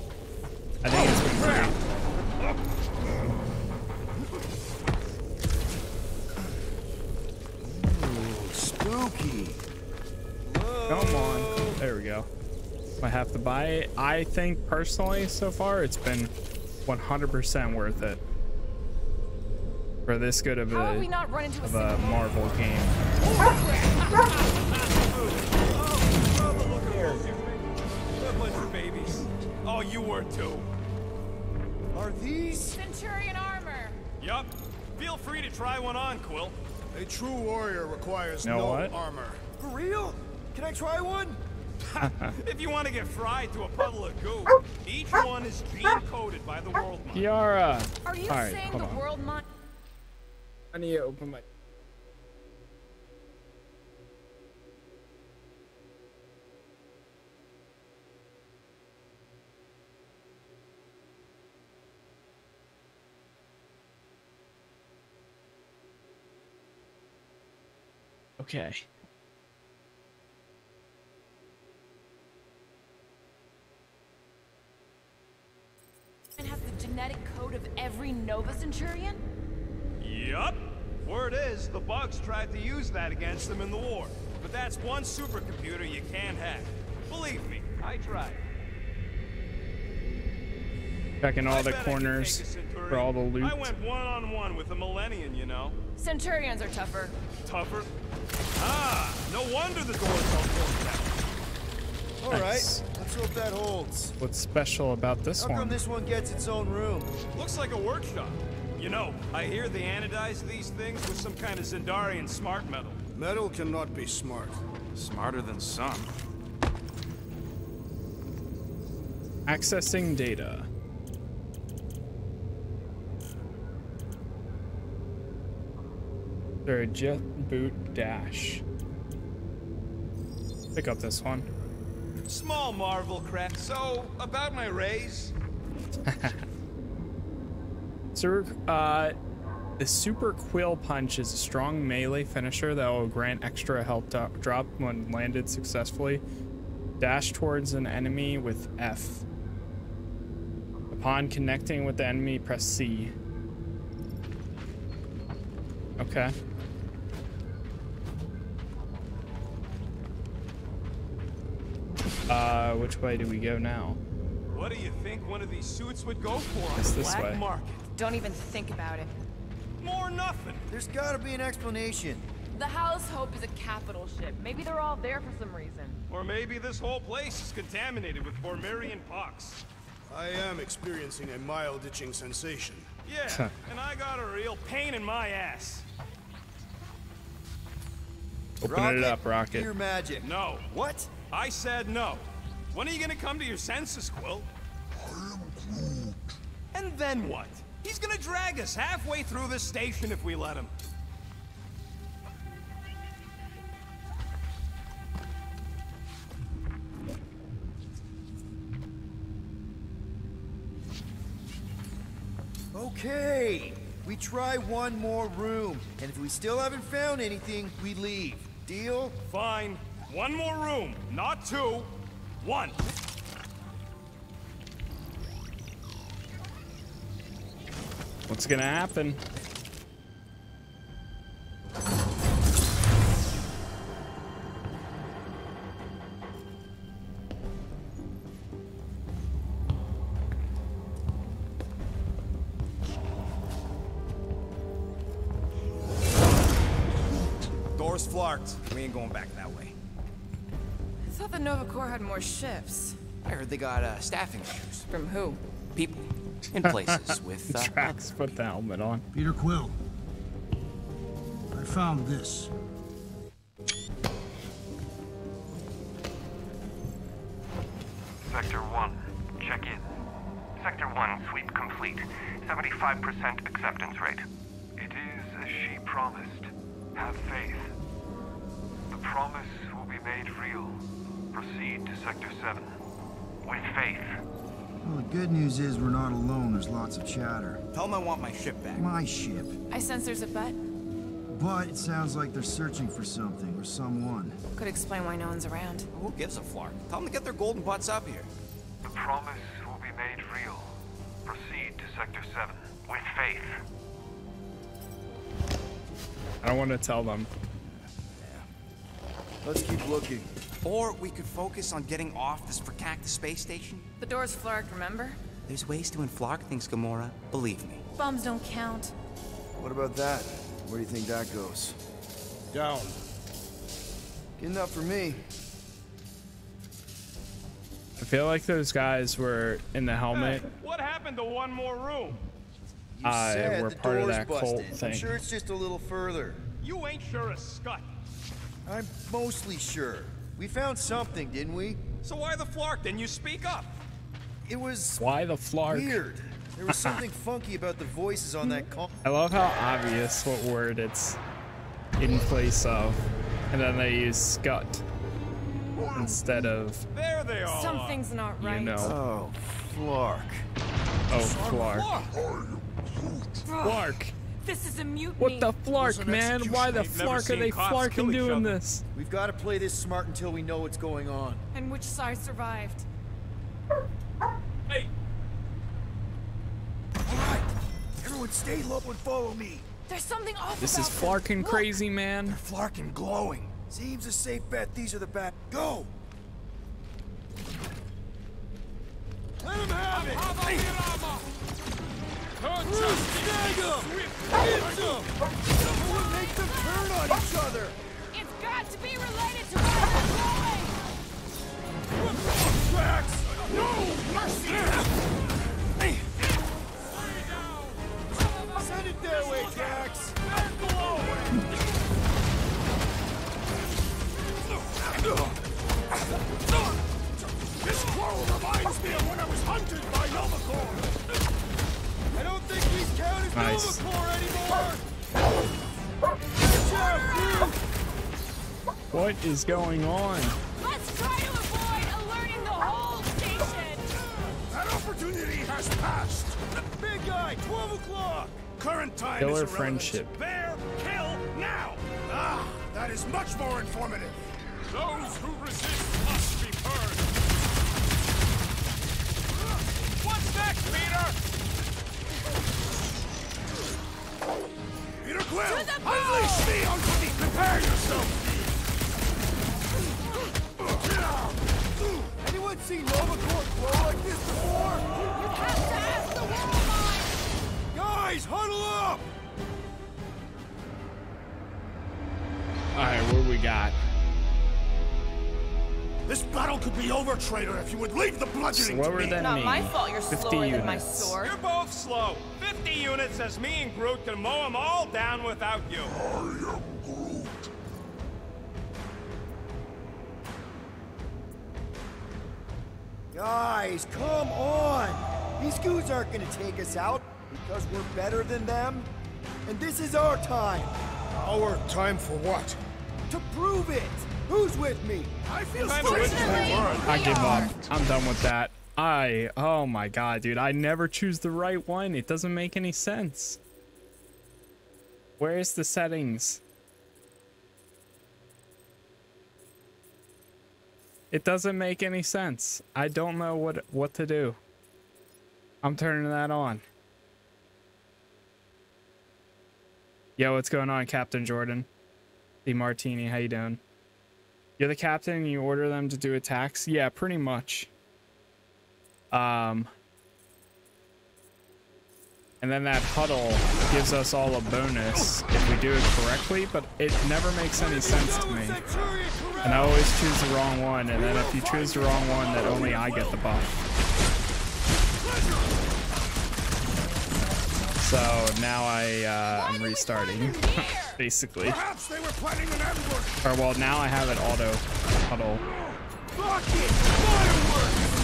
Speaker 1: I think it's been great.
Speaker 3: Ooh, spooky.
Speaker 1: Come on. There we go. I have to buy it. I think personally, so far, it's been 100% worth it for this good of
Speaker 2: How have we
Speaker 1: a
Speaker 2: not run into a
Speaker 1: of
Speaker 2: single
Speaker 1: a Marvel game.
Speaker 4: What bunch of babies? Oh, you were too.
Speaker 3: Are these?
Speaker 2: Centurion armor.
Speaker 4: Yup. Feel free to try one on, Quill.
Speaker 5: A true warrior requires
Speaker 1: Know
Speaker 5: no
Speaker 1: what?
Speaker 5: armor.
Speaker 3: For real? Can I try one?
Speaker 4: if you want to get fried to a puddle of goo, each one is gene-coded by the world mind.
Speaker 1: Kiara.
Speaker 2: Are you
Speaker 1: All right,
Speaker 2: saying
Speaker 1: hold
Speaker 2: the
Speaker 1: on.
Speaker 2: world mind?
Speaker 1: I need to open my. Okay.
Speaker 2: And has the genetic code of every Nova Centurion?
Speaker 4: Yup. Word is, the bugs tried to use that against them in the war. But that's one supercomputer you can't hack. Believe me, I tried.
Speaker 1: Checking all the
Speaker 4: bet I could
Speaker 1: corners
Speaker 4: take a Centurion.
Speaker 1: for all the loot.
Speaker 4: I went one-on-one with a Millennium, you know.
Speaker 2: Centurions are tougher.
Speaker 4: Tougher? Ah, no wonder the doors don't work that
Speaker 3: All
Speaker 1: Nice.
Speaker 3: right, let's hope that holds.
Speaker 1: What's special about this
Speaker 3: How come
Speaker 1: one?
Speaker 3: this one gets its own room?
Speaker 4: Looks like a workshop. You know, I hear they anodize these things with some kind of Xandarian smart metal.
Speaker 5: Metal cannot be smart.
Speaker 4: Smarter than some.
Speaker 1: Accessing data. A jet boot dash. Pick up this one.
Speaker 4: Small marvel crack. So, about my raise?
Speaker 1: So, uh, the Super Quill Punch is a strong melee finisher that will grant extra health drop when landed successfully. Dash towards an enemy with F. Upon connecting with the enemy, press C. Okay. Uh, which way do we go now?
Speaker 4: What do you think one of these suits would go for on
Speaker 1: It's this
Speaker 4: black
Speaker 1: way.
Speaker 4: market?
Speaker 2: Don't even think about it.
Speaker 4: More nothing.
Speaker 3: There's gotta be an explanation.
Speaker 11: The House Hope is a capital ship. Maybe they're all there for some reason.
Speaker 4: Or maybe this whole place is contaminated with Bormirian pox.
Speaker 5: I am experiencing a mild itching sensation.
Speaker 4: Yeah, and I got a real pain in my ass.
Speaker 1: Open it up, Rocket.
Speaker 3: Your magic.
Speaker 4: No.
Speaker 3: What?
Speaker 4: I said no. When are you gonna come to your senses, Quill? I am Groot. And then what? He's gonna drag us halfway through this station if we let him.
Speaker 3: Okay. We try one more room, and if we still haven't found anything, we leave. Deal?
Speaker 4: Fine. One more room, not two. One.
Speaker 1: What's gonna happen?
Speaker 9: Door's flarked. We ain't going back that way.
Speaker 2: I thought the Nova Corps had more ships.
Speaker 9: I heard they got uh, staffing issues.
Speaker 2: From who?
Speaker 9: People. In places with uh,
Speaker 1: Drax put the helmet on.
Speaker 5: Peter Quill. I found this.
Speaker 28: Sector 1, check in. Sector 1, sweep complete. 75% acceptance rate. It is as she promised. Have faith. The promise will be made real. Proceed to Sector 7. With faith.
Speaker 29: Well, the good news is we're not alone. There's lots of chatter.
Speaker 9: Tell them I want my ship back.
Speaker 29: My ship.
Speaker 2: I sense there's a bet.
Speaker 29: But it sounds like they're searching for something or someone.
Speaker 2: Could explain why no one's around.
Speaker 9: Who gives a flark? Tell them to get their golden butts up here.
Speaker 28: The promise will be made real. Proceed to Sector 7. With faith.
Speaker 1: I don't want to tell them. Yeah.
Speaker 3: Let's keep looking.
Speaker 9: Or we could focus on getting off this fracacta space station.
Speaker 2: The door's flarked, remember?
Speaker 9: There's ways to inflark things, Gamora. Believe me.
Speaker 2: Bombs don't count.
Speaker 3: What about that? Where do you think that goes?
Speaker 5: Down.
Speaker 3: Good enough for me.
Speaker 1: I feel like those guys were in the helmet.
Speaker 4: What happened happened to one more room?
Speaker 3: You
Speaker 1: Uh,
Speaker 3: said
Speaker 1: we're
Speaker 3: the
Speaker 1: part of
Speaker 3: door's
Speaker 1: that cult
Speaker 3: busted. I'm sure it's just a little further.
Speaker 4: You ain't sure a scut.
Speaker 3: I'm mostly sure. We found something, didn't we?
Speaker 4: So why the flark didn't you speak up?
Speaker 3: It was
Speaker 1: Why the flark?
Speaker 3: weird. There was something funky about the voices on that call.
Speaker 1: I love how obvious what word it's in place of. And then they use scut instead of,
Speaker 4: There they all
Speaker 2: Something's not right.
Speaker 1: you
Speaker 2: right.
Speaker 1: know.
Speaker 3: Oh, Flark.
Speaker 1: Oh, Flark. Flark.
Speaker 2: This is a mutiny.
Speaker 1: What the Flark, man? Why the Flark are they Flarking doing
Speaker 3: other.
Speaker 1: this?
Speaker 3: We've got to play this smart until we know what's going on.
Speaker 2: And which side survived?
Speaker 4: Hey!
Speaker 3: Alright, everyone stay low and follow me.
Speaker 2: There's something off
Speaker 1: This is
Speaker 2: about them.
Speaker 1: Flarking crazy, man.
Speaker 3: Flarkin glowing. Seems a safe bet these are the bad. Go!
Speaker 5: Let him have it! Them turn on each other!
Speaker 2: It's got to be related to where we're going!
Speaker 5: Send it their way, Drax! This quarrel reminds me of when I was hunted by Nova Corps!
Speaker 1: Nice.
Speaker 5: Nova Corps anymore! Good job, crew!
Speaker 1: What is going on?
Speaker 2: Let's try to avoid alerting the whole station!
Speaker 5: That opportunity has passed! Big guy, 12 o'clock! Current time
Speaker 1: Killer
Speaker 5: is
Speaker 1: friendship.
Speaker 5: Bear, kill, now! Ah, that is much more informative. Those who resist must be burned.
Speaker 4: What's next, Peter?
Speaker 5: Peter Quill,
Speaker 2: To the
Speaker 5: unleash me on me! Prepare yourself! Anyone seen Nova Corps glow like this before?
Speaker 2: You have to ask the world mind!
Speaker 5: Guys, huddle up!
Speaker 1: Alright, what we got?
Speaker 5: This battle could be over, traitor, if you would leave the bludgeoning
Speaker 1: Slower
Speaker 5: to me.
Speaker 1: than
Speaker 2: Not
Speaker 1: me.
Speaker 2: my fault you're
Speaker 1: 50
Speaker 2: slower than my
Speaker 1: units.
Speaker 2: sword.
Speaker 4: You're both slow. 50 units as me and Groot can mow them all down without you. I am Groot.
Speaker 3: Guys, come on! These goons aren't gonna take us out because we're better than them. And this is our time.
Speaker 30: Our time for what?
Speaker 3: To prove it! Who's with me?
Speaker 5: I feel so
Speaker 1: I give up. I'm done with that. I, oh my god, dude. I never choose the right one. It doesn't make any sense. Where's the settings? It doesn't make any sense. I don't know what what to do. I'm turning that on. Yo, what's going on, Captain Jordan? The Martini, how you doing? You're the captain and you order them to do attacks? Yeah, pretty much. Um, and then that huddle gives us all a bonus if we do it correctly, but it never makes any sense to me. And I always choose the wrong one, and then if you choose the wrong one, then only I get the buff. So now I, uh, I'm restarting, basically.
Speaker 5: Perhaps they were planning an ambush.
Speaker 1: Or well, now I have it auto huddle.
Speaker 5: Rocket! Fireworks!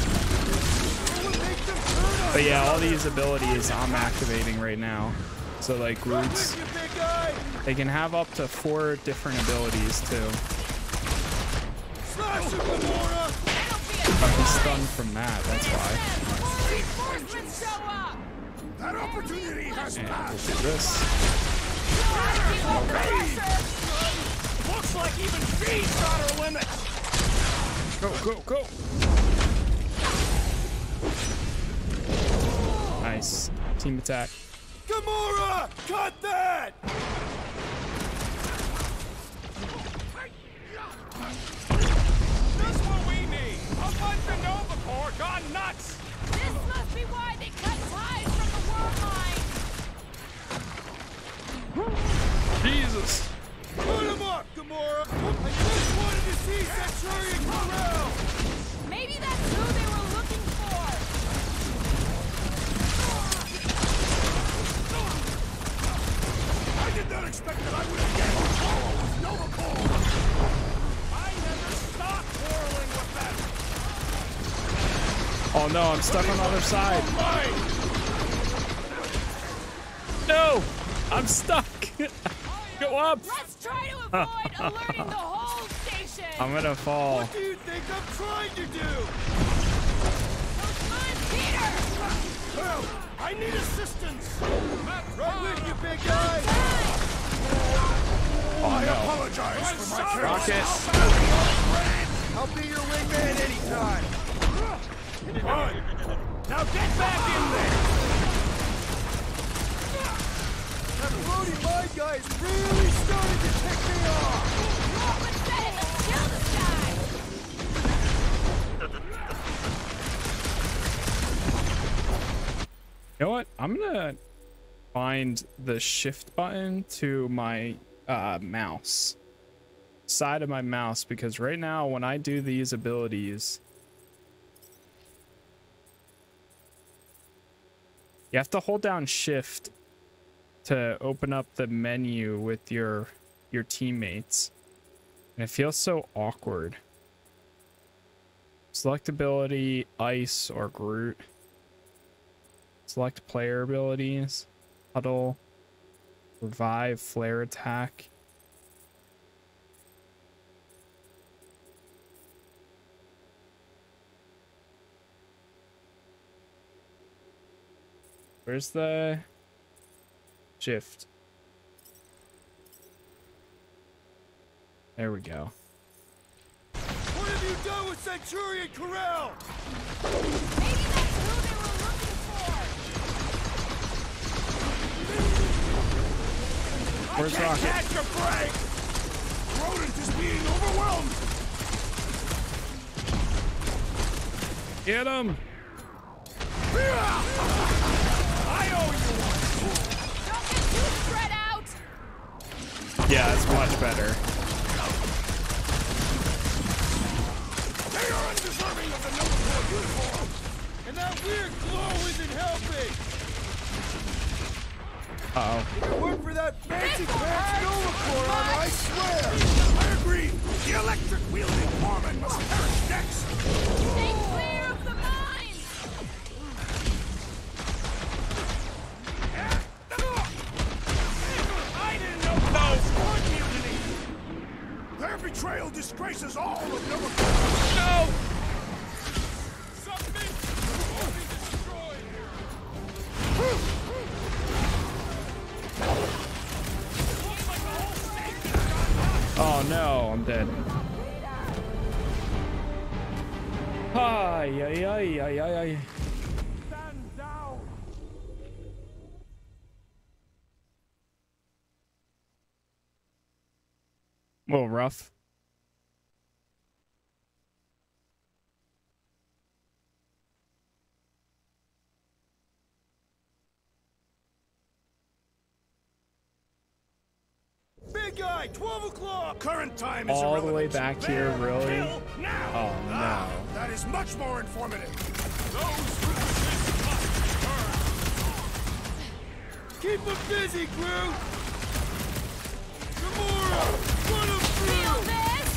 Speaker 5: Will make them turn on
Speaker 1: But yeah, all these abilities I'm activating right now. So like Groot's,
Speaker 5: You big guy!
Speaker 1: they can have up to four different abilities too.
Speaker 5: Slash him, Gamora!
Speaker 1: But he's stunned from that, that's why.
Speaker 2: Reinforcements show up!
Speaker 5: That opportunity has
Speaker 1: And we'll do this.
Speaker 5: Looks like even Fee's got her limits!
Speaker 1: Go, go, go! Nice. Team attack.
Speaker 5: Gamora! Cut that!
Speaker 4: Just what we need. A bunch of Nova Corps gone nuts.
Speaker 2: This must be why they cut ties from the world line!
Speaker 1: Jesus!
Speaker 5: Put him up, Gamora! I just wanted to see Centurion Ko-Rel!
Speaker 2: Maybe that's who they expect that I
Speaker 5: would have gambled Toro with Nova Cold.
Speaker 4: I never stopped whirling with that.
Speaker 1: Oh no, I'm stuck on the other side. No! I'm stuck! Go up!
Speaker 2: Let's try to avoid alerting the whole station!
Speaker 1: I'm gonna fall.
Speaker 2: What do you think I'm trying to do? Come on, Peter!
Speaker 5: Help! I need assistance! Right with you, big guy!
Speaker 1: Oh
Speaker 5: I
Speaker 1: no.
Speaker 5: apologize for my
Speaker 1: Rocket.
Speaker 3: I'll be your wingman anytime.
Speaker 5: Good. Now get back in there!
Speaker 3: That floaty mine guy is really starting to tick me off.
Speaker 2: Let's set it! Let's kill this guy!
Speaker 1: You know what? I'm gonna find the shift button to my uh, mouse side of my mouse because right now when I do these abilities you have to hold down shift to open up the menu with your your teammates and it feels so awkward select ability ice or Groot Select player abilities. Huddle. Revive. Flare attack. Where's the shift? There we go.
Speaker 5: What have you done with Centurion Ko-Rel?
Speaker 1: Where's
Speaker 5: I can't
Speaker 1: Rocket?
Speaker 5: catch a break! Rodent is being overwhelmed!
Speaker 1: Get him!
Speaker 5: I owe you one!
Speaker 2: Don't get too spread out!
Speaker 1: Yeah, it's much better.
Speaker 5: They are undeserving of the Nova Corps uniform! And that weird glow isn't helping!
Speaker 1: Uh
Speaker 3: If it weren't for that fancy pants Nova I swear!
Speaker 5: I agree! The electric wielding Mormon must perish next!
Speaker 2: Stay clear of the mines!
Speaker 5: I didn't know those were mutiny! Their betrayal disgraces all of Nova Corps! No!
Speaker 1: Ay! A little rough.
Speaker 5: Big guy, 12 o'clock! Current time is
Speaker 1: All the way back here, really?
Speaker 5: now!
Speaker 1: Oh
Speaker 5: Ah,
Speaker 1: no.
Speaker 5: that is much more informative. Keep them busy, Groot! Gamora! Run them
Speaker 2: Feel
Speaker 5: through!
Speaker 2: this?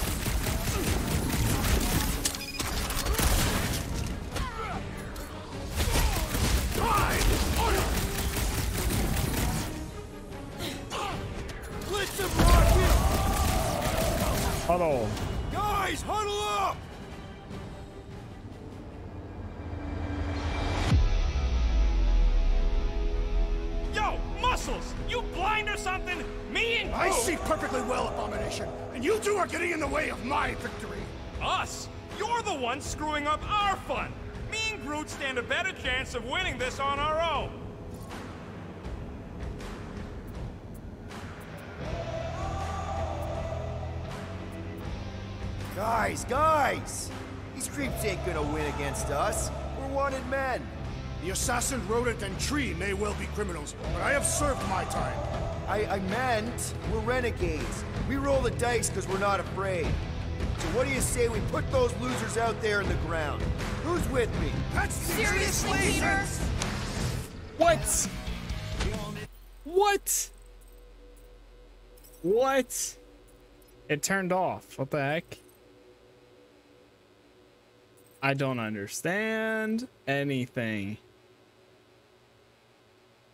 Speaker 5: Blitz them, Rocket!
Speaker 1: Huddle.
Speaker 5: Guys, huddle up!
Speaker 4: Yo, muscles! You blind or something? Me and
Speaker 5: I
Speaker 4: Groot-
Speaker 5: see perfectly well, Abomination, and you two are getting in the way of my victory.
Speaker 4: Us? You're the one screwing up our fun. Me and Groot stand a better chance of winning this on our own.
Speaker 3: Guys, guys! These creeps ain't gonna win against us. We're wanted men.
Speaker 5: The assassin, rodent, and tree may well be criminals, but I have served my time.
Speaker 3: I, I meant we're renegades. We roll the dice because we're not afraid. So what do you say we put those losers out there in the ground? Who's with me?
Speaker 5: That's
Speaker 2: Seriously, Peter?
Speaker 1: What? What? What? It turned off. What the heck? I don't understand anything. Ah.
Speaker 5: Watch the large one's explosive!
Speaker 2: I'll enjoy this!
Speaker 1: Oh, I messed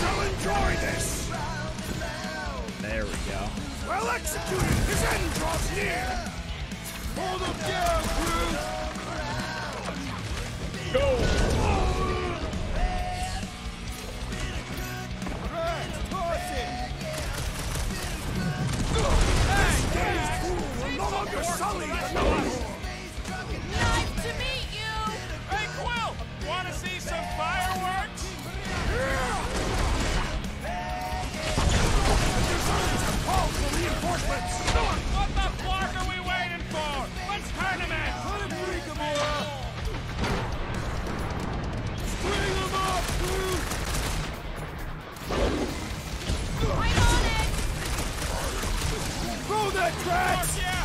Speaker 5: I shall enjoy this!
Speaker 1: There we go.
Speaker 5: Well executed! His end draws near! Hold him down, crew! Go! No!
Speaker 2: Nice to meet you!
Speaker 4: Hey, Quill! Wanna see some fireworks? What the fuck are we waiting for? Let's turn him
Speaker 5: up, crew!
Speaker 2: I'm on it!
Speaker 5: Throw that trash!
Speaker 4: Yeah!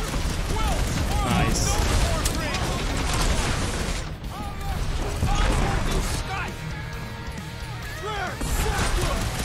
Speaker 4: Quill!
Speaker 1: Nice.
Speaker 5: Claire! Sakura! Eric!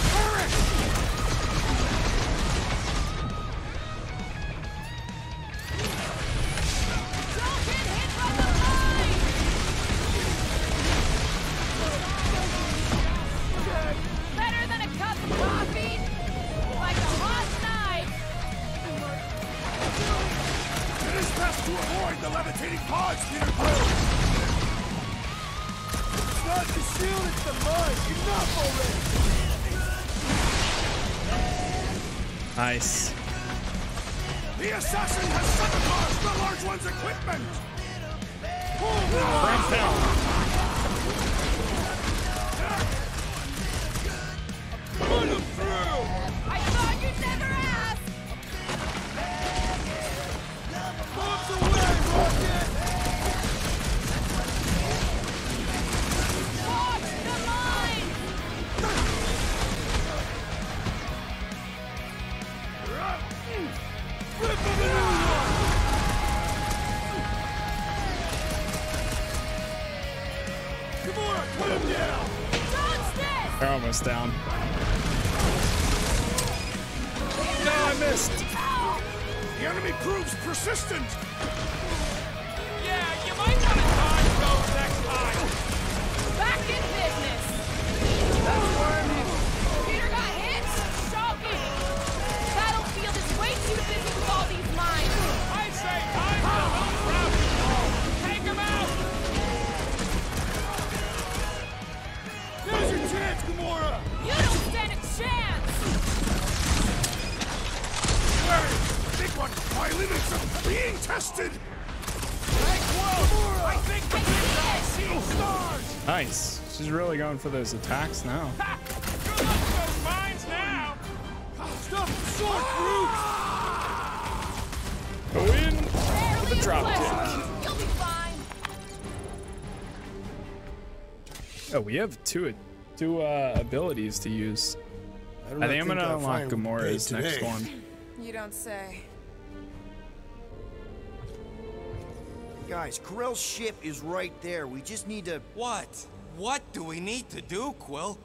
Speaker 1: Down. Going for those attacks now.
Speaker 4: Ha! Good luck with those mines now!
Speaker 5: Stop sword, Groot!
Speaker 1: Go in
Speaker 2: Barely
Speaker 1: with a drop kick.
Speaker 2: You'll be fine.
Speaker 1: Oh, we have two two uh, abilities to use.
Speaker 31: do
Speaker 1: I
Speaker 31: not
Speaker 1: think I'm gonna unlock
Speaker 31: find
Speaker 1: Gamora's next one.
Speaker 2: You don't say.
Speaker 3: Guys, Ko-Rel's ship is right there. We just need to...
Speaker 4: What? What do we need to do, Quill?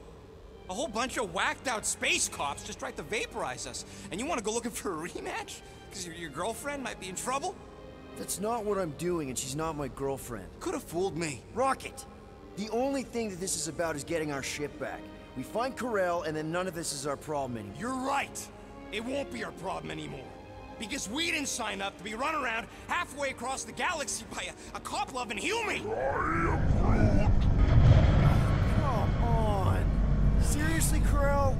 Speaker 4: A whole bunch of whacked out space cops just tried to vaporize us. And you want to go looking for a rematch? Because your, your girlfriend might be in trouble?
Speaker 3: That's not what I'm doing, and she's not my girlfriend.
Speaker 4: Could have fooled me.
Speaker 3: Rocket! The only thing that this is about is getting our ship back. We find Ko-Rel, and then none of this is our problem anymore.
Speaker 4: You're right. It won't be our problem anymore. Because we didn't sign up to be run around halfway across the galaxy by a, a cop loving human.
Speaker 3: Seriously, Ko-Rel?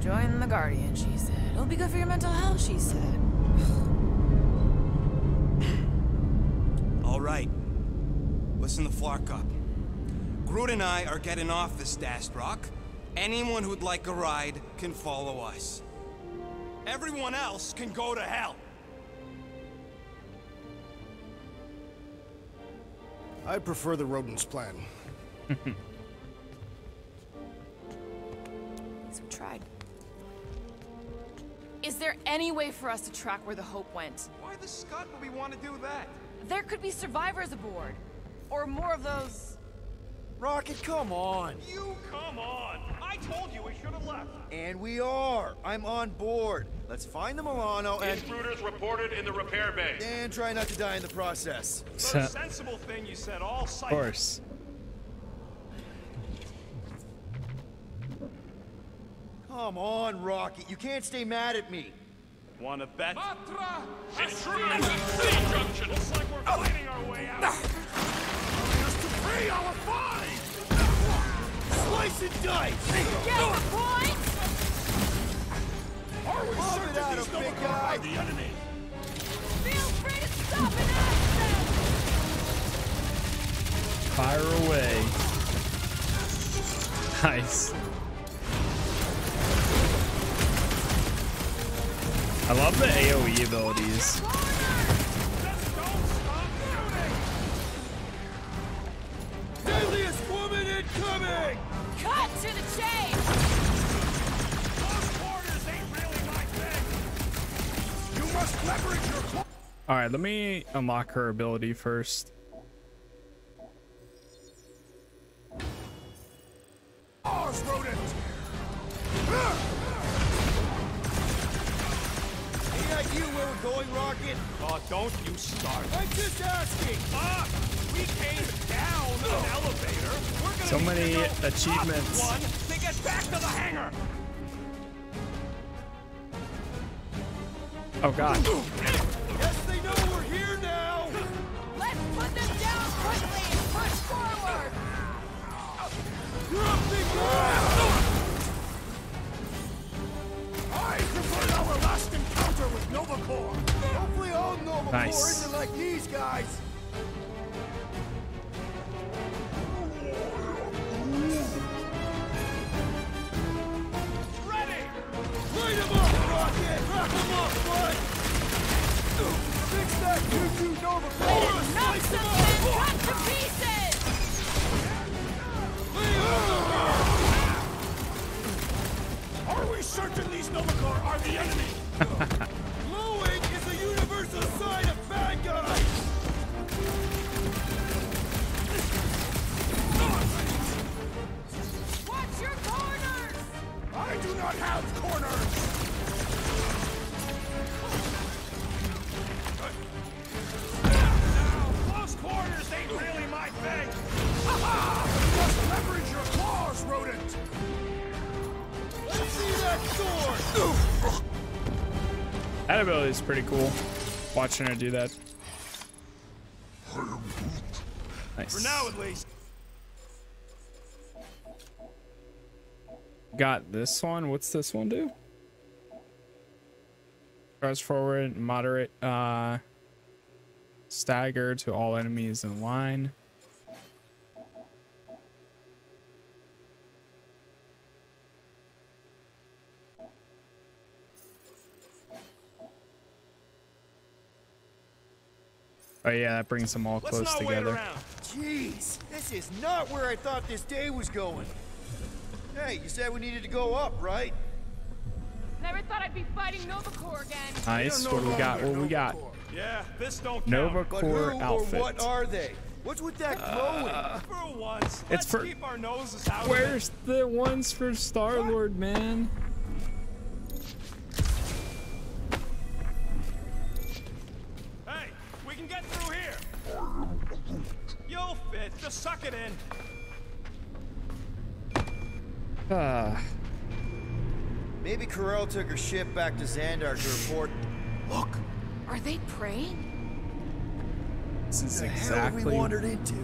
Speaker 2: Join the Guardian, she said. It'll be good for your mental health, she said.
Speaker 4: All right. Listen to Flark up. Groot and I are getting off this Dast Rock. Anyone who'd like a ride can follow us. Everyone else can go to hell.
Speaker 5: I prefer the rodent's plan.
Speaker 2: tried. Is there any way for us to track where the Hope went?
Speaker 4: Why the scut would we want to do that?
Speaker 2: There could be survivors aboard. Or more of those...
Speaker 3: Rocket, come on.
Speaker 4: You come on. I told you we should have left.
Speaker 3: And we are. I'm on board. Let's find the Milano and...
Speaker 6: Intruders reported in the repair bay.
Speaker 3: And try not to die in the process.
Speaker 4: Most sensible thing you said all
Speaker 1: Of course.
Speaker 3: Come on, Rocket. You can't stay mad at me.
Speaker 4: Wanna bet?
Speaker 6: Matra!
Speaker 4: Intruders at C-junction! Looks like we're oh. fighting our way out.
Speaker 6: Free our five!
Speaker 3: Slice and dice!
Speaker 2: Get the point!
Speaker 6: Are we
Speaker 3: Pump
Speaker 6: certain
Speaker 3: it out,
Speaker 6: these
Speaker 3: big
Speaker 6: Nova Corps
Speaker 3: guy.
Speaker 6: are the enemy?
Speaker 2: Feel free to stop and ask them!
Speaker 1: Fire away. Nice. I love the AoE abilities.
Speaker 3: Deadliest woman incoming!
Speaker 2: Cut to the chase!
Speaker 4: Close quarters ain't really my thing.
Speaker 6: You must leverage your
Speaker 1: All right, let me unlock her ability first.
Speaker 6: claws, rodent!
Speaker 3: Any idea where we're going, Rocket?
Speaker 4: Oh, don't you start.
Speaker 3: I'm just asking!
Speaker 4: Up! We came down an elevator. We're gonna
Speaker 1: So
Speaker 4: need to go
Speaker 1: achievements.
Speaker 4: One to get back to the hangar.
Speaker 1: Oh god.
Speaker 3: Yes, they know we're here now!
Speaker 2: Let's put them down quickly and push forward!
Speaker 3: You're up, big
Speaker 6: I preferred our last encounter with Nova Corps.
Speaker 3: Hopefully all Nova
Speaker 1: Nice.
Speaker 3: Corps isn't like these guys.
Speaker 4: Ready!
Speaker 3: Light 'em up, Rocket! Wrap 'em up, bud! Fix that 2-2 Nova Corps!
Speaker 2: Knock
Speaker 3: Slice
Speaker 6: Certain these Nova Corps are the enemy?
Speaker 3: Glowing is the universal sign of bad guys!
Speaker 2: Watch your corners!
Speaker 6: I do not have corners.
Speaker 3: That
Speaker 1: ability is pretty cool. Watching her do that. Nice.
Speaker 4: For now, at least.
Speaker 1: Got this one. What's this one do? Press forward, moderate, uh, stagger to all enemies in line. Oh yeah, that brings them all
Speaker 3: Let's
Speaker 1: close
Speaker 3: not wait
Speaker 1: together.
Speaker 3: around. Jeez, this is not where I thought this day was going. Hey, you said we needed to go up, right?
Speaker 2: Never thought I'd be fighting Nova Corps again.
Speaker 1: Nice. What do we got? What do we got?
Speaker 4: Yeah, this don't count.
Speaker 1: Nova
Speaker 3: But
Speaker 1: Corps
Speaker 3: who
Speaker 1: outfit.
Speaker 3: or what are they? What's with that uh, glowing?
Speaker 4: For once,
Speaker 1: It's
Speaker 4: let's
Speaker 1: for-
Speaker 4: keep our noses out of
Speaker 1: Where's the ones for Star Lord, man?
Speaker 4: Get through here. You'll fit. Just suck it in.
Speaker 1: Ah,
Speaker 3: Maybe Ko-Rel took her ship back to Xandar to report. Look,
Speaker 2: Are they praying?
Speaker 1: this is
Speaker 3: the hell have we wandered into?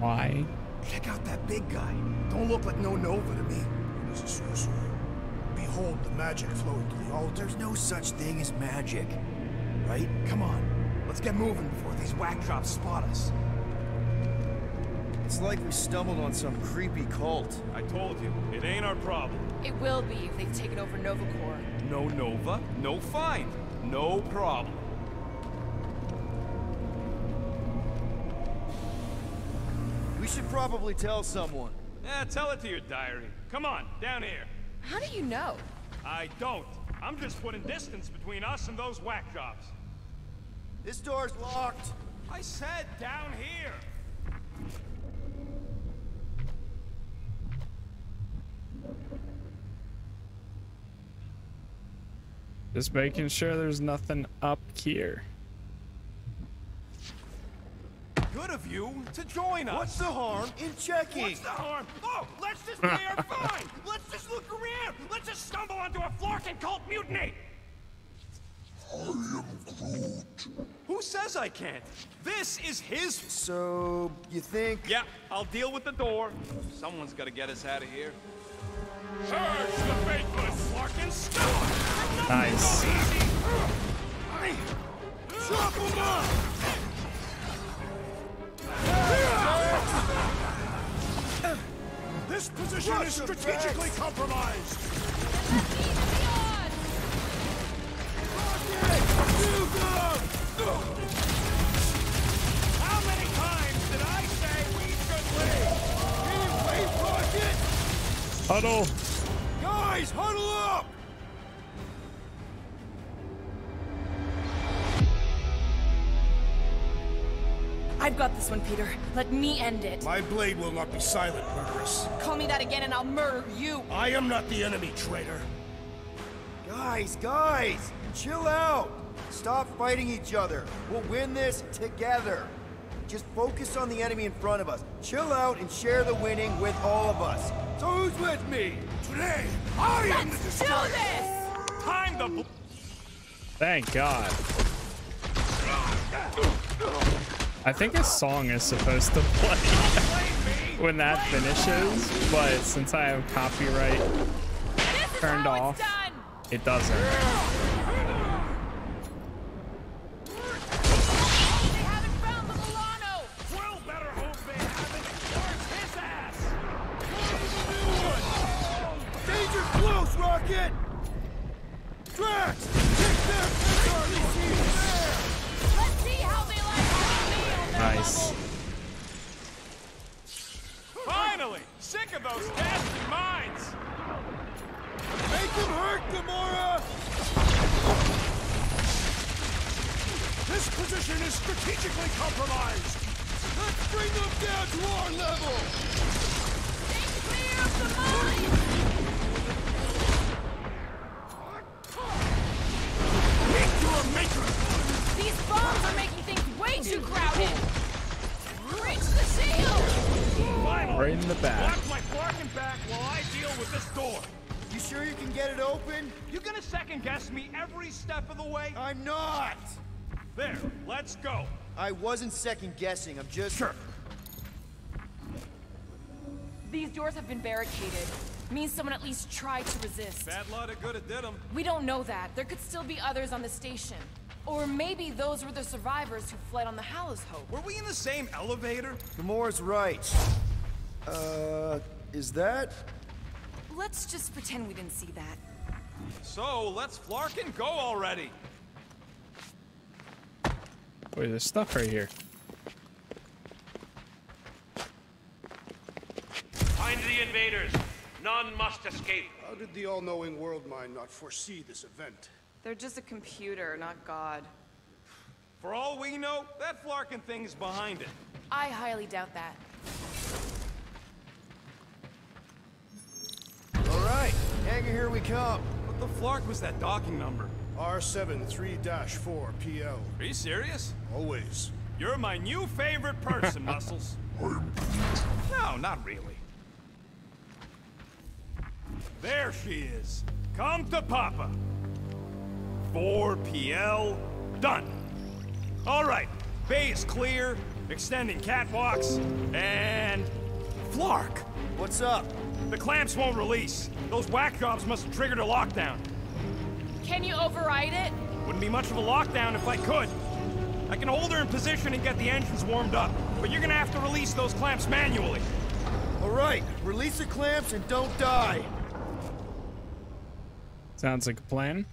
Speaker 1: why.
Speaker 5: Check out that big guy. Don't look like no Nova to me. He's a sorcerer. Behold the magic flowing to the altar.
Speaker 3: There's no such thing as magic, right? Come on, let's get moving before these whack drops spot us. It's like we stumbled on some creepy cult.
Speaker 4: I told you, it ain't our problem.
Speaker 2: It will be if they've taken over Nova Corps.
Speaker 4: No Nova, no find. No problem.
Speaker 3: We should probably tell someone.
Speaker 4: Yeah, tell it to your diary. Come on, down here.
Speaker 2: How do you know?
Speaker 4: I don't. I'm just putting distance between us and those whack jobs.
Speaker 3: This door's locked.
Speaker 4: I said down here.
Speaker 1: Just making sure there's nothing up here.
Speaker 4: Good of you to join us.
Speaker 3: What's the harm in checking?
Speaker 4: What's the harm? Oh, let's just be here fine. Let's just look around. Let's just stumble onto a Flarkin cult mutiny.
Speaker 14: I am Groot.
Speaker 4: Who says I can't? This is his.
Speaker 3: So, you think?
Speaker 4: Yeah, I'll deal with the door. Someone's got to get us out of here. Purge the faithless, Flarkin. Stop!
Speaker 1: Nice.
Speaker 4: Chop him up!
Speaker 6: This position is strategically compromised.
Speaker 1: Huddle.
Speaker 6: Guys, huddle up!
Speaker 2: I've got this one, Peter. Let me end it.
Speaker 5: My blade will not be silent, murderess.
Speaker 2: Call me that again and I'll murder you.
Speaker 5: I am not the enemy, traitor.
Speaker 3: Guys, guys, chill out. Stop fighting each other. We'll win this together. Just focus on the enemy in front of us. Chill out and share the winning with all of us. So who's with me?
Speaker 6: Today, I am the
Speaker 2: Let's do this!
Speaker 4: Time to.
Speaker 1: Thank God. I think a song is supposed to play when that finishes, but since I have copyright turned off, it doesn't.
Speaker 4: Sick of those ghastly mines!
Speaker 6: Make them hurt, Gamora! This position is strategically compromised! Let's bring them down to our level!
Speaker 4: Meet your maker!
Speaker 2: These bombs are making things way too crowded. Reach the shield!
Speaker 4: Finally!
Speaker 1: Right in the back.
Speaker 4: Watch my barking back while I deal with this door.
Speaker 3: You sure you can get it open?
Speaker 4: You gonna second guess me every step of the way?
Speaker 3: I'm not!
Speaker 4: There, let's go.
Speaker 3: I wasn't second guessing, I'm just.
Speaker 4: Sure.
Speaker 2: These doors have been barricaded. Means someone at least tried to resist.
Speaker 4: Bad luck to good it did them.
Speaker 2: We don't know that. There could still be others on the station. Or maybe those were the survivors who fled on the Hallows Hope.
Speaker 4: Were we in the same elevator?
Speaker 3: Gamora's right. Uh, is that?
Speaker 2: Let's just pretend we didn't see that.
Speaker 4: So, let's flark and go already.
Speaker 1: Wait, there's stuff right here.
Speaker 32: Find the invaders. None must escape.
Speaker 5: How did the all-knowing world mind not foresee this event?
Speaker 2: They're just a computer, not God.
Speaker 4: For all we know, that Flarkin thing's behind it.
Speaker 2: I highly doubt that.
Speaker 3: All right, Hanger, here we come.
Speaker 4: What the Flark was that docking number?
Speaker 5: R7 3-4 PL.
Speaker 4: Are you serious?
Speaker 5: Always.
Speaker 4: You're my new favorite person, Muscles. No, not really. There she is. Come to Papa. 4 PL, done. All right, bay is clear, extending catwalks, and... Flark!
Speaker 3: What's up?
Speaker 4: The clamps won't release. Those whack jobs must have triggered a lockdown.
Speaker 2: Can you override it?
Speaker 4: Wouldn't be much of a lockdown if I could. I can hold her in position and get the engines warmed up, but you're gonna have to release those clamps manually.
Speaker 3: All right, release the clamps and don't die.
Speaker 1: Sounds like a plan.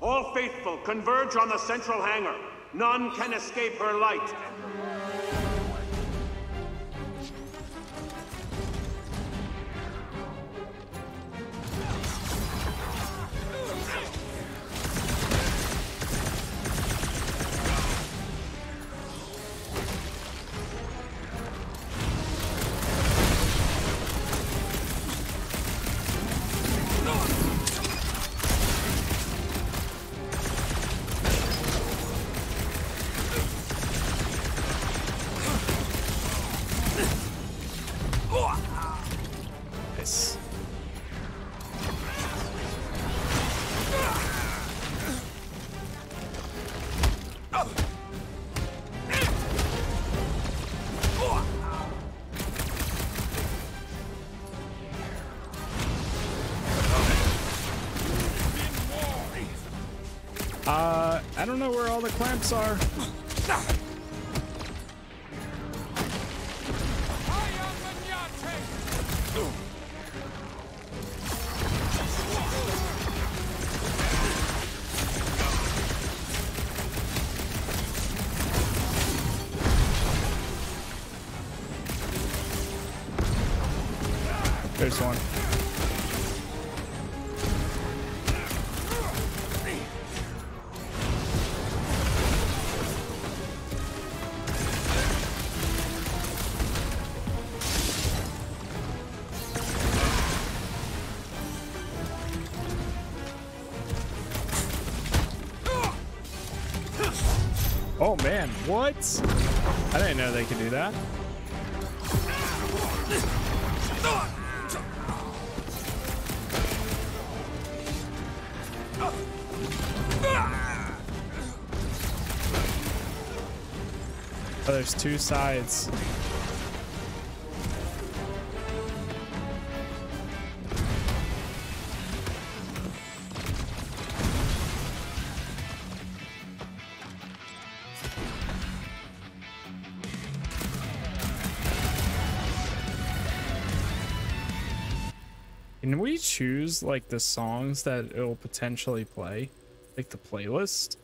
Speaker 32: All faithful, converge on the central hangar. None can escape her light.
Speaker 1: All the clamps are. What? I didn't know they could do that. Oh, there's two sides. Like the songs that it'll potentially play? Like the playlist?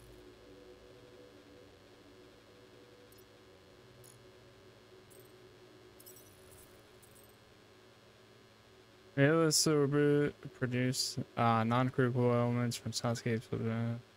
Speaker 1: Playlist will pro- produce uh, non-critical elements from soundscapes. blah.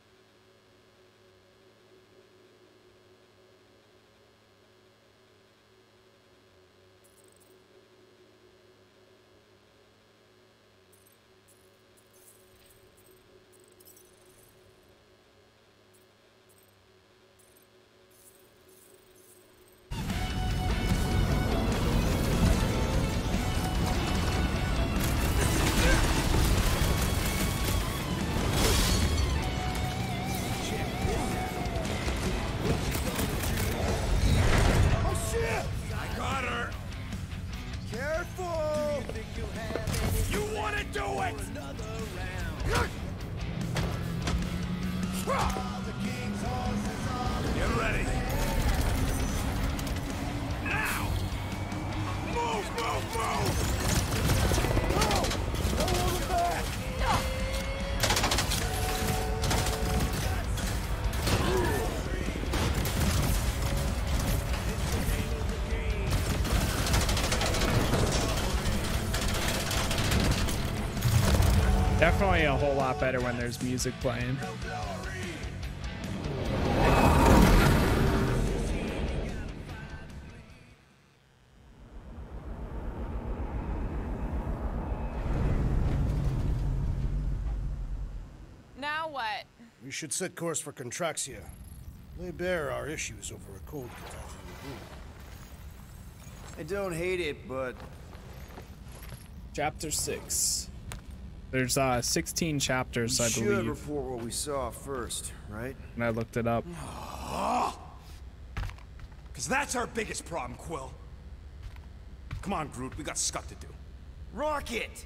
Speaker 1: Lot better when there's music playing.
Speaker 2: Now what?
Speaker 5: We should set course for Contraxia. Lay bare our issues over a cold catastrophe.
Speaker 3: I don't hate it, but
Speaker 1: Chapter 6. There's uh 16 chapters,
Speaker 3: we
Speaker 1: I
Speaker 3: should
Speaker 1: believe.
Speaker 3: report what we saw first, right?
Speaker 1: And I looked it up.
Speaker 4: Because that's our biggest problem, Quill. Come on, Groot, we got scut to do.
Speaker 3: Rocket!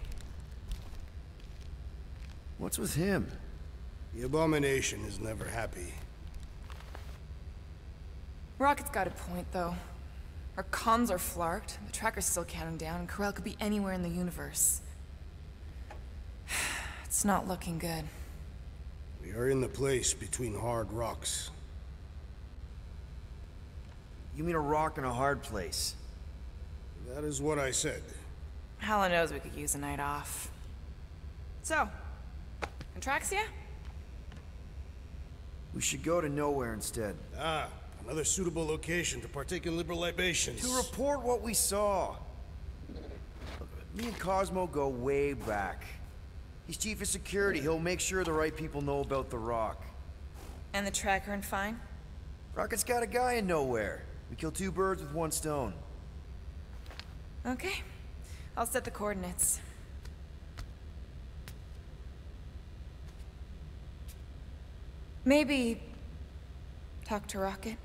Speaker 3: What's with him?
Speaker 5: The abomination is never happy.
Speaker 2: Rocket's got a point, though. Our comms are flarked, the tracker's still counting down, and Ko-Rel could be anywhere in the universe. It's not looking good.
Speaker 5: We are in the place between hard rocks.
Speaker 3: You mean a rock in a hard place?
Speaker 5: That is what I said.
Speaker 2: Helen knows we could use a night off. So, Contraxia?
Speaker 3: We should go to nowhere instead.
Speaker 5: Ah, another suitable location to partake in liberal libations.
Speaker 3: To report what we saw. Me and Cosmo go way back. He's chief of security. He'll make sure the right people know about the rock.
Speaker 2: And the tracker and fine?
Speaker 3: Rocket's got a guy in Knowhere. We kill two birds with one stone.
Speaker 2: Okay. I'll set the coordinates. Maybe talk to Rocket.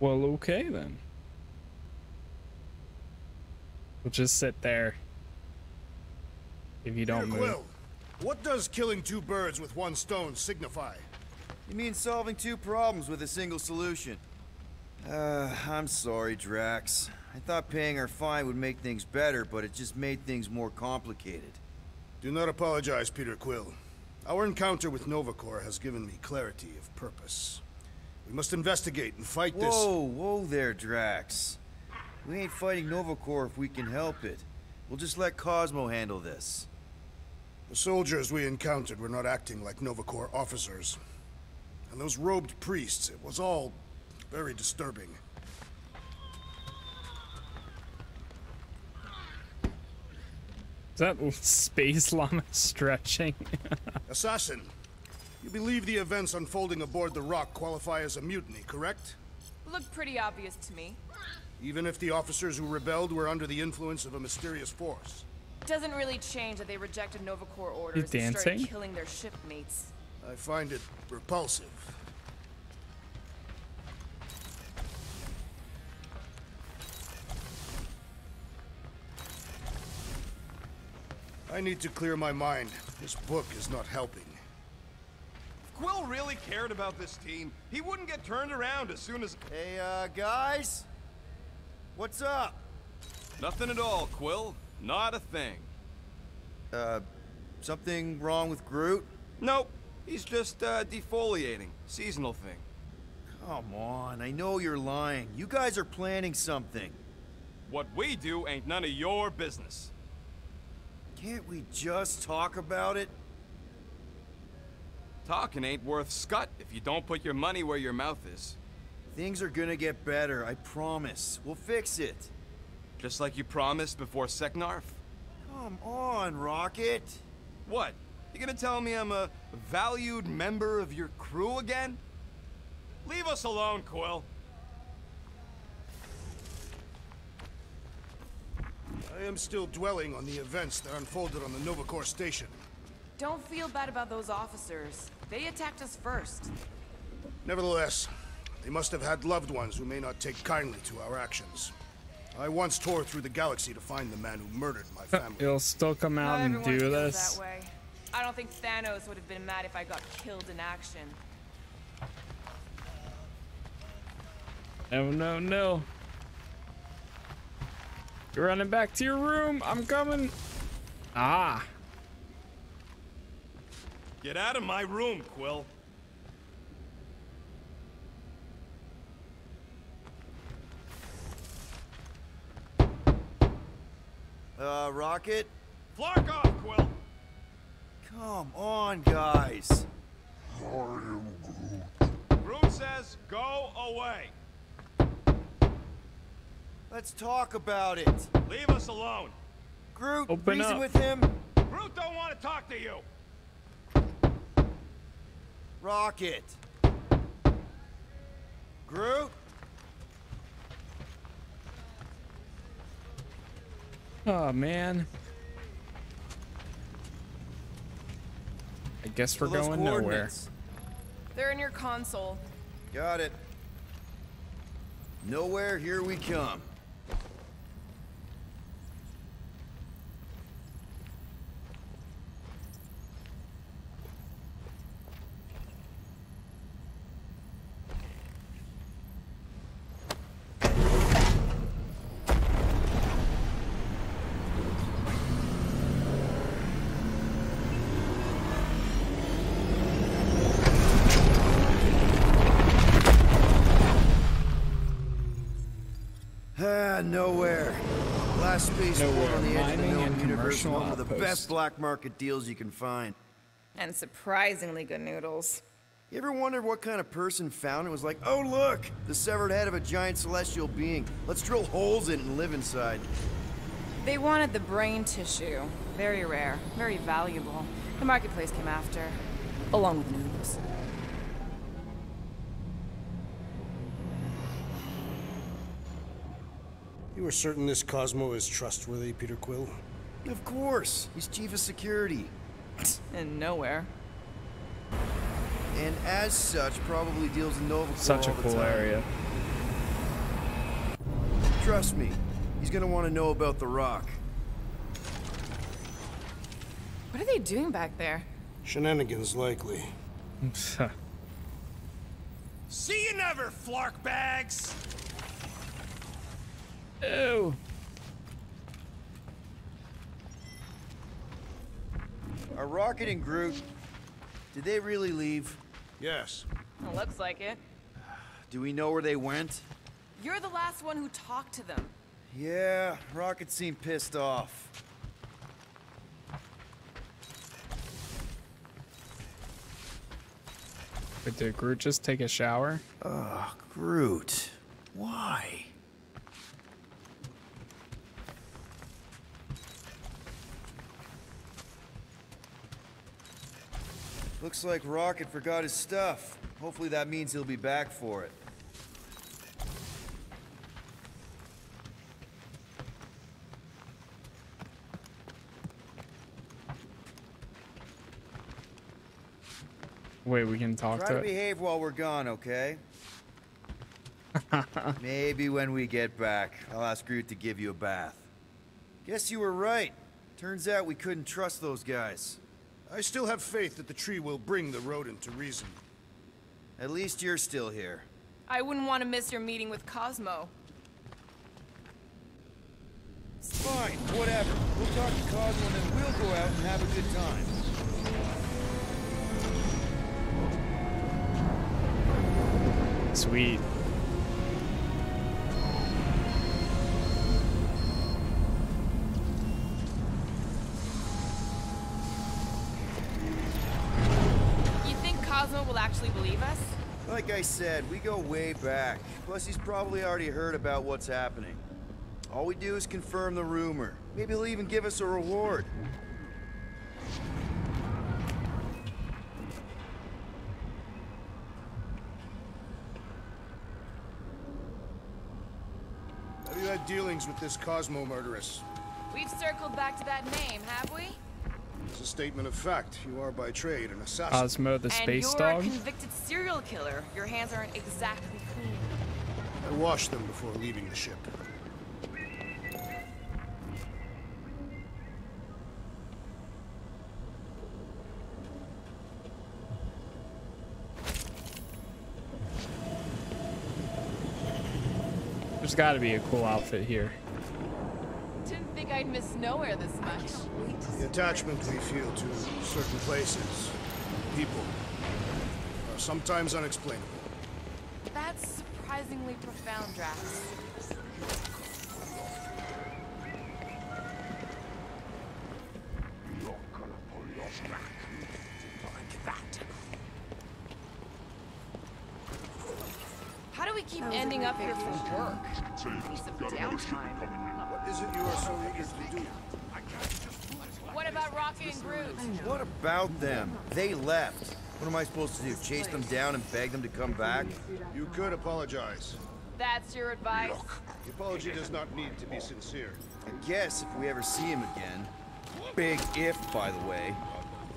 Speaker 1: Well, okay then. We'll just sit there. If you don't
Speaker 5: Peter
Speaker 1: move.
Speaker 5: Quill, what does killing two birds with one stone signify?
Speaker 3: You mean solving two problems with a single solution? Uh, I'm sorry, Drax. I thought paying our fine would make things better, but it just made things more complicated.
Speaker 5: Do not apologize, Peter Quill. Our encounter with Nova Corps has given me clarity of purpose. We must investigate and fight this.
Speaker 3: Whoa, whoa there, Drax. We ain't fighting Nova Corps if we can help it. We'll just let Cosmo handle this.
Speaker 5: The soldiers we encountered were not acting like Nova Corps officers. And those robed priests, it was all very disturbing.
Speaker 1: Is that space llama stretching?
Speaker 5: Assassin, you believe the events unfolding aboard the Rock qualify as a mutiny, correct?
Speaker 2: Looked pretty obvious to me.
Speaker 5: Even if the officers who rebelled were under the influence of a mysterious force.
Speaker 2: Doesn't really change that they rejected Nova Corps orders
Speaker 1: He's
Speaker 2: and started
Speaker 1: dancing?
Speaker 2: killing their shipmates.
Speaker 5: I find it repulsive. I need to clear my mind. This book is not helping.
Speaker 4: Quill really cared about this team, he wouldn't get turned around as soon as...
Speaker 3: Hey, uh, guys? What's up?
Speaker 4: Nothing at all, Quill. Not a thing.
Speaker 3: Uh, something wrong with Groot?
Speaker 4: Nope. He's just, uh, defoliating. Seasonal thing.
Speaker 3: Come on, I know you're lying. You guys are planning something.
Speaker 4: What we do ain't none of your business.
Speaker 3: Can't we just talk about it?
Speaker 4: Talking ain't worth scut if you don't put your money where your mouth is.
Speaker 3: Things are gonna get better, I promise. We'll fix it.
Speaker 4: Just like you promised before Seknarf?
Speaker 3: Come on, Rocket.
Speaker 4: What? You gonna tell me I'm a valued member of your crew again? Leave us alone, Quill.
Speaker 5: I am still dwelling on the events that unfolded on the Nova Corps station.
Speaker 2: Don't feel bad about those officers. They attacked us first.
Speaker 5: Nevertheless, they must have had loved ones who may not take kindly to our actions. I once tore through the galaxy to find the man who murdered my family.
Speaker 1: You'll still come out
Speaker 2: Not
Speaker 1: and
Speaker 2: everyone
Speaker 1: do
Speaker 2: feels
Speaker 1: this?
Speaker 2: That way. I don't think Thanos would have been mad if I got killed in action.
Speaker 1: Oh no, no. You're running back to your room. I'm coming. Ah.
Speaker 4: Get out of my room, Quill.
Speaker 3: Uh, Rocket?
Speaker 4: Flark off, Quill!
Speaker 3: Come on, guys.
Speaker 4: I am Groot says go away.
Speaker 3: Let's talk about it.
Speaker 4: Leave us alone.
Speaker 3: Groot,
Speaker 1: Open
Speaker 3: reason
Speaker 1: up.
Speaker 3: with him?
Speaker 4: Groot don't want to talk to you.
Speaker 3: Rocket. Groot?
Speaker 1: Oh man. I guess we're going
Speaker 3: Knowhere.
Speaker 2: They're in your console.
Speaker 3: Got it. Knowhere, here we come. Nowhere. Last spaceport
Speaker 1: Knowhere,
Speaker 3: on the edge of the known universe, is
Speaker 1: commercial
Speaker 3: one of the best black market deals you can find.
Speaker 2: And surprisingly good noodles.
Speaker 3: You ever wondered what kind of person found it was like, oh look, the severed head of a giant celestial being. Let's drill holes in it and live inside.
Speaker 2: They wanted the brain tissue. Very rare, very valuable. The marketplace came after, along with noodles.
Speaker 5: You are certain this Cosmo is trustworthy, Peter Quill?
Speaker 3: Of course, he's chief of security.
Speaker 2: And Knowhere.
Speaker 3: And as such, probably deals in Nova Corps
Speaker 1: Such a
Speaker 3: all the
Speaker 1: cool
Speaker 3: time.
Speaker 1: area.
Speaker 3: Trust me, he's gonna want to know about the rock.
Speaker 2: What are they doing back there?
Speaker 5: Shenanigans, likely.
Speaker 4: See you never, flark bags!
Speaker 1: Ew.
Speaker 3: Are Rocket and Groot, did they really leave?
Speaker 5: Yes.
Speaker 2: It looks like it.
Speaker 3: Do we know where they went?
Speaker 2: You're the last one who talked to them.
Speaker 3: Yeah, Rocket seemed pissed off.
Speaker 1: But did Groot just take a shower?
Speaker 3: Ugh, Groot. Why? Looks like Rocket forgot his stuff. Hopefully that means he'll be back for it.
Speaker 1: Wait, we can talk
Speaker 3: Try
Speaker 1: to
Speaker 3: to behave while we're gone, okay? Maybe when we get back, I'll ask Groot to give you a bath. Guess you were right. Turns out we couldn't trust those guys.
Speaker 5: I still have faith that the tree will bring the rodent to reason.
Speaker 3: At least you're still here.
Speaker 2: I wouldn't want to miss your meeting with Cosmo.
Speaker 3: Fine, whatever. We'll talk to Cosmo and then we'll go out and have a good time.
Speaker 1: Sweet.
Speaker 3: Like I said, we go way back. Plus, he's probably already heard about what's happening. All we do is confirm the rumor. Maybe he'll even give us a reward.
Speaker 5: Have you had dealings with this Cosmo murderess?
Speaker 2: We've circled back to that name, have we?
Speaker 5: It's a statement of fact. You are by trade an assassin.
Speaker 1: Cosmo the
Speaker 2: and
Speaker 1: space
Speaker 2: you're
Speaker 1: dog?
Speaker 2: a convicted serial killer. Your hands aren't exactly clean.
Speaker 5: I washed them before leaving the ship.
Speaker 1: There's got to be a cool outfit here.
Speaker 2: Didn't think I'd miss Knowhere this much.
Speaker 5: The attachment we feel to certain places, people, are sometimes unexplainable.
Speaker 2: That's surprisingly profound, Drax. How do we keep ending up here for work? Need some downtime.
Speaker 5: What is it you are so eager to do?
Speaker 2: What about Rocket and Groot?
Speaker 3: What about them? They left. What am I supposed to do? Chase them down and beg them to come back?
Speaker 5: You could apologize.
Speaker 2: That's your advice?
Speaker 5: The apology does not need to be sincere.
Speaker 3: I guess if we ever see him again. Big if, by the way.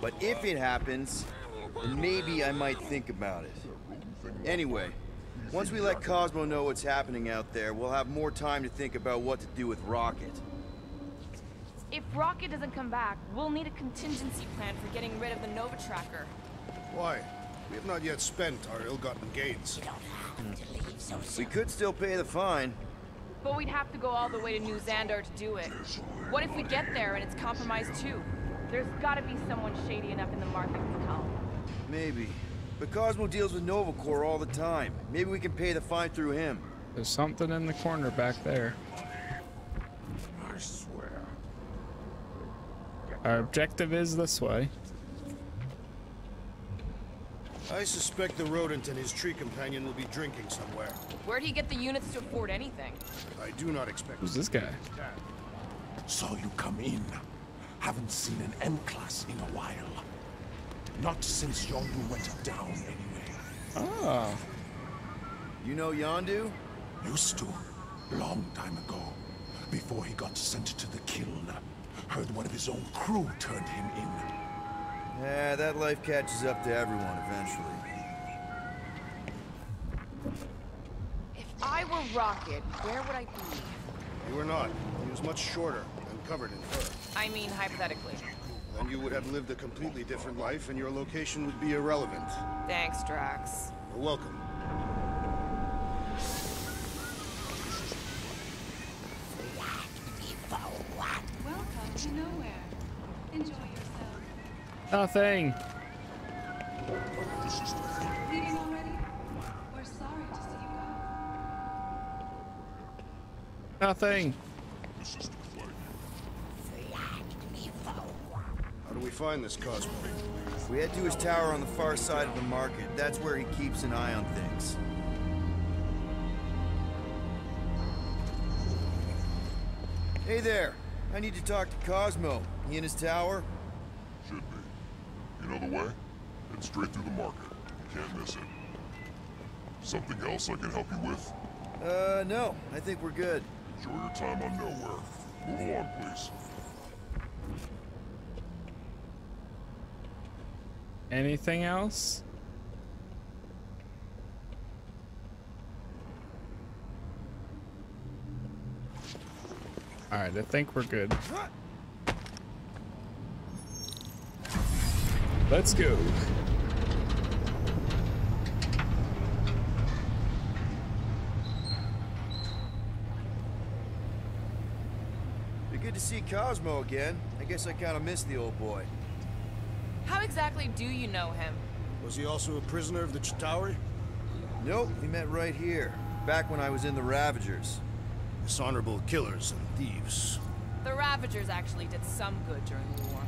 Speaker 3: But if it happens, maybe I might think about it. Anyway, once we let Cosmo know what's happening out there, we'll have more time to think about what to do with Rocket.
Speaker 2: If Rocket doesn't come back, we'll need a contingency plan for getting rid of the Nova Tracker.
Speaker 5: Why? We have not yet spent our ill-gotten gains.
Speaker 3: We could still pay the fine.
Speaker 2: But we'd have to go all the way to New Xandar to do it. What if we get there and it's compromised too? There's gotta be someone shady enough in the market to tell.
Speaker 3: Maybe. But Cosmo deals with Nova Corps all the time. Maybe we can pay the fine through him.
Speaker 1: There's something in the corner back there. I swear. Our objective is this way.
Speaker 5: I suspect the rodent and his tree companion will be drinking somewhere.
Speaker 2: Where'd he get the units to afford anything?
Speaker 5: I do not expect...
Speaker 1: Who's this guy?
Speaker 14: Saw so you come in. Haven't seen an M-class in a while. Not since Yondu went down, anyway.
Speaker 1: Ah.
Speaker 3: You know Yondu?
Speaker 14: Used to. Long time ago. Before he got sent to the Kyln. Heard one of his own crew turned him in.
Speaker 3: Yeah, that life catches up to everyone eventually.
Speaker 2: If I were Rocket, where would I be?
Speaker 5: You were not. He was much shorter and covered in fur.
Speaker 2: I mean, hypothetically.
Speaker 5: Then you would have lived a completely different life, and your location would be irrelevant.
Speaker 2: Thanks, Drax.
Speaker 5: You're welcome.
Speaker 33: Welcome to Knowhere. Enjoy yourself.
Speaker 1: Nothing.
Speaker 33: Leaving already? We're sorry to see you go.
Speaker 1: Nothing.
Speaker 5: How do we find this Cosmo?
Speaker 3: We head to his tower on the far side of the market. That's where he keeps an eye on things. Hey there. I need to talk to Cosmo. He in his tower?
Speaker 17: Should be. You know the way? Head straight through the market. You can't miss it. Something else I can help you with?
Speaker 3: Uh, no. I think we're good.
Speaker 17: Enjoy your time on Knowhere. Move along, please.
Speaker 1: Anything else? Alright, I think we're good. Let's go.
Speaker 3: Be good to see Cosmo again. I guess I kind of missed the old boy.
Speaker 2: How exactly do you know him?
Speaker 5: Was he also a prisoner of the Chitauri?
Speaker 3: Nope, we met right here. Back when I was in the Ravagers.
Speaker 5: Dishonorable killers and thieves.
Speaker 2: The Ravagers actually did some good during the war.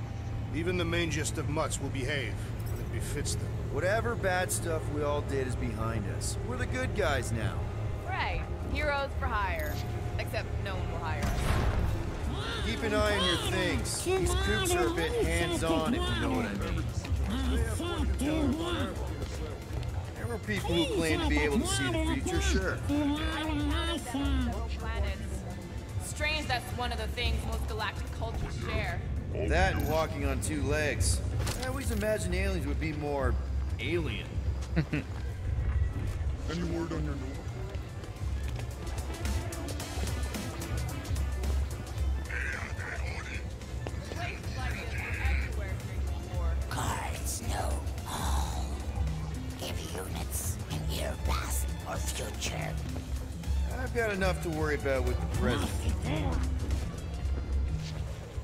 Speaker 5: Even the mangiest of mutts will behave when it befits them.
Speaker 3: Whatever bad stuff we all did is behind us. We're the good guys now.
Speaker 2: Right. Heroes for hire. Except no one will hire us.
Speaker 3: Keep an eye on your things. These troops are a bit hands-on, if you know what I mean. There were people who claimed to be able to see the future, sure.
Speaker 2: Strange that's one of the things most galactic cultures share.
Speaker 3: That and walking on two legs. I always imagined aliens would be more alien.
Speaker 17: Any word on your
Speaker 3: enough to with the president.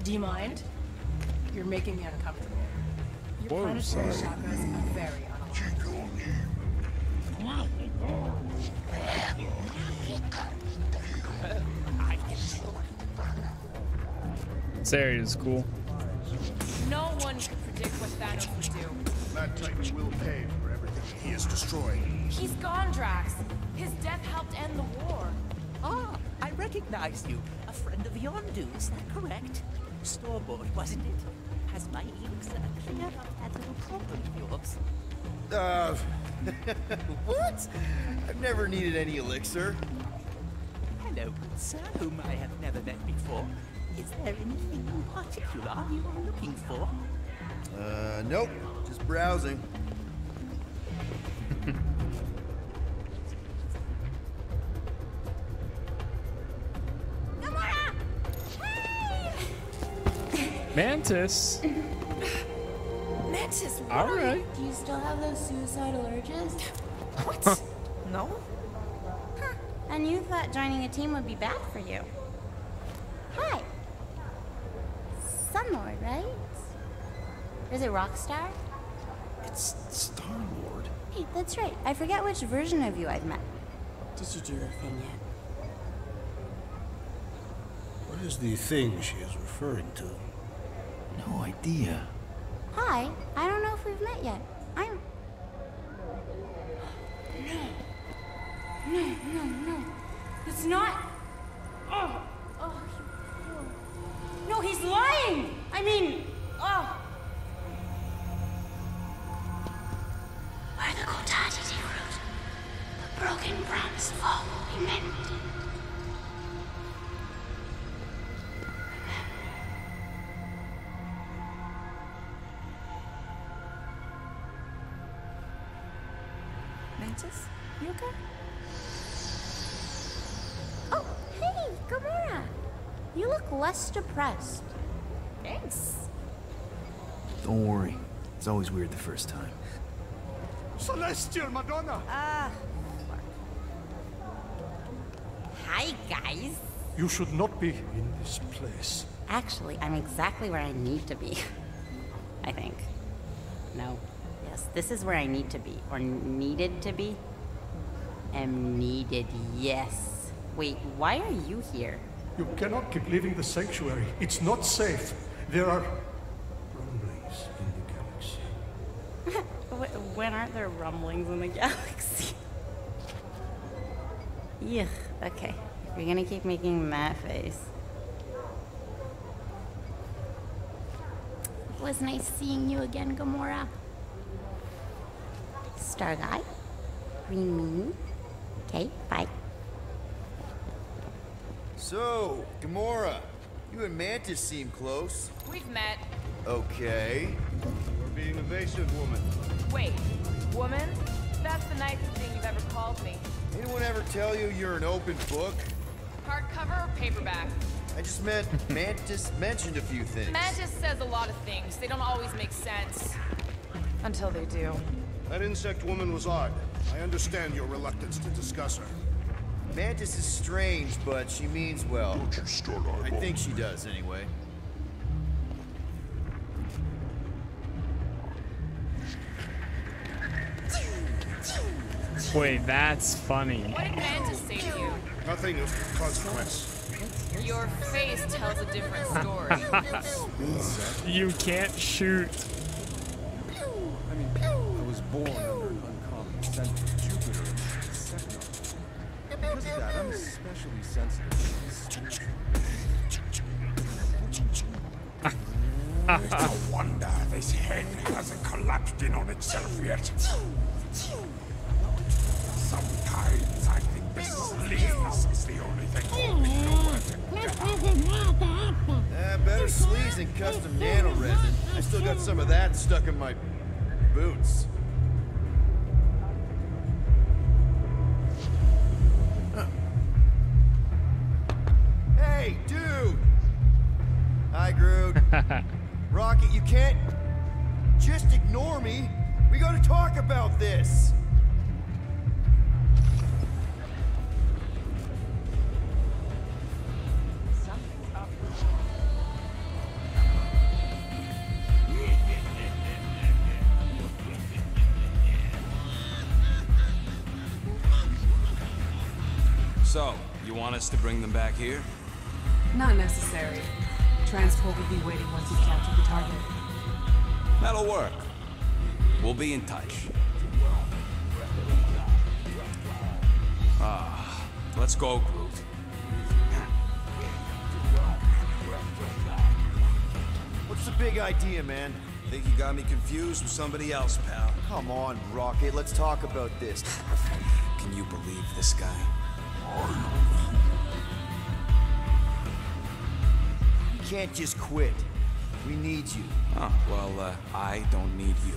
Speaker 34: Do you mind? You're making me uncomfortable. Your
Speaker 1: Whoa,
Speaker 34: planetary
Speaker 1: sorry.
Speaker 34: chakras are very.
Speaker 1: This area is cool.
Speaker 2: No one could predict what Thanos would do.
Speaker 5: That Titan will pay for everything he has destroyed.
Speaker 2: He's gone, Drax. His death helped end the war.
Speaker 35: I recognize you. A friend of Yondu, is that correct? Store-bought, wasn't it? Has my elixir cleared up that little problem of yours?
Speaker 3: Uh, what? I've never needed any elixir.
Speaker 35: Hello, good sir, whom I have never met before. Is there anything in particular you are looking for?
Speaker 3: Uh, nope. Just browsing.
Speaker 1: Mantis.
Speaker 2: Mantis, what
Speaker 1: All
Speaker 2: are
Speaker 1: right.
Speaker 2: you?
Speaker 36: Do you still have those suicidal urges?
Speaker 2: What? no?
Speaker 36: And you thought joining a team would be bad for you. Hi. Sunlord, right? Is it Rockstar?
Speaker 14: It's Star-Lord.
Speaker 36: Hey, that's right. I forget which version of you I've met. Did you do the thing yet?
Speaker 5: What is the thing she is referring to?
Speaker 35: No,
Speaker 37: idea.
Speaker 36: Hi, I don't know if we've met yet. I'm. No. No, no, no. It's not. Oh. Oh. No, he's lying! I mean, oh. Where the Cotati root, the broken promise fall will be mended. Mantis, you okay? Oh, hey, Gamora! You look less depressed. Thanks.
Speaker 37: Don't worry. It's always weird the first time.
Speaker 38: Celestial Madonna!
Speaker 36: Ah. Hi, guys.
Speaker 27: You should not be in this place.
Speaker 36: Actually, I'm exactly where I need to be. I think. No. Yes, this is where I need to be. Or needed to be. Am needed, yes. Wait, why are you here?
Speaker 27: You cannot keep leaving the sanctuary. It's not safe. There are rumblings in the galaxy.
Speaker 36: When aren't there rumblings in the galaxy? Yuck, okay. If you're gonna keep making that face. It was nice seeing you again, Gamora. Star Guy. Green Meanie. Okay, bye.
Speaker 3: So, Gamora, you and Mantis seem close.
Speaker 2: We've met.
Speaker 3: Okay.
Speaker 38: You're being evasive, woman.
Speaker 2: Wait, woman? That's the nicest thing you've ever called me.
Speaker 3: Anyone ever tell you you're an open book?
Speaker 2: Hardcover or paperback?
Speaker 3: I just meant Mantis mentioned a few things.
Speaker 2: Mantis says a lot of things. They don't always make sense. Until they do.
Speaker 5: That insect woman was odd. I understand your reluctance to discuss her.
Speaker 3: Mantis is strange, but she means well.
Speaker 39: Don't you start
Speaker 3: I think she does, anyway.
Speaker 17: Wait, that's funny.
Speaker 2: What did Mantis say to you?
Speaker 5: Nothing of consequence.
Speaker 2: Your face tells a different story.
Speaker 17: You can't shoot.
Speaker 3: You
Speaker 4: want us to bring them back here?
Speaker 34: Not necessary. Transport will be waiting once you capture the target.
Speaker 4: That'll work. We'll be in touch. Ah, let's go, Groot.
Speaker 3: What's the big idea, man?
Speaker 4: Think you got me confused with somebody else, pal.
Speaker 3: Come on, Rocket, let's talk about this.
Speaker 4: Can you believe this guy?
Speaker 3: Can't just quit. We need you.
Speaker 4: Oh, well, uh, I don't need you.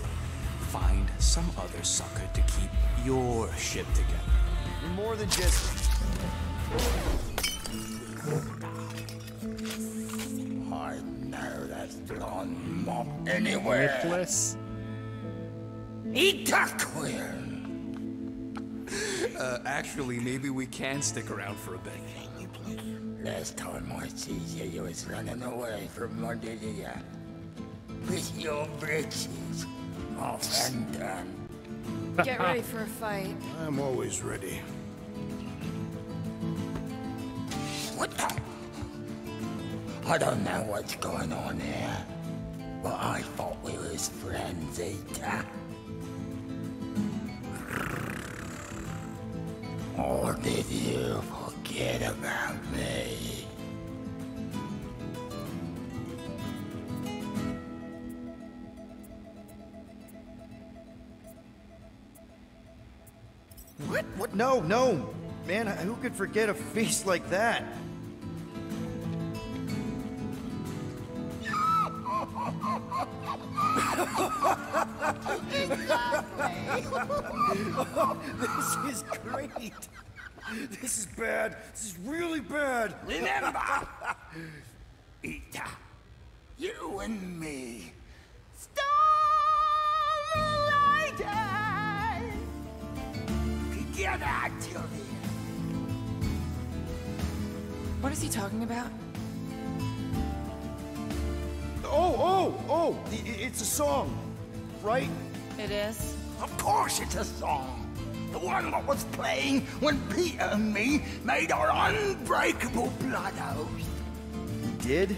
Speaker 4: Find some other sucker to keep your ship together.
Speaker 3: You're more than just.
Speaker 16: I know that's blonde mop anywhere.
Speaker 17: Lipless.
Speaker 16: Eat a quill.
Speaker 4: Uh, actually, maybe we can stick around for a bit.
Speaker 16: Last time I see you, you was running away from Mordilia. With your britches off and done.
Speaker 2: Get ready for a fight.
Speaker 5: I'm always ready.
Speaker 16: What the? I don't know what's going on here. But I thought we was friends, Eta. Or did you forget about me?
Speaker 3: What? What? No, no. Man, who could forget a face like that? this is great. This is bad. This is really bad.
Speaker 16: Remember, Eta, you and me, Starlight, together till the
Speaker 2: What is he talking about?
Speaker 3: Oh, oh, oh! i- i- It's a song, right?
Speaker 2: It is.
Speaker 16: Of course it's a song. The one what was playing when Peter and me made our unbreakable blood oath.
Speaker 3: You did?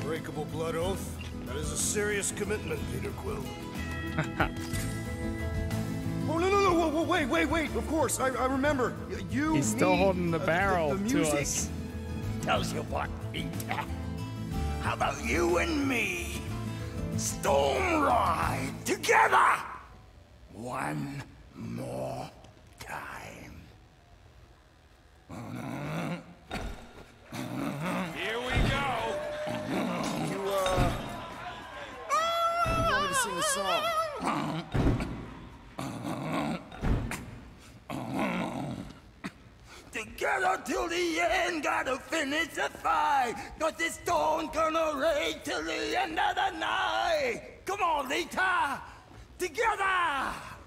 Speaker 5: Unbreakable blood oath? That is a serious commitment, Peter Quill.
Speaker 3: Oh no no no! Whoa, whoa, wait wait wait! Of course, I, I remember. Y- You.
Speaker 1: He's still
Speaker 3: me,
Speaker 1: holding the
Speaker 3: uh,
Speaker 1: barrel
Speaker 3: the
Speaker 1: to
Speaker 3: music.
Speaker 1: us.
Speaker 16: Tells you what, Peter. How about you and me? Storm ride together! One more time.
Speaker 4: Here we go.
Speaker 3: You uh. You want me to sing a song?
Speaker 16: Together till the end, gotta finish the fight. Cause this storm gonna rage till the end of the night. Come on, Lita! Together!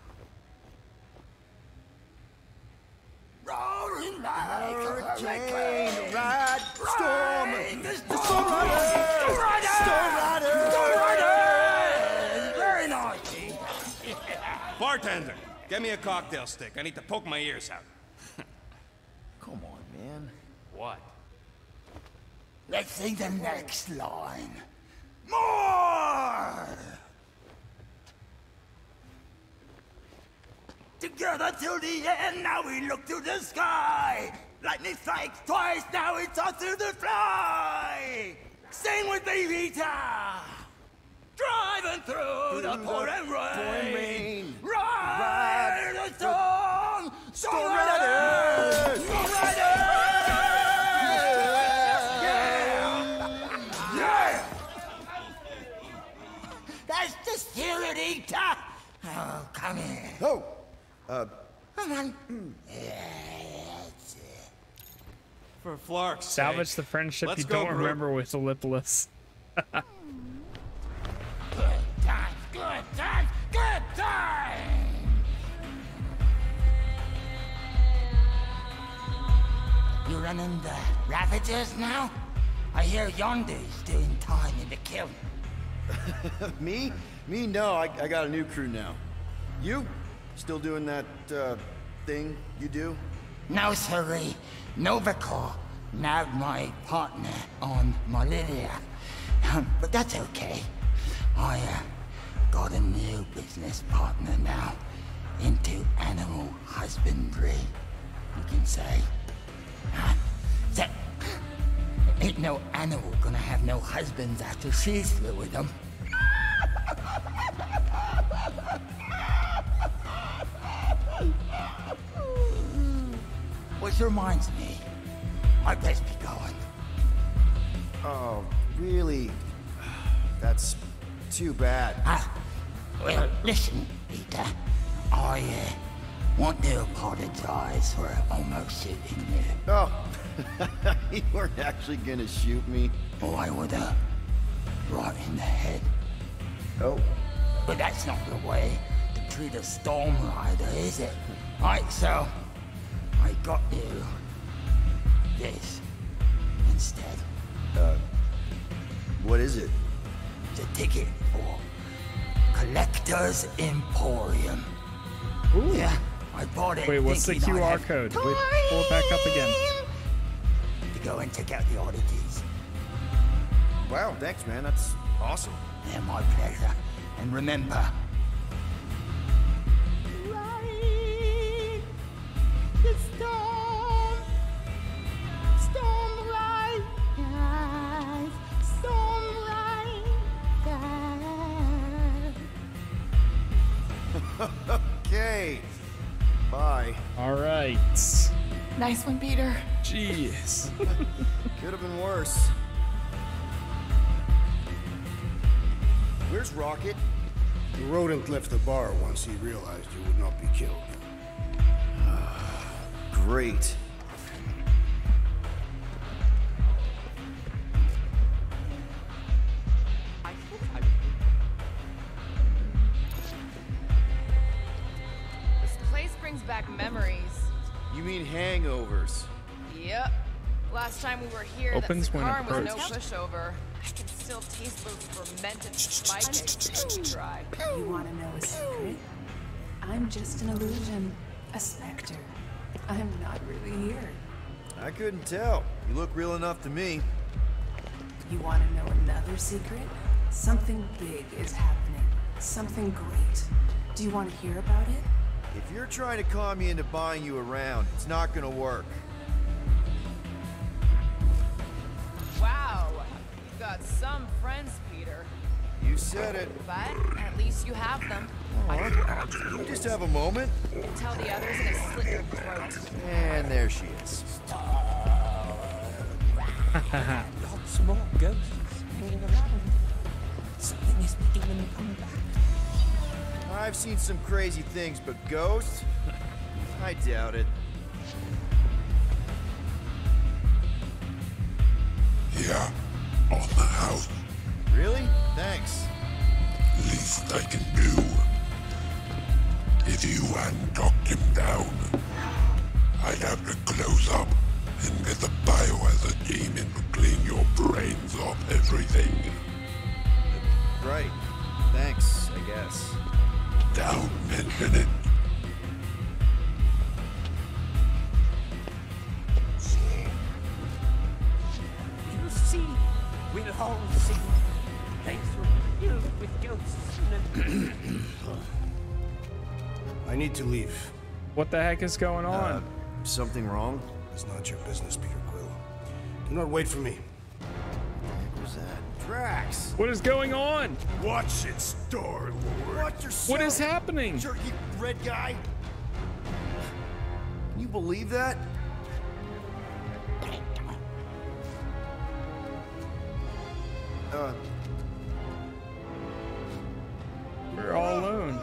Speaker 16: Roaring like a hurricane.
Speaker 3: Ride, storm,
Speaker 16: Ride the
Speaker 3: storm
Speaker 16: storm
Speaker 3: rider,
Speaker 16: Storm rider!
Speaker 3: storm rider,
Speaker 16: Storm rider! Very nice.
Speaker 4: Bartender, get me a cocktail stick. I need to poke my ears out.
Speaker 3: Come on, man.
Speaker 4: What?
Speaker 16: Let's sing the next line. More! Together till the end, now we look to the sky. Lightning strikes twice, now it's on to the fly. Sing with me, Rita. Driving through, the
Speaker 3: Through
Speaker 16: pouring
Speaker 3: the
Speaker 16: rain.
Speaker 3: pouring rain.
Speaker 16: Ride the storm. Storm
Speaker 3: Storm
Speaker 16: Rider.
Speaker 3: Rider.
Speaker 16: Storm Rider. Yeah. Yeah. That's the spirit, Eta. Oh, come here.
Speaker 3: Oh, uh,
Speaker 16: Come on. Yes.
Speaker 4: For Flark's
Speaker 1: Salvage
Speaker 4: sake.
Speaker 1: the friendship
Speaker 4: Let's
Speaker 1: you
Speaker 4: go,
Speaker 1: don't
Speaker 4: Groot.
Speaker 1: remember with Lipless.
Speaker 16: Good times, good times, good times. You running the Ravagers now? I hear Yondu's doing time in the Kyln.
Speaker 3: me? Me? No, I, I got a new crew now. You? Still doing that, uh, thing you do?
Speaker 16: No, sirree. Nova Corps, now my partner on Molidia. Um, but that's okay. I uh, got a new business partner now into animal husbandry, you can say. Huh? That ain't no animal gonna have no husbands after she's through with them. Which reminds me, I best be going.
Speaker 3: Oh, really? That's too bad.
Speaker 16: Ah, well, listen, Peter. I uh, want to apologize for almost shooting you.
Speaker 3: Oh, you weren't actually gonna shoot me.
Speaker 16: Oh, I would have. Right in the head.
Speaker 3: Oh.
Speaker 16: But that's not the way to treat a storm rider, is it? Right, so I got you this instead.
Speaker 3: Uh, what is it?
Speaker 16: The ticket for Collector's Emporium.
Speaker 1: Ooh.
Speaker 16: Yeah, I bought it.
Speaker 1: Wait, what's the QR
Speaker 16: have
Speaker 1: code? Wait, pull it back up again.
Speaker 16: To go and check out the oddities.
Speaker 3: Wow, thanks, man. That's Awesome.
Speaker 40: They're my pleasure. And remember,
Speaker 3: okay. Bye.
Speaker 1: All right.
Speaker 2: Nice one, Peter.
Speaker 1: Jeez.
Speaker 3: Could have been worse. Where's Rocket?
Speaker 5: The rodent left the bar once he realized you would not be killed. Ah.
Speaker 3: Great.
Speaker 2: This place brings back memories.
Speaker 3: You mean hangovers?
Speaker 2: Yep. Last time we were here,
Speaker 1: Opens
Speaker 2: that
Speaker 1: when
Speaker 2: was no pushover. I can still taste those fermented spikes we dry.
Speaker 34: You want to know a secret? I'm just an illusion, a specter. I'm not really here.
Speaker 3: I couldn't tell. You look real enough to me.
Speaker 34: You want to know another secret? Something big is happening. Something great. Do you want to hear about it?
Speaker 3: If you're trying to con me into buying you around, it's not gonna work.
Speaker 2: Wow, you've got some friends, Peter.
Speaker 3: You said it.
Speaker 2: But at least you have them.
Speaker 3: Oh, Can you just have a moment?
Speaker 2: Tell the others and I slit your throat.
Speaker 3: And there she is.
Speaker 35: Lots more ghosts hanging around. Something is making them come back.
Speaker 3: I've seen some crazy things, but ghosts? I doubt it.
Speaker 17: Here, on the house.
Speaker 3: Really? Thanks.
Speaker 17: Least I can do. If you hadn't talked him down, I'd have to close up and get the biohazard team in to clean your brains off everything.
Speaker 3: Right. Thanks, I guess.
Speaker 17: Don't mention it.
Speaker 35: You see, we'll all see. Place filled with ghosts
Speaker 5: I need to leave.
Speaker 1: What the heck is going on?
Speaker 3: Uh, something wrong?
Speaker 5: It's not your business, Peter Quill. Do not wait for me.
Speaker 3: What was that? Drax!
Speaker 1: what is going on?
Speaker 6: Watch it, Star Lord.
Speaker 3: Watch yourself!
Speaker 1: What is happening?
Speaker 3: Jerky red guy! Can you believe that? Uh,
Speaker 1: We're all alone.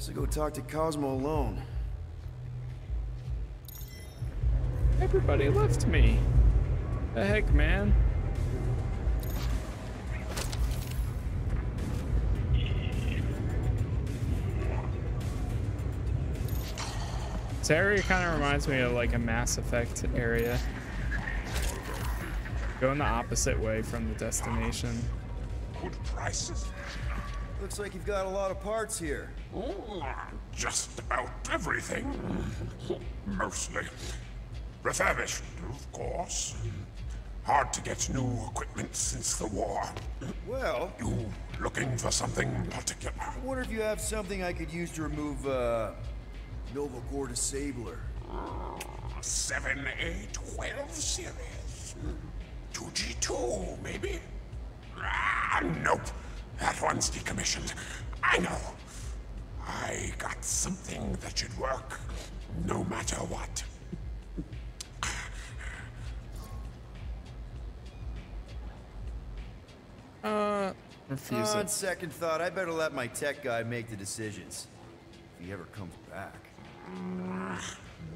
Speaker 3: guess I'll go talk to Cosmo alone.
Speaker 1: Everybody left me. The heck, man? This area kind of reminds me of like a Mass Effect area. Going the opposite way from the destination.
Speaker 17: Good prices.
Speaker 3: Looks like you've got a lot of parts here.
Speaker 17: Just about everything. Mostly. Refurbished, of course. Hard to get new equipment since the war.
Speaker 3: Well,
Speaker 17: You looking for something particular?
Speaker 3: I wonder if you have something I could use to remove, uh, Nova Corps Disabler.
Speaker 17: 7A12 series. 2G2, maybe? Ah, nope. That one's decommissioned. I know. I got something that should work, no matter what.
Speaker 1: Uh, refuse
Speaker 3: On
Speaker 1: it.
Speaker 3: second thought, I better let my tech guy make the decisions. If he ever comes back.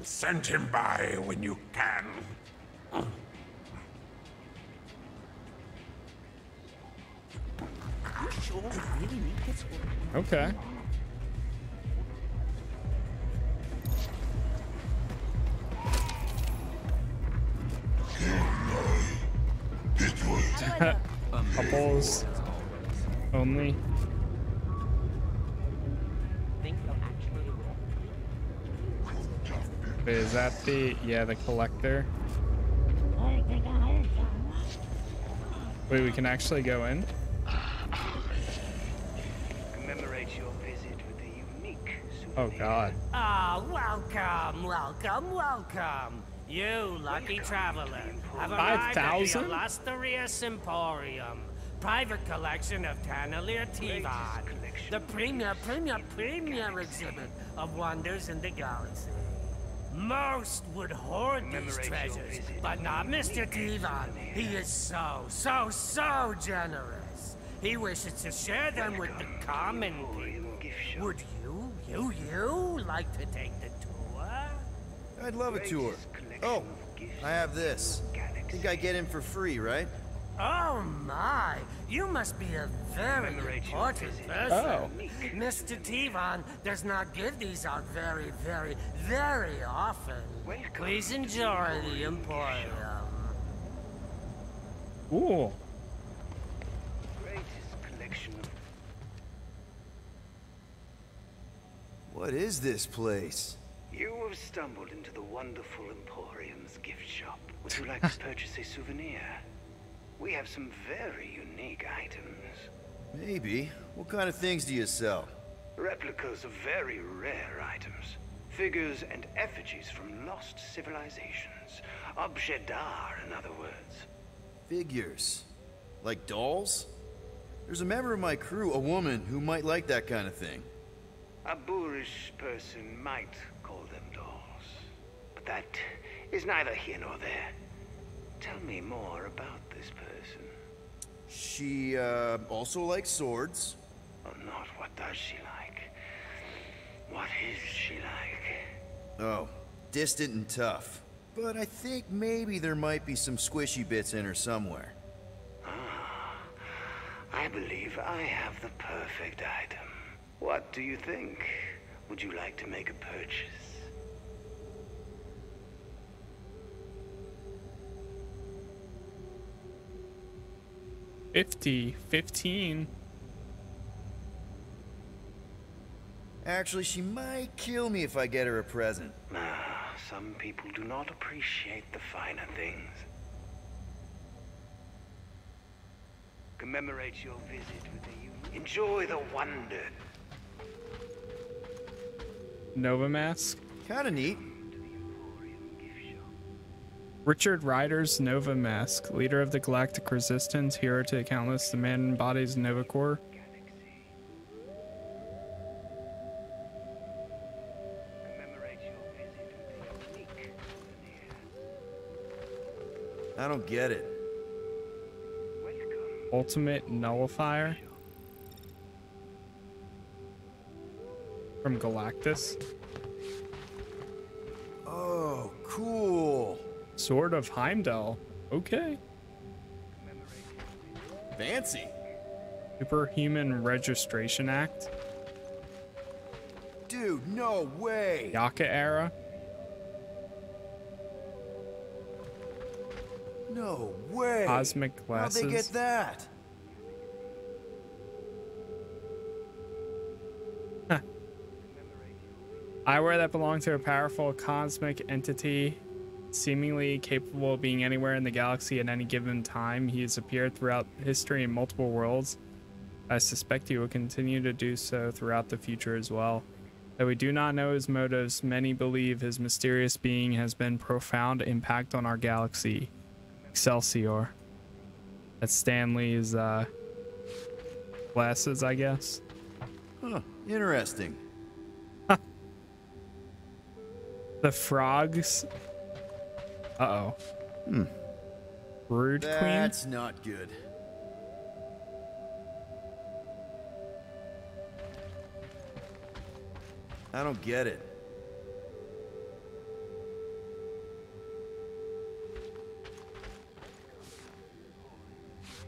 Speaker 17: Send him by when you can.
Speaker 1: Okay. Couples only.
Speaker 35: Think you'll actually
Speaker 1: Wait, is that the yeah the collector? Wait, we can actually go in?
Speaker 41: Commemorate your visit with a unique
Speaker 1: Oh god.
Speaker 41: Ah, welcome, welcome, welcome. You lucky traveler have arrived at the
Speaker 1: 5,000?
Speaker 41: Illustrious Emporium. Private collection of Taneleer Tivan. The premier, premier, premier exhibit of wonders in the galaxy. Most would hoard these treasures, but not Mr. Tivan. He is so, so, so generous. He wishes to share them with the common people. Would you, you, you like to take the tour?
Speaker 3: I'd love a tour. Oh, I have this. I Think I get in for free, right?
Speaker 41: Oh my! You must be a very important person.
Speaker 3: Oh.
Speaker 41: Mr. Tivan does not give these out very, very, very often. Please enjoy the Emporium.
Speaker 1: Ooh.
Speaker 41: Greatest collection of
Speaker 3: What is this place?
Speaker 41: You have stumbled into the wonderful Emporium's gift shop. Would you like to purchase a souvenir? We have some very unique items.
Speaker 3: Maybe. What kind of things do you sell?
Speaker 41: Replicas of very rare items. Figures and effigies from lost civilizations. Objet d'art, in other words.
Speaker 3: Figures. Like dolls? There's a member of my crew, a woman, who might like that kind of thing.
Speaker 41: A boorish person might call them dolls. But that is neither here nor there. Tell me more about this person.
Speaker 3: She, uh, also likes swords.
Speaker 41: Oh, not what does she like? What is she like?
Speaker 3: Oh, distant and tough. But I think maybe there might be some squishy bits in her somewhere.
Speaker 41: Ah, I believe I have the perfect item. What do you think? Would you like to make a purchase?
Speaker 1: Fifty, fifteen.
Speaker 3: Actually, she might kill me if I get her a present.
Speaker 41: Ah, some people do not appreciate the finer things. Commemorate your visit with a unique... Enjoy the wonder.
Speaker 1: Nova Mask.
Speaker 3: Kinda neat.
Speaker 1: Richard Ryder's Nova Mask, leader of the Galactic Resistance, hero to the countless, the man embodies Nova Corps.
Speaker 3: I don't get it.
Speaker 1: Ultimate Nullifier. From Galactus.
Speaker 3: Oh, cool.
Speaker 1: Sword of Heimdall. Okay.
Speaker 3: Fancy.
Speaker 1: Superhuman Registration Act.
Speaker 3: Dude, no way.
Speaker 1: Yaka arrow.
Speaker 3: No way.
Speaker 1: Cosmic glasses.
Speaker 3: How'd they get that?
Speaker 1: Eyewear that belonged to a powerful cosmic entity, seemingly capable of being anywhere in the galaxy at any given time. He has appeared throughout history in multiple worlds. I suspect he will continue to do so throughout the future as well. Though we do not know his motives, many believe his mysterious being has been profound impact on our galaxy. Excelsior. That's Stan Lee's uh, glasses, I guess.
Speaker 3: Huh, interesting.
Speaker 1: The frogs. Uh oh.
Speaker 3: Hmm.
Speaker 1: Brood Queen.
Speaker 3: That's not good. I don't get it.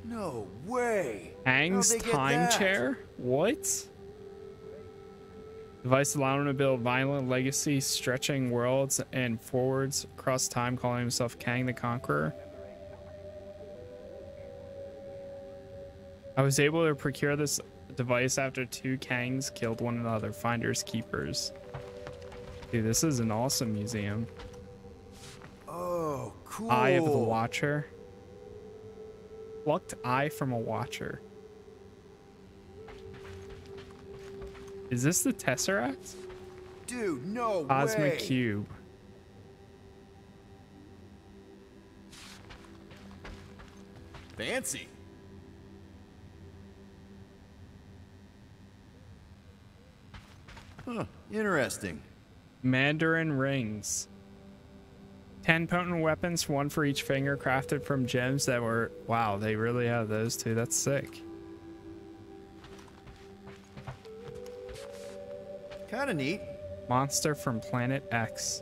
Speaker 3: No way.
Speaker 1: Kang's
Speaker 3: How'd they get
Speaker 1: time
Speaker 3: that?
Speaker 1: chair? What? Device allowing him to build violent legacy stretching worlds and forwards across time, calling himself Kang the Conqueror. I was able to procure this device after two Kangs killed one another, finders keepers. Dude, this is an awesome museum.
Speaker 3: Oh, cool.
Speaker 1: Eye of the Watcher. Plucked eye from a watcher. Is this the Tesseract?
Speaker 3: Dude, no
Speaker 1: Cosmic
Speaker 3: way.
Speaker 1: Cube.
Speaker 3: Fancy. Huh, interesting.
Speaker 1: Mandarin rings. 10 potent weapons, one for each finger, crafted from gems that were. Wow, they really have those too. That's sick.
Speaker 3: Kind of neat.
Speaker 1: Monster from Planet X.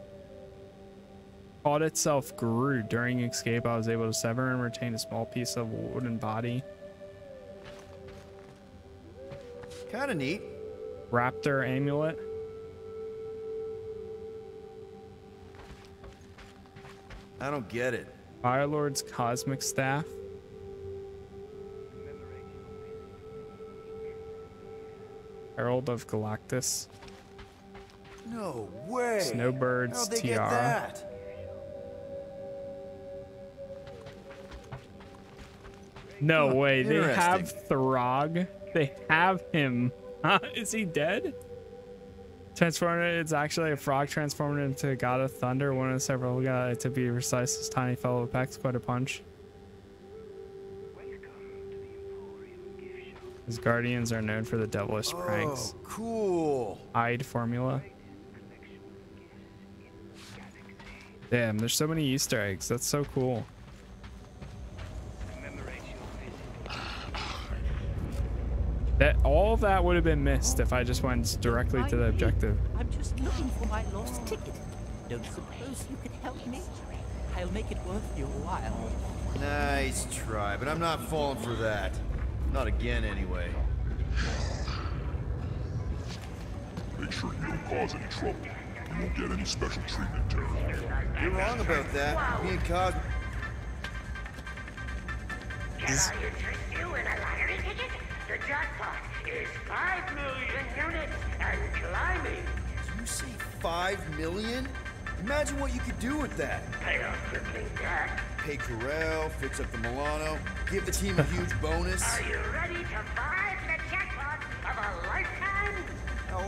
Speaker 1: Called itself Groot. During escape, I was able to sever and retain a small piece of wooden body.
Speaker 3: Kind of neat.
Speaker 1: Raptor amulet.
Speaker 3: I don't get it.
Speaker 1: Firelord's cosmic staff. Herald of Galactus.
Speaker 3: No way.
Speaker 1: Snowbird's
Speaker 3: How'd they get
Speaker 1: tiara.
Speaker 3: that?
Speaker 1: No
Speaker 3: Huh,
Speaker 1: way. They have Throg. They have him. Huh? Is he dead? Transformed. It's actually a frog transformed into God of Thunder, one of several uh, to be precise. This tiny fellow packs quite a punch. His guardians are known for the devilish pranks.
Speaker 3: Oh, cool.
Speaker 1: Eyed formula. Damn, there's so many Easter eggs. That's so cool. That all that would have been missed if I just went directly to the objective.
Speaker 35: I'm just looking for my lost ticket. Don't suppose you could help me? I'll make it worth your while.
Speaker 3: Nice try, but I'm not falling for that. Not again, anyway.
Speaker 17: Make sure you don't cause any trouble. You won't get any special treatment, Terra.
Speaker 3: You're wrong about that. Me and Cos.
Speaker 1: Is-
Speaker 13: You win a lottery ticket? The jackpot is 5 million units and climbing.
Speaker 3: Did you say five million? Imagine what you could do with that.
Speaker 13: Pay off crippling debt.
Speaker 3: Pay Ko-Rel, fix up the Milano, give the team a huge bonus.
Speaker 13: Are you ready to buy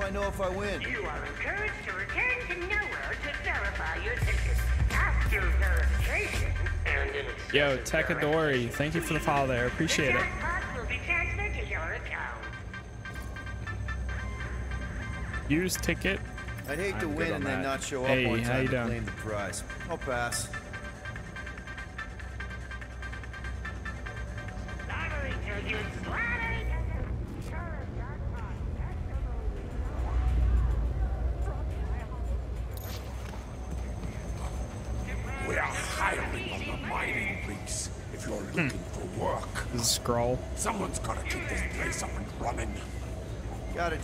Speaker 3: I know if I win?
Speaker 13: You are encouraged to return to Knowhere to verify your ticket. After verification and in
Speaker 1: Yo, Tekadori, thank you for the follow there. Appreciate it.
Speaker 13: jackpot will be transferred to your account.
Speaker 1: Use ticket.
Speaker 3: I'd hate to
Speaker 1: I'm good
Speaker 3: win and then
Speaker 1: that.
Speaker 3: not show up
Speaker 1: Hey,
Speaker 3: on
Speaker 1: how
Speaker 3: time
Speaker 1: you
Speaker 3: to
Speaker 1: doing?
Speaker 3: claim the prize. I'll pass.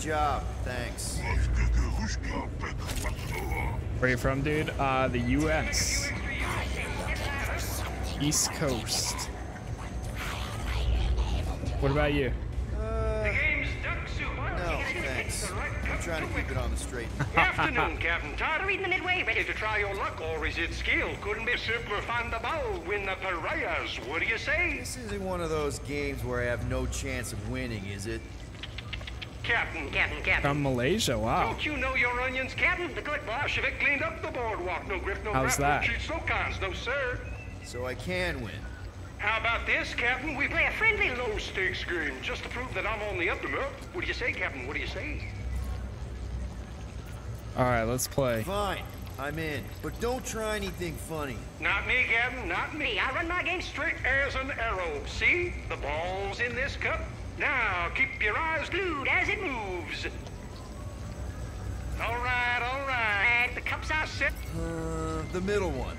Speaker 3: Job, thanks.
Speaker 1: Where you from, dude? Uh, the U.S. East Coast. What about you?
Speaker 3: No, thanks. I'm trying to keep it on the straight.
Speaker 42: Afternoon, Captain. Tired of reading the Midway? Ready to try your luck, or is it skill? Couldn't be super Find the ball, win the pariahs. What do you say?
Speaker 3: This isn't one of those games where I have no chance of winning, is it?
Speaker 42: Captain, Captain, Captain.
Speaker 1: From Malaysia. Wow.
Speaker 42: Don't you know your onions, Captain? The good Bolshevik cleaned up the boardwalk. No grip, no
Speaker 1: How's
Speaker 42: rap,
Speaker 1: that?
Speaker 42: no cheats, no cons, no sir.
Speaker 3: So I can win.
Speaker 42: How about this, Captain? We play a friendly low-stakes game just to prove that I'm on the up and up. What do you say, Captain? What do you say?
Speaker 1: All right, let's play.
Speaker 3: Fine, I'm in. But don't try anything funny.
Speaker 42: Not me, Captain, not me. I run my game straight as an arrow. See? The ball's in this cup. Now, keep your eyes glued as it moves. All right, all right. The cups are set.
Speaker 3: Uh, the middle one.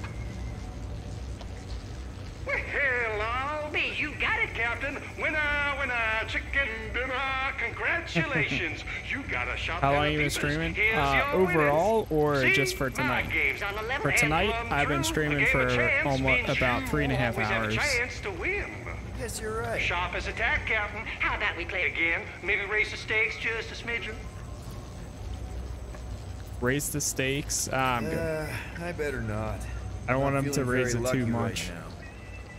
Speaker 42: Well, I'll be. You got it, Captain. Winner, winner, chicken dinner. Congratulations. you got a shot.
Speaker 1: How
Speaker 42: there,
Speaker 1: long you been streaming? Uh, overall or
Speaker 42: See?
Speaker 1: just for tonight?
Speaker 42: game's on the level
Speaker 1: For tonight, I've been streaming for almost about three and a half
Speaker 42: always have
Speaker 1: hours.
Speaker 42: A chance to win.
Speaker 3: Yes, you're right.
Speaker 42: Sharp as a tack, Captain. How about we play again? Maybe raise the stakes just a smidgen.
Speaker 1: Raise the stakes. Ah, I'm good.
Speaker 3: Uh, I better not.
Speaker 1: I don't want
Speaker 3: I'm
Speaker 1: him to raise it
Speaker 3: lucky
Speaker 1: too much.
Speaker 3: now.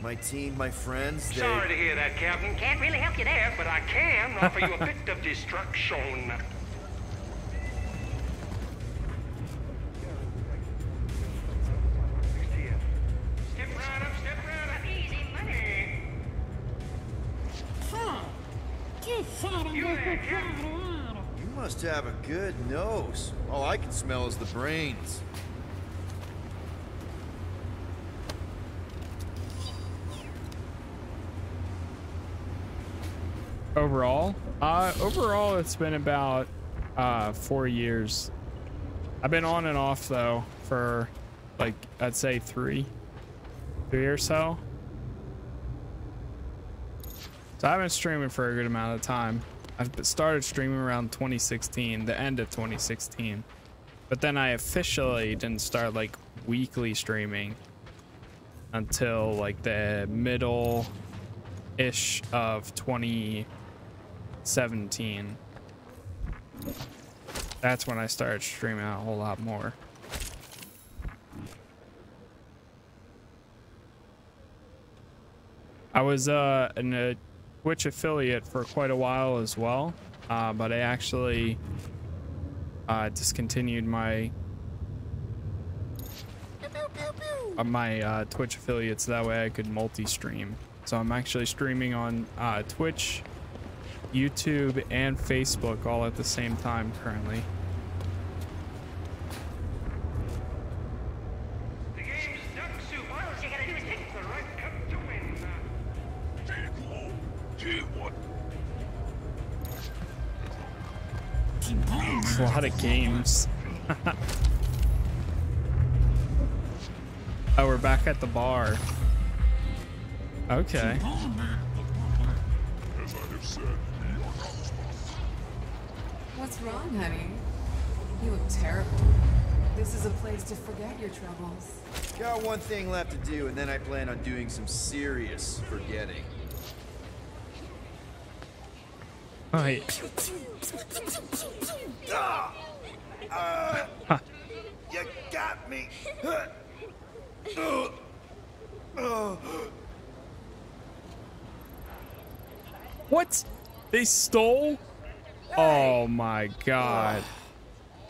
Speaker 3: My team, my friends, they...
Speaker 42: Sorry to hear that, Captain. Can't really help you there, but I can offer you a bit of destruction. You
Speaker 3: must have a good nose. All I can smell is the brains.
Speaker 1: overall uh overall it's been about uh four years i've been on and off though for like i'd say three three or so so i've been streaming for a good amount of time i've started streaming around 2016 the end of 2016 but then i officially didn't start like weekly streaming until like the middle ish of 2017. That's when I started streaming a whole lot more. I was uh, in a Twitch affiliate for quite a while as well, uh, but I actually uh, discontinued my uh, my uh, Twitch affiliates. That way I could multi-stream. So I'm actually streaming on uh, Twitch, YouTube, and Facebook all at the same time currently. A lot of games. oh, we're back at the bar. Okay.
Speaker 34: What's wrong, honey? You look terrible. This is a place to forget your troubles.
Speaker 3: Got one thing left to do, and then I plan on doing some serious forgetting.
Speaker 1: Right.
Speaker 3: Uh, you got me.
Speaker 1: What? They stole? Oh my god.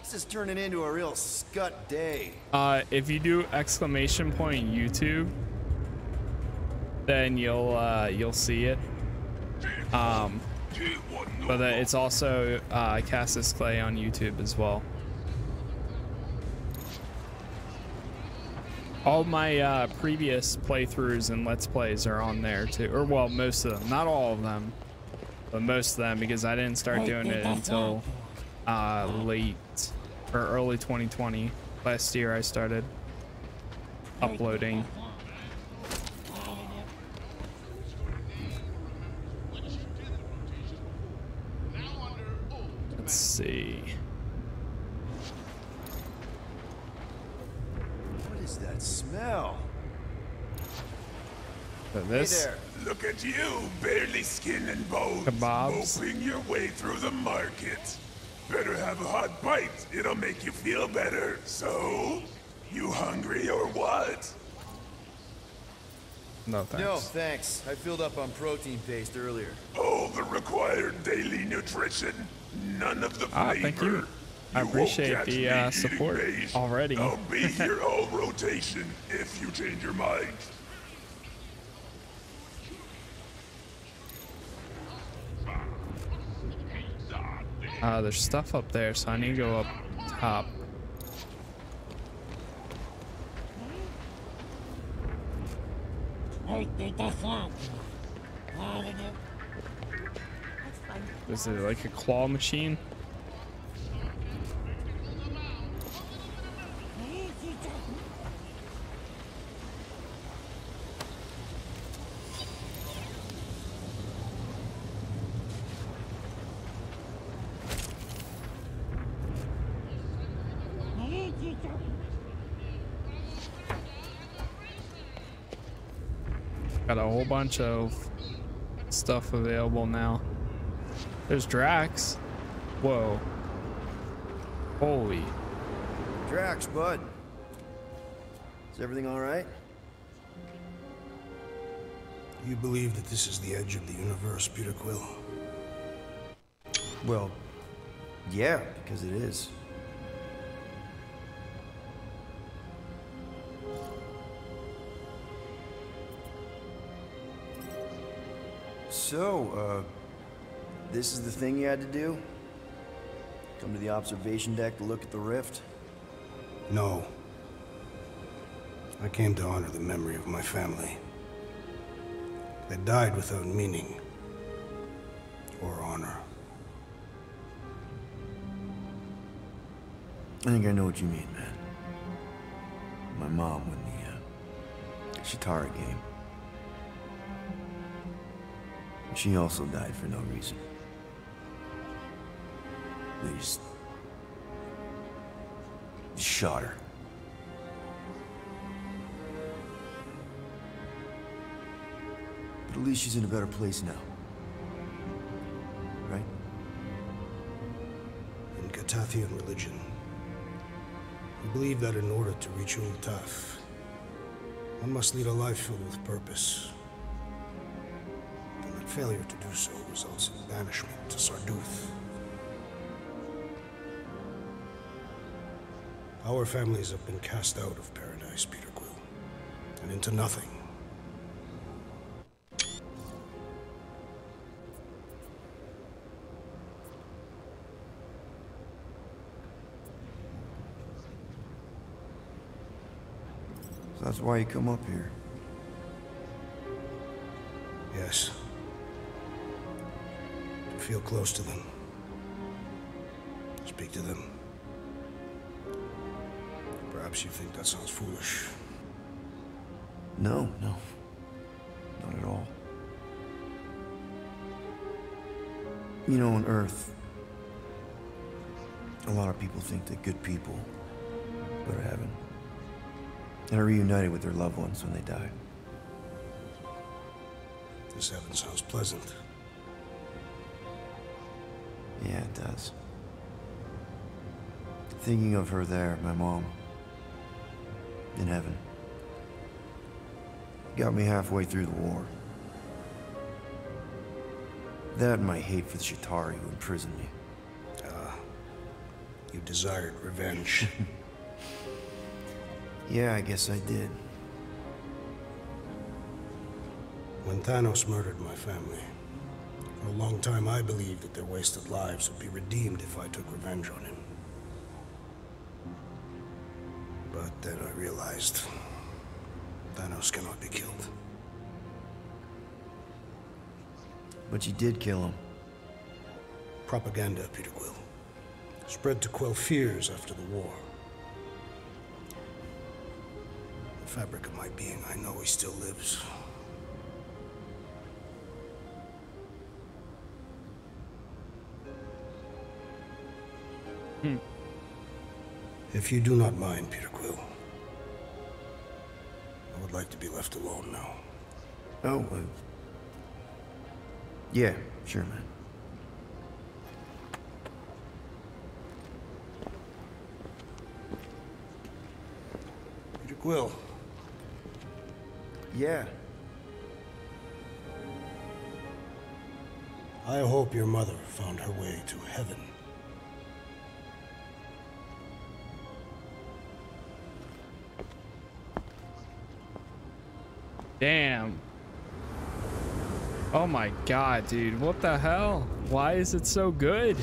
Speaker 3: This is turning into a real scut day.
Speaker 1: Uh, if you do exclamation point YouTube, then you'll uh, you'll see it. Um, but uh, it's also uh, Casas Clay on YouTube as well. All my uh, previous playthroughs and let's plays are on there too, or well, most of them, not all of them, but most of them because I didn't start doing it until uh, late or early 2020. Last year I started uploading. Let's see.
Speaker 3: What is that smell?
Speaker 1: So this
Speaker 3: there.
Speaker 17: Look at you, barely skin and bones,
Speaker 1: Kebabs.
Speaker 17: moping your way through the market. Better have a hot bite. It'll make you feel better. So, you hungry or what?
Speaker 1: No thanks.
Speaker 3: No, thanks. I filled up on protein paste earlier.
Speaker 17: All the required daily nutrition, none of the
Speaker 1: Ah, thank you. I
Speaker 17: won't
Speaker 1: appreciate the uh, support
Speaker 17: beige.
Speaker 1: already.
Speaker 17: I'll be here all rotation if you change your mind.
Speaker 1: Uh, there's stuff up there, so I need to go up top. Is it like a claw machine? Got a whole bunch of stuff available now. There's Drax. Whoa. Holy.
Speaker 3: Drax, bud. Is everything all right?
Speaker 5: You believe that this is the edge of the universe, Peter Quill?
Speaker 3: Well, yeah, because it is. So, uh, this is the thing you had to do? Come to the observation deck to look at the rift?
Speaker 5: No. I came to honor the memory of my family. They died without meaning or honor.
Speaker 3: I think I know what you mean, man. My mom won the uh, Chitauri game. She also died for no reason. They just... shot her. But at least she's in a better place now. Right?
Speaker 5: In Katathian religion, we believe that in order to reach Ultaf, one must lead a life filled with purpose. And that failure to do so results in banishment to Sarduth. Our families have been cast out of paradise, Peter Quill, and into nothing.
Speaker 3: So that's why you come up here.
Speaker 5: Yes. To feel close to them. Speak to them. Perhaps you think that sounds foolish.
Speaker 3: No, no. Not at all. You know, on Earth, a lot of people think that good people go to heaven and are reunited with their loved ones when they die.
Speaker 5: This heaven sounds pleasant.
Speaker 3: Yeah, it does. Thinking of her there, my mom, in heaven, got me halfway through the war. That and my hate for the Chitauri who imprisoned me.
Speaker 5: Ah, you desired revenge.
Speaker 3: Yeah, I guess I did.
Speaker 5: When Thanos murdered my family, for a long time I believed that their wasted lives would be redeemed if I took revenge on him. Then I realized Thanos cannot be killed.
Speaker 3: But you did kill him.
Speaker 5: Propaganda, Peter Quill. Spread to quell fears after the war. The fabric of my being, I know he still lives.
Speaker 1: Hmm.
Speaker 5: If you do not mind, Peter Quill, I would like to be left alone now.
Speaker 3: Oh, uh, yeah, sure, man.
Speaker 5: Peter Quill.
Speaker 3: Yeah.
Speaker 5: I hope your mother found her way to heaven.
Speaker 1: Oh my god, dude. What the hell? Why is it so good?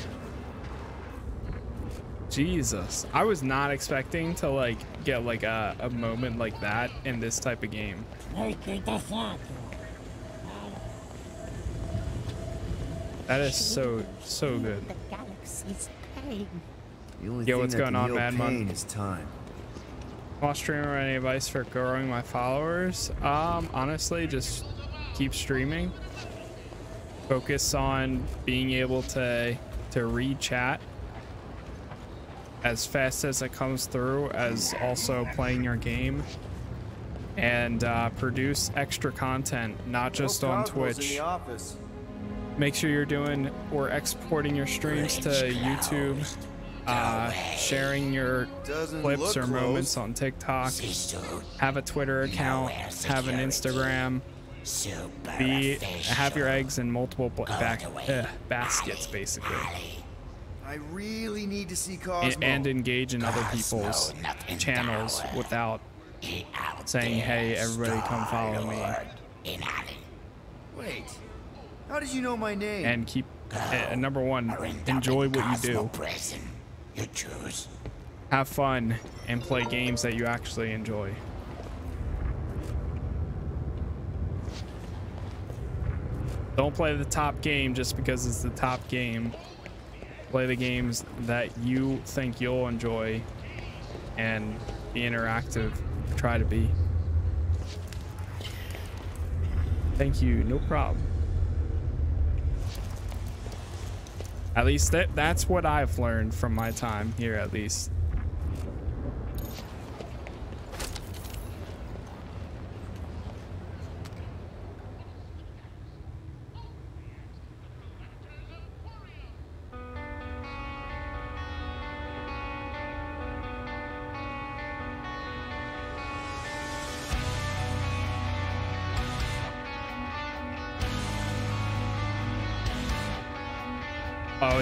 Speaker 1: Jesus. I was not expecting to like get like a, a moment like that in this type of game. That is so so good.
Speaker 35: The galaxy's pain.
Speaker 3: The only
Speaker 1: Yo, what's going on, Mad
Speaker 3: is time.
Speaker 1: While streamer, any advice for growing my followers? Um, honestly, just keep streaming. Focus on being able to to read chat as fast as it comes through, as also playing your game, and uh, produce extra content, not just on Twitch. Make sure you're doing or exporting your streams to YouTube, uh, sharing your
Speaker 3: Doesn't
Speaker 1: clips or
Speaker 3: close.
Speaker 1: moments on TikTok. Have a Twitter account. Have an Instagram. Be have your eggs in multiple bl- back, uh, baskets, basically,
Speaker 3: I really need to see
Speaker 1: and,
Speaker 3: Cosmo.
Speaker 1: and engage in other people's channels without saying, "Hey, everybody, come follow me,"
Speaker 3: Wait, how did you know my name?
Speaker 1: and keep uh, number one, enjoy what you do.
Speaker 40: You choose.
Speaker 1: have fun and play games that you actually enjoy. Don't play the top game just because it's the top game. Play the games that you think you'll enjoy and be interactive. Try to be. Thank you. No problem. At least that that's what I've learned from my time here at least.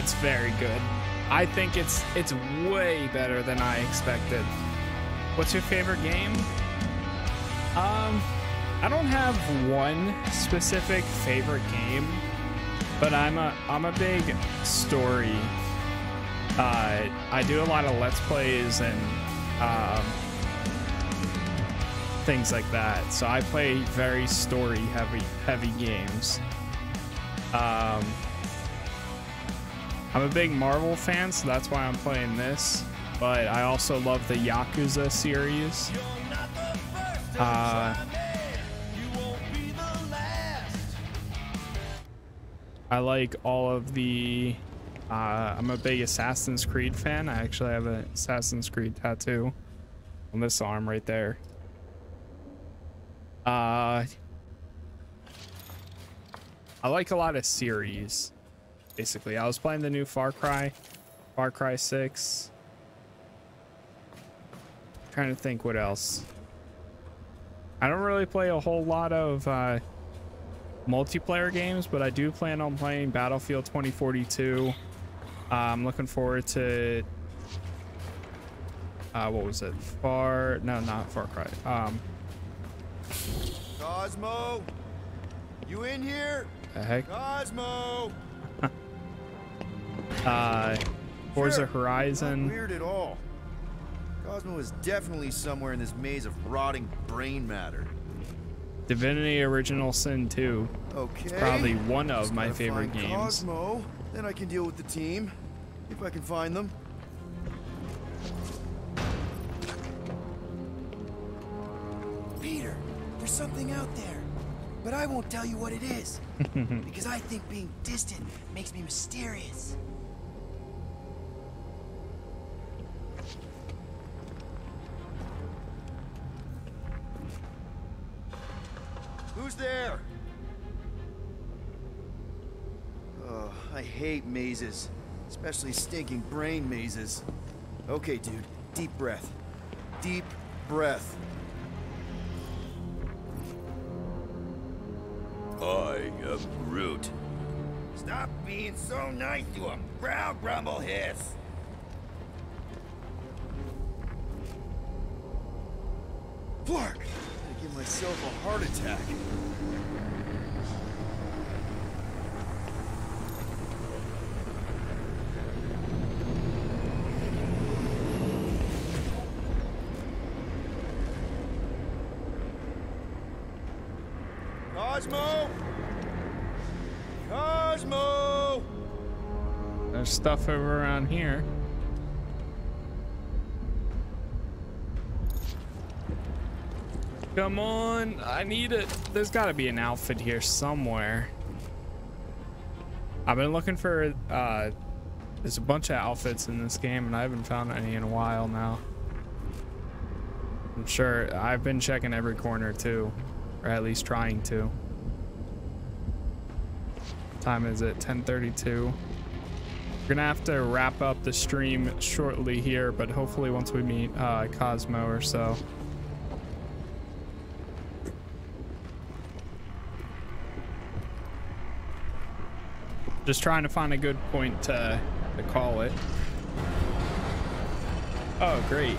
Speaker 1: It's very good. I think it's it's way better than I expected. What's your favorite game? Um, I don't have one specific favorite game, but I'm a I'm a big story. Uh, I do a lot of let's plays and um, things like that. So I play very story heavy heavy games. Um, I'm a big Marvel fan, so that's why I'm playing this. But I also love the Yakuza series. Uh, I like all of the. Uh, I'm a big Assassin's Creed fan. I actually have an Assassin's Creed tattoo on this arm right there. Uh, I like a lot of series basically. I was playing the new Far Cry, Far Cry 6. Trying to think what else. I don't really play a whole lot of uh, multiplayer games, but I do plan on playing Battlefield 2042. Uh, I'm looking forward to uh, what was it? Far no, not Far Cry. Um,
Speaker 3: Cosmo, you in here?
Speaker 1: the heck?
Speaker 3: Cosmo.
Speaker 1: Uh, Forza
Speaker 3: Sure,
Speaker 1: Horizon.
Speaker 3: Not weird at all. Cosmo is definitely somewhere in this maze of rotting brain matter.
Speaker 1: Divinity Original Sin 2.
Speaker 3: Okay.
Speaker 1: It's probably one of
Speaker 3: Just
Speaker 1: my
Speaker 3: gotta
Speaker 1: favorite
Speaker 3: find
Speaker 1: games.
Speaker 3: Cosmo, then I can deal with the team, if I can find them. Peter, there's something out there, but I won't tell you what it is because I think being distant makes me mysterious. Who's there? Oh, I hate mazes, especially stinking brain mazes. Okay, dude, deep breath. Deep breath. I am Groot. Stop being so nice to him, Brow Grumble Hiss. Flark! I give myself a heart attack.
Speaker 1: Stuff over around here. Come on, I need it. There's got to be an outfit here somewhere. I've been looking for, uh, there's a bunch of outfits in this game and I haven't found any in a while now. I'm sure I've been checking every corner too, or at least trying to. Time is it? 1032. We're gonna have to wrap up the stream shortly here, but hopefully once we meet uh, Cosmo or so. Just trying to find a good point to, to call it. Oh, great.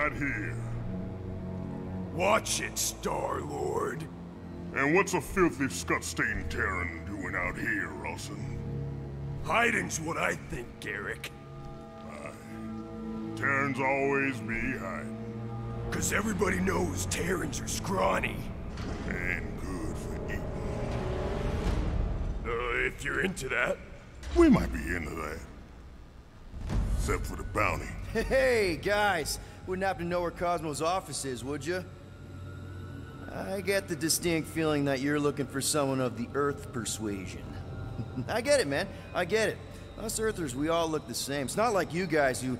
Speaker 17: Got here.
Speaker 43: Watch it, Star-Lord.
Speaker 17: And what's a filthy scut-stained Terran doing out here, Rawson?
Speaker 43: Hiding's what I think, Garrick.
Speaker 17: Terrans always be hiding.
Speaker 43: Cause everybody knows Terrans are scrawny.
Speaker 17: And good for eating.
Speaker 43: Uh, if you're into that.
Speaker 17: We might be into that. Except for the bounty.
Speaker 3: Hey, guys! Wouldn't happen to know where Cosmo's office is, would you? I get the distinct feeling that you're looking for someone of the Earth persuasion. I get it, man. I get it. Us Earthers, we all look the same. It's not like you guys who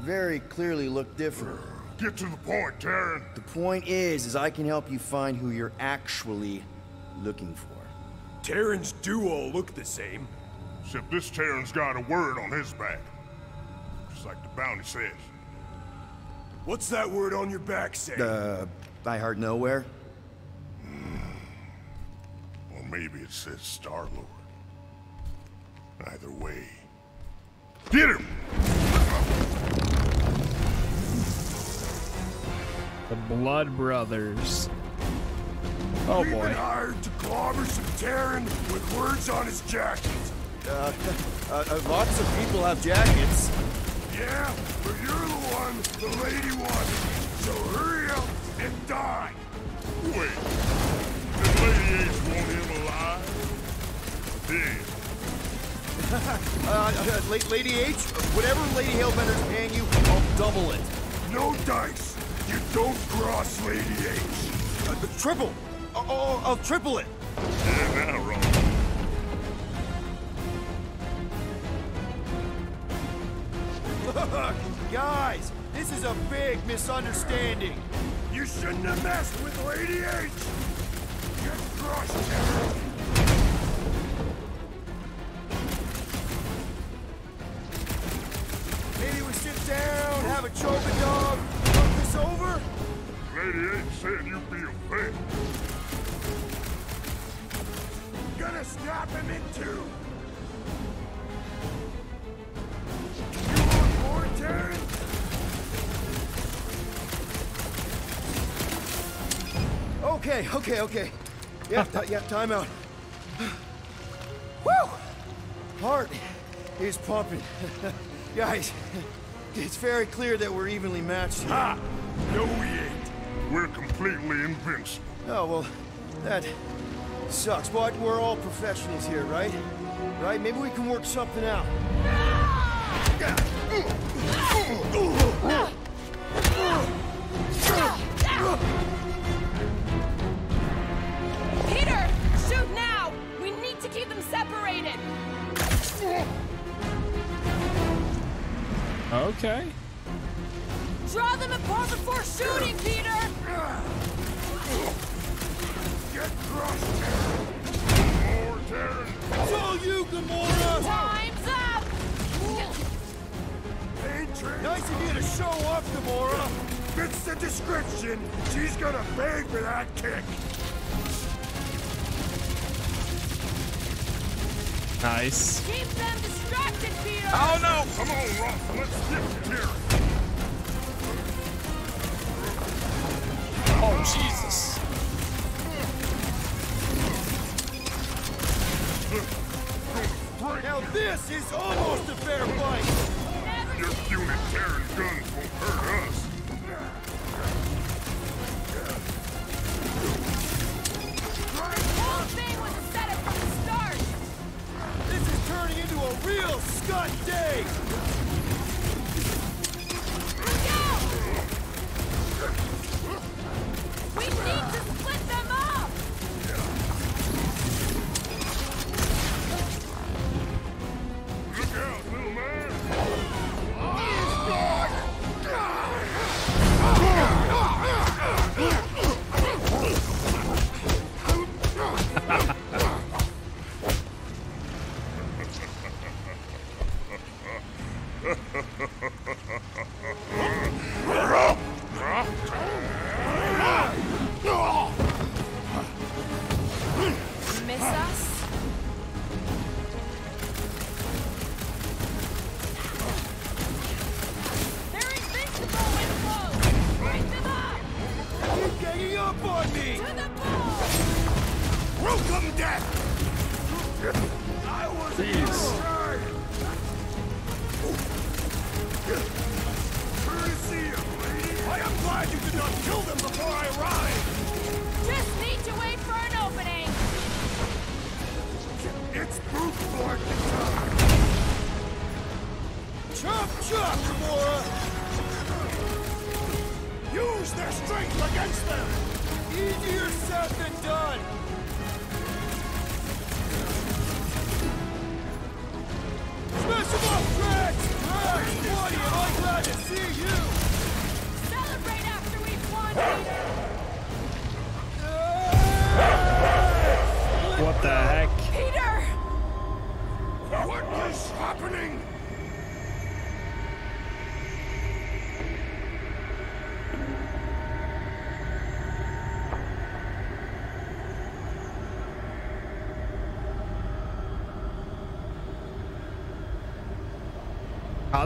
Speaker 3: very clearly look different.
Speaker 17: Get to the point, Terran.
Speaker 3: The point is, is I can help you find who you're actually looking for.
Speaker 43: Terrans do all look the same.
Speaker 17: Except this Terran's got a word on his back. Just like the bounty says.
Speaker 43: What's that word on your back say?
Speaker 3: Uh, I heart nowhere?
Speaker 17: Or maybe it says Star-Lord. Either way. Get him!
Speaker 1: The Blood Brothers. Oh
Speaker 43: We've
Speaker 1: boy.
Speaker 43: been hired to clobber some Terran with words on his jacket.
Speaker 3: Uh, uh, uh, lots of people have jackets.
Speaker 43: Yeah, but you're the one the lady wanted. So hurry up and die.
Speaker 17: Wait. Did Lady H want him alive? Dead.
Speaker 3: uh, uh, La- Lady H, whatever Lady Hellbender's paying you, I'll double it.
Speaker 43: No dice. You don't cross Lady H.
Speaker 3: Uh, the triple. Oh, oh, I'll triple it. Guys, this is a big misunderstanding.
Speaker 43: You shouldn't have messed with Lady H. Get crushed, Terran.
Speaker 3: Maybe we sit down, have a choking dog, talk this over?
Speaker 17: Lady H said you'd be a vet.
Speaker 43: Gonna snap him in two.
Speaker 3: Okay, okay, okay. Yeah, yeah, time out. Woo! Heart is pumping. Guys, it's very clear that we're evenly matched here.
Speaker 43: Ha! No, we ain't.
Speaker 17: We're completely invincible.
Speaker 3: Oh, well, that sucks, but we're all professionals here, right? Right? Maybe we can work something out.
Speaker 2: separated!
Speaker 1: Okay.
Speaker 2: Draw them apart before shooting, Peter!
Speaker 43: Get crushed,
Speaker 17: More Terran.
Speaker 3: It's all you, Gamora!
Speaker 2: Time's up!
Speaker 43: Hatred.
Speaker 3: Nice of you to show up, Gamora!
Speaker 43: Fits the description. She's gonna beg for that kick.
Speaker 1: Nice.
Speaker 2: Keep them distracted, Peter!
Speaker 17: Oh no! Come on, Ross. Let's get to Terran.
Speaker 1: Oh Jesus.
Speaker 3: Now this is almost a fair fight!
Speaker 17: Your puny Terran guns won't hurt us.
Speaker 3: Turning into a real Scott day!
Speaker 2: We need to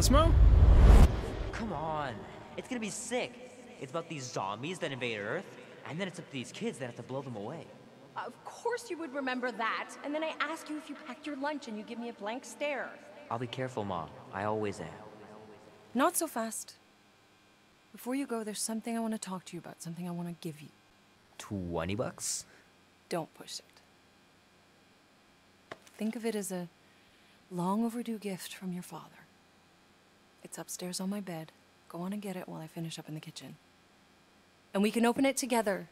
Speaker 1: Cosmo?
Speaker 12: Come on. It's gonna be sick. It's about these zombies that invade Earth, and then it's up to these kids that have to blow them away.
Speaker 2: Of course you would remember that. And then I ask you if you packed your lunch and you give me a blank stare.
Speaker 12: I'll be careful, Mom. I always am.
Speaker 10: Not so fast. Before you go, there's something I want to talk to you about, something I want to give you.
Speaker 12: 20 bucks?
Speaker 10: Don't push it. Think of it as a long overdue gift from your father. It's upstairs on my bed. Go on and get it while I finish up in the kitchen. And we can open it together.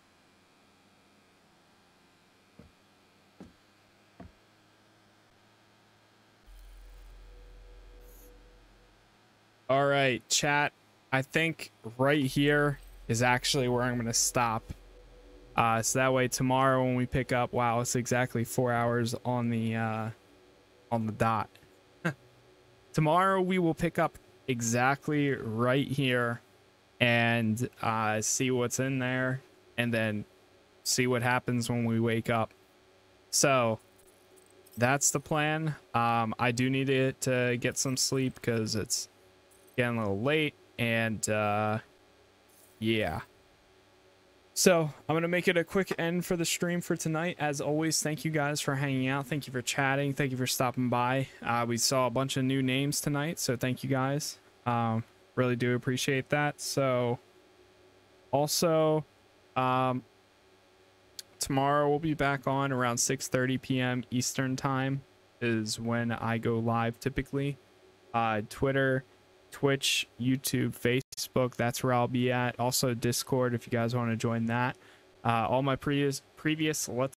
Speaker 1: All right, chat. I think right here is actually where I'm going to stop. Uh, so that way tomorrow when we pick up, wow, it's exactly four hours on the uh, on the dot. tomorrow we will pick up exactly right here and uh, see what's in there, and then see what happens when we wake up. So that's the plan. Um, I do need to, to get some sleep because it's getting a little late and uh yeah. So i'm gonna make it a quick end for the stream for tonight. As always thank you guys for hanging out. Thank you for chatting. Thank you for stopping by. Uh we saw a bunch of new names tonight so thank you guys um really do appreciate that so also um tomorrow we'll be back on around 6 30 p.m eastern time is when i go live typically uh twitter Twitch, YouTube, Facebook. That's where I'll be at. Also Discord if you guys want to join that. Uh, all my previous previous Let's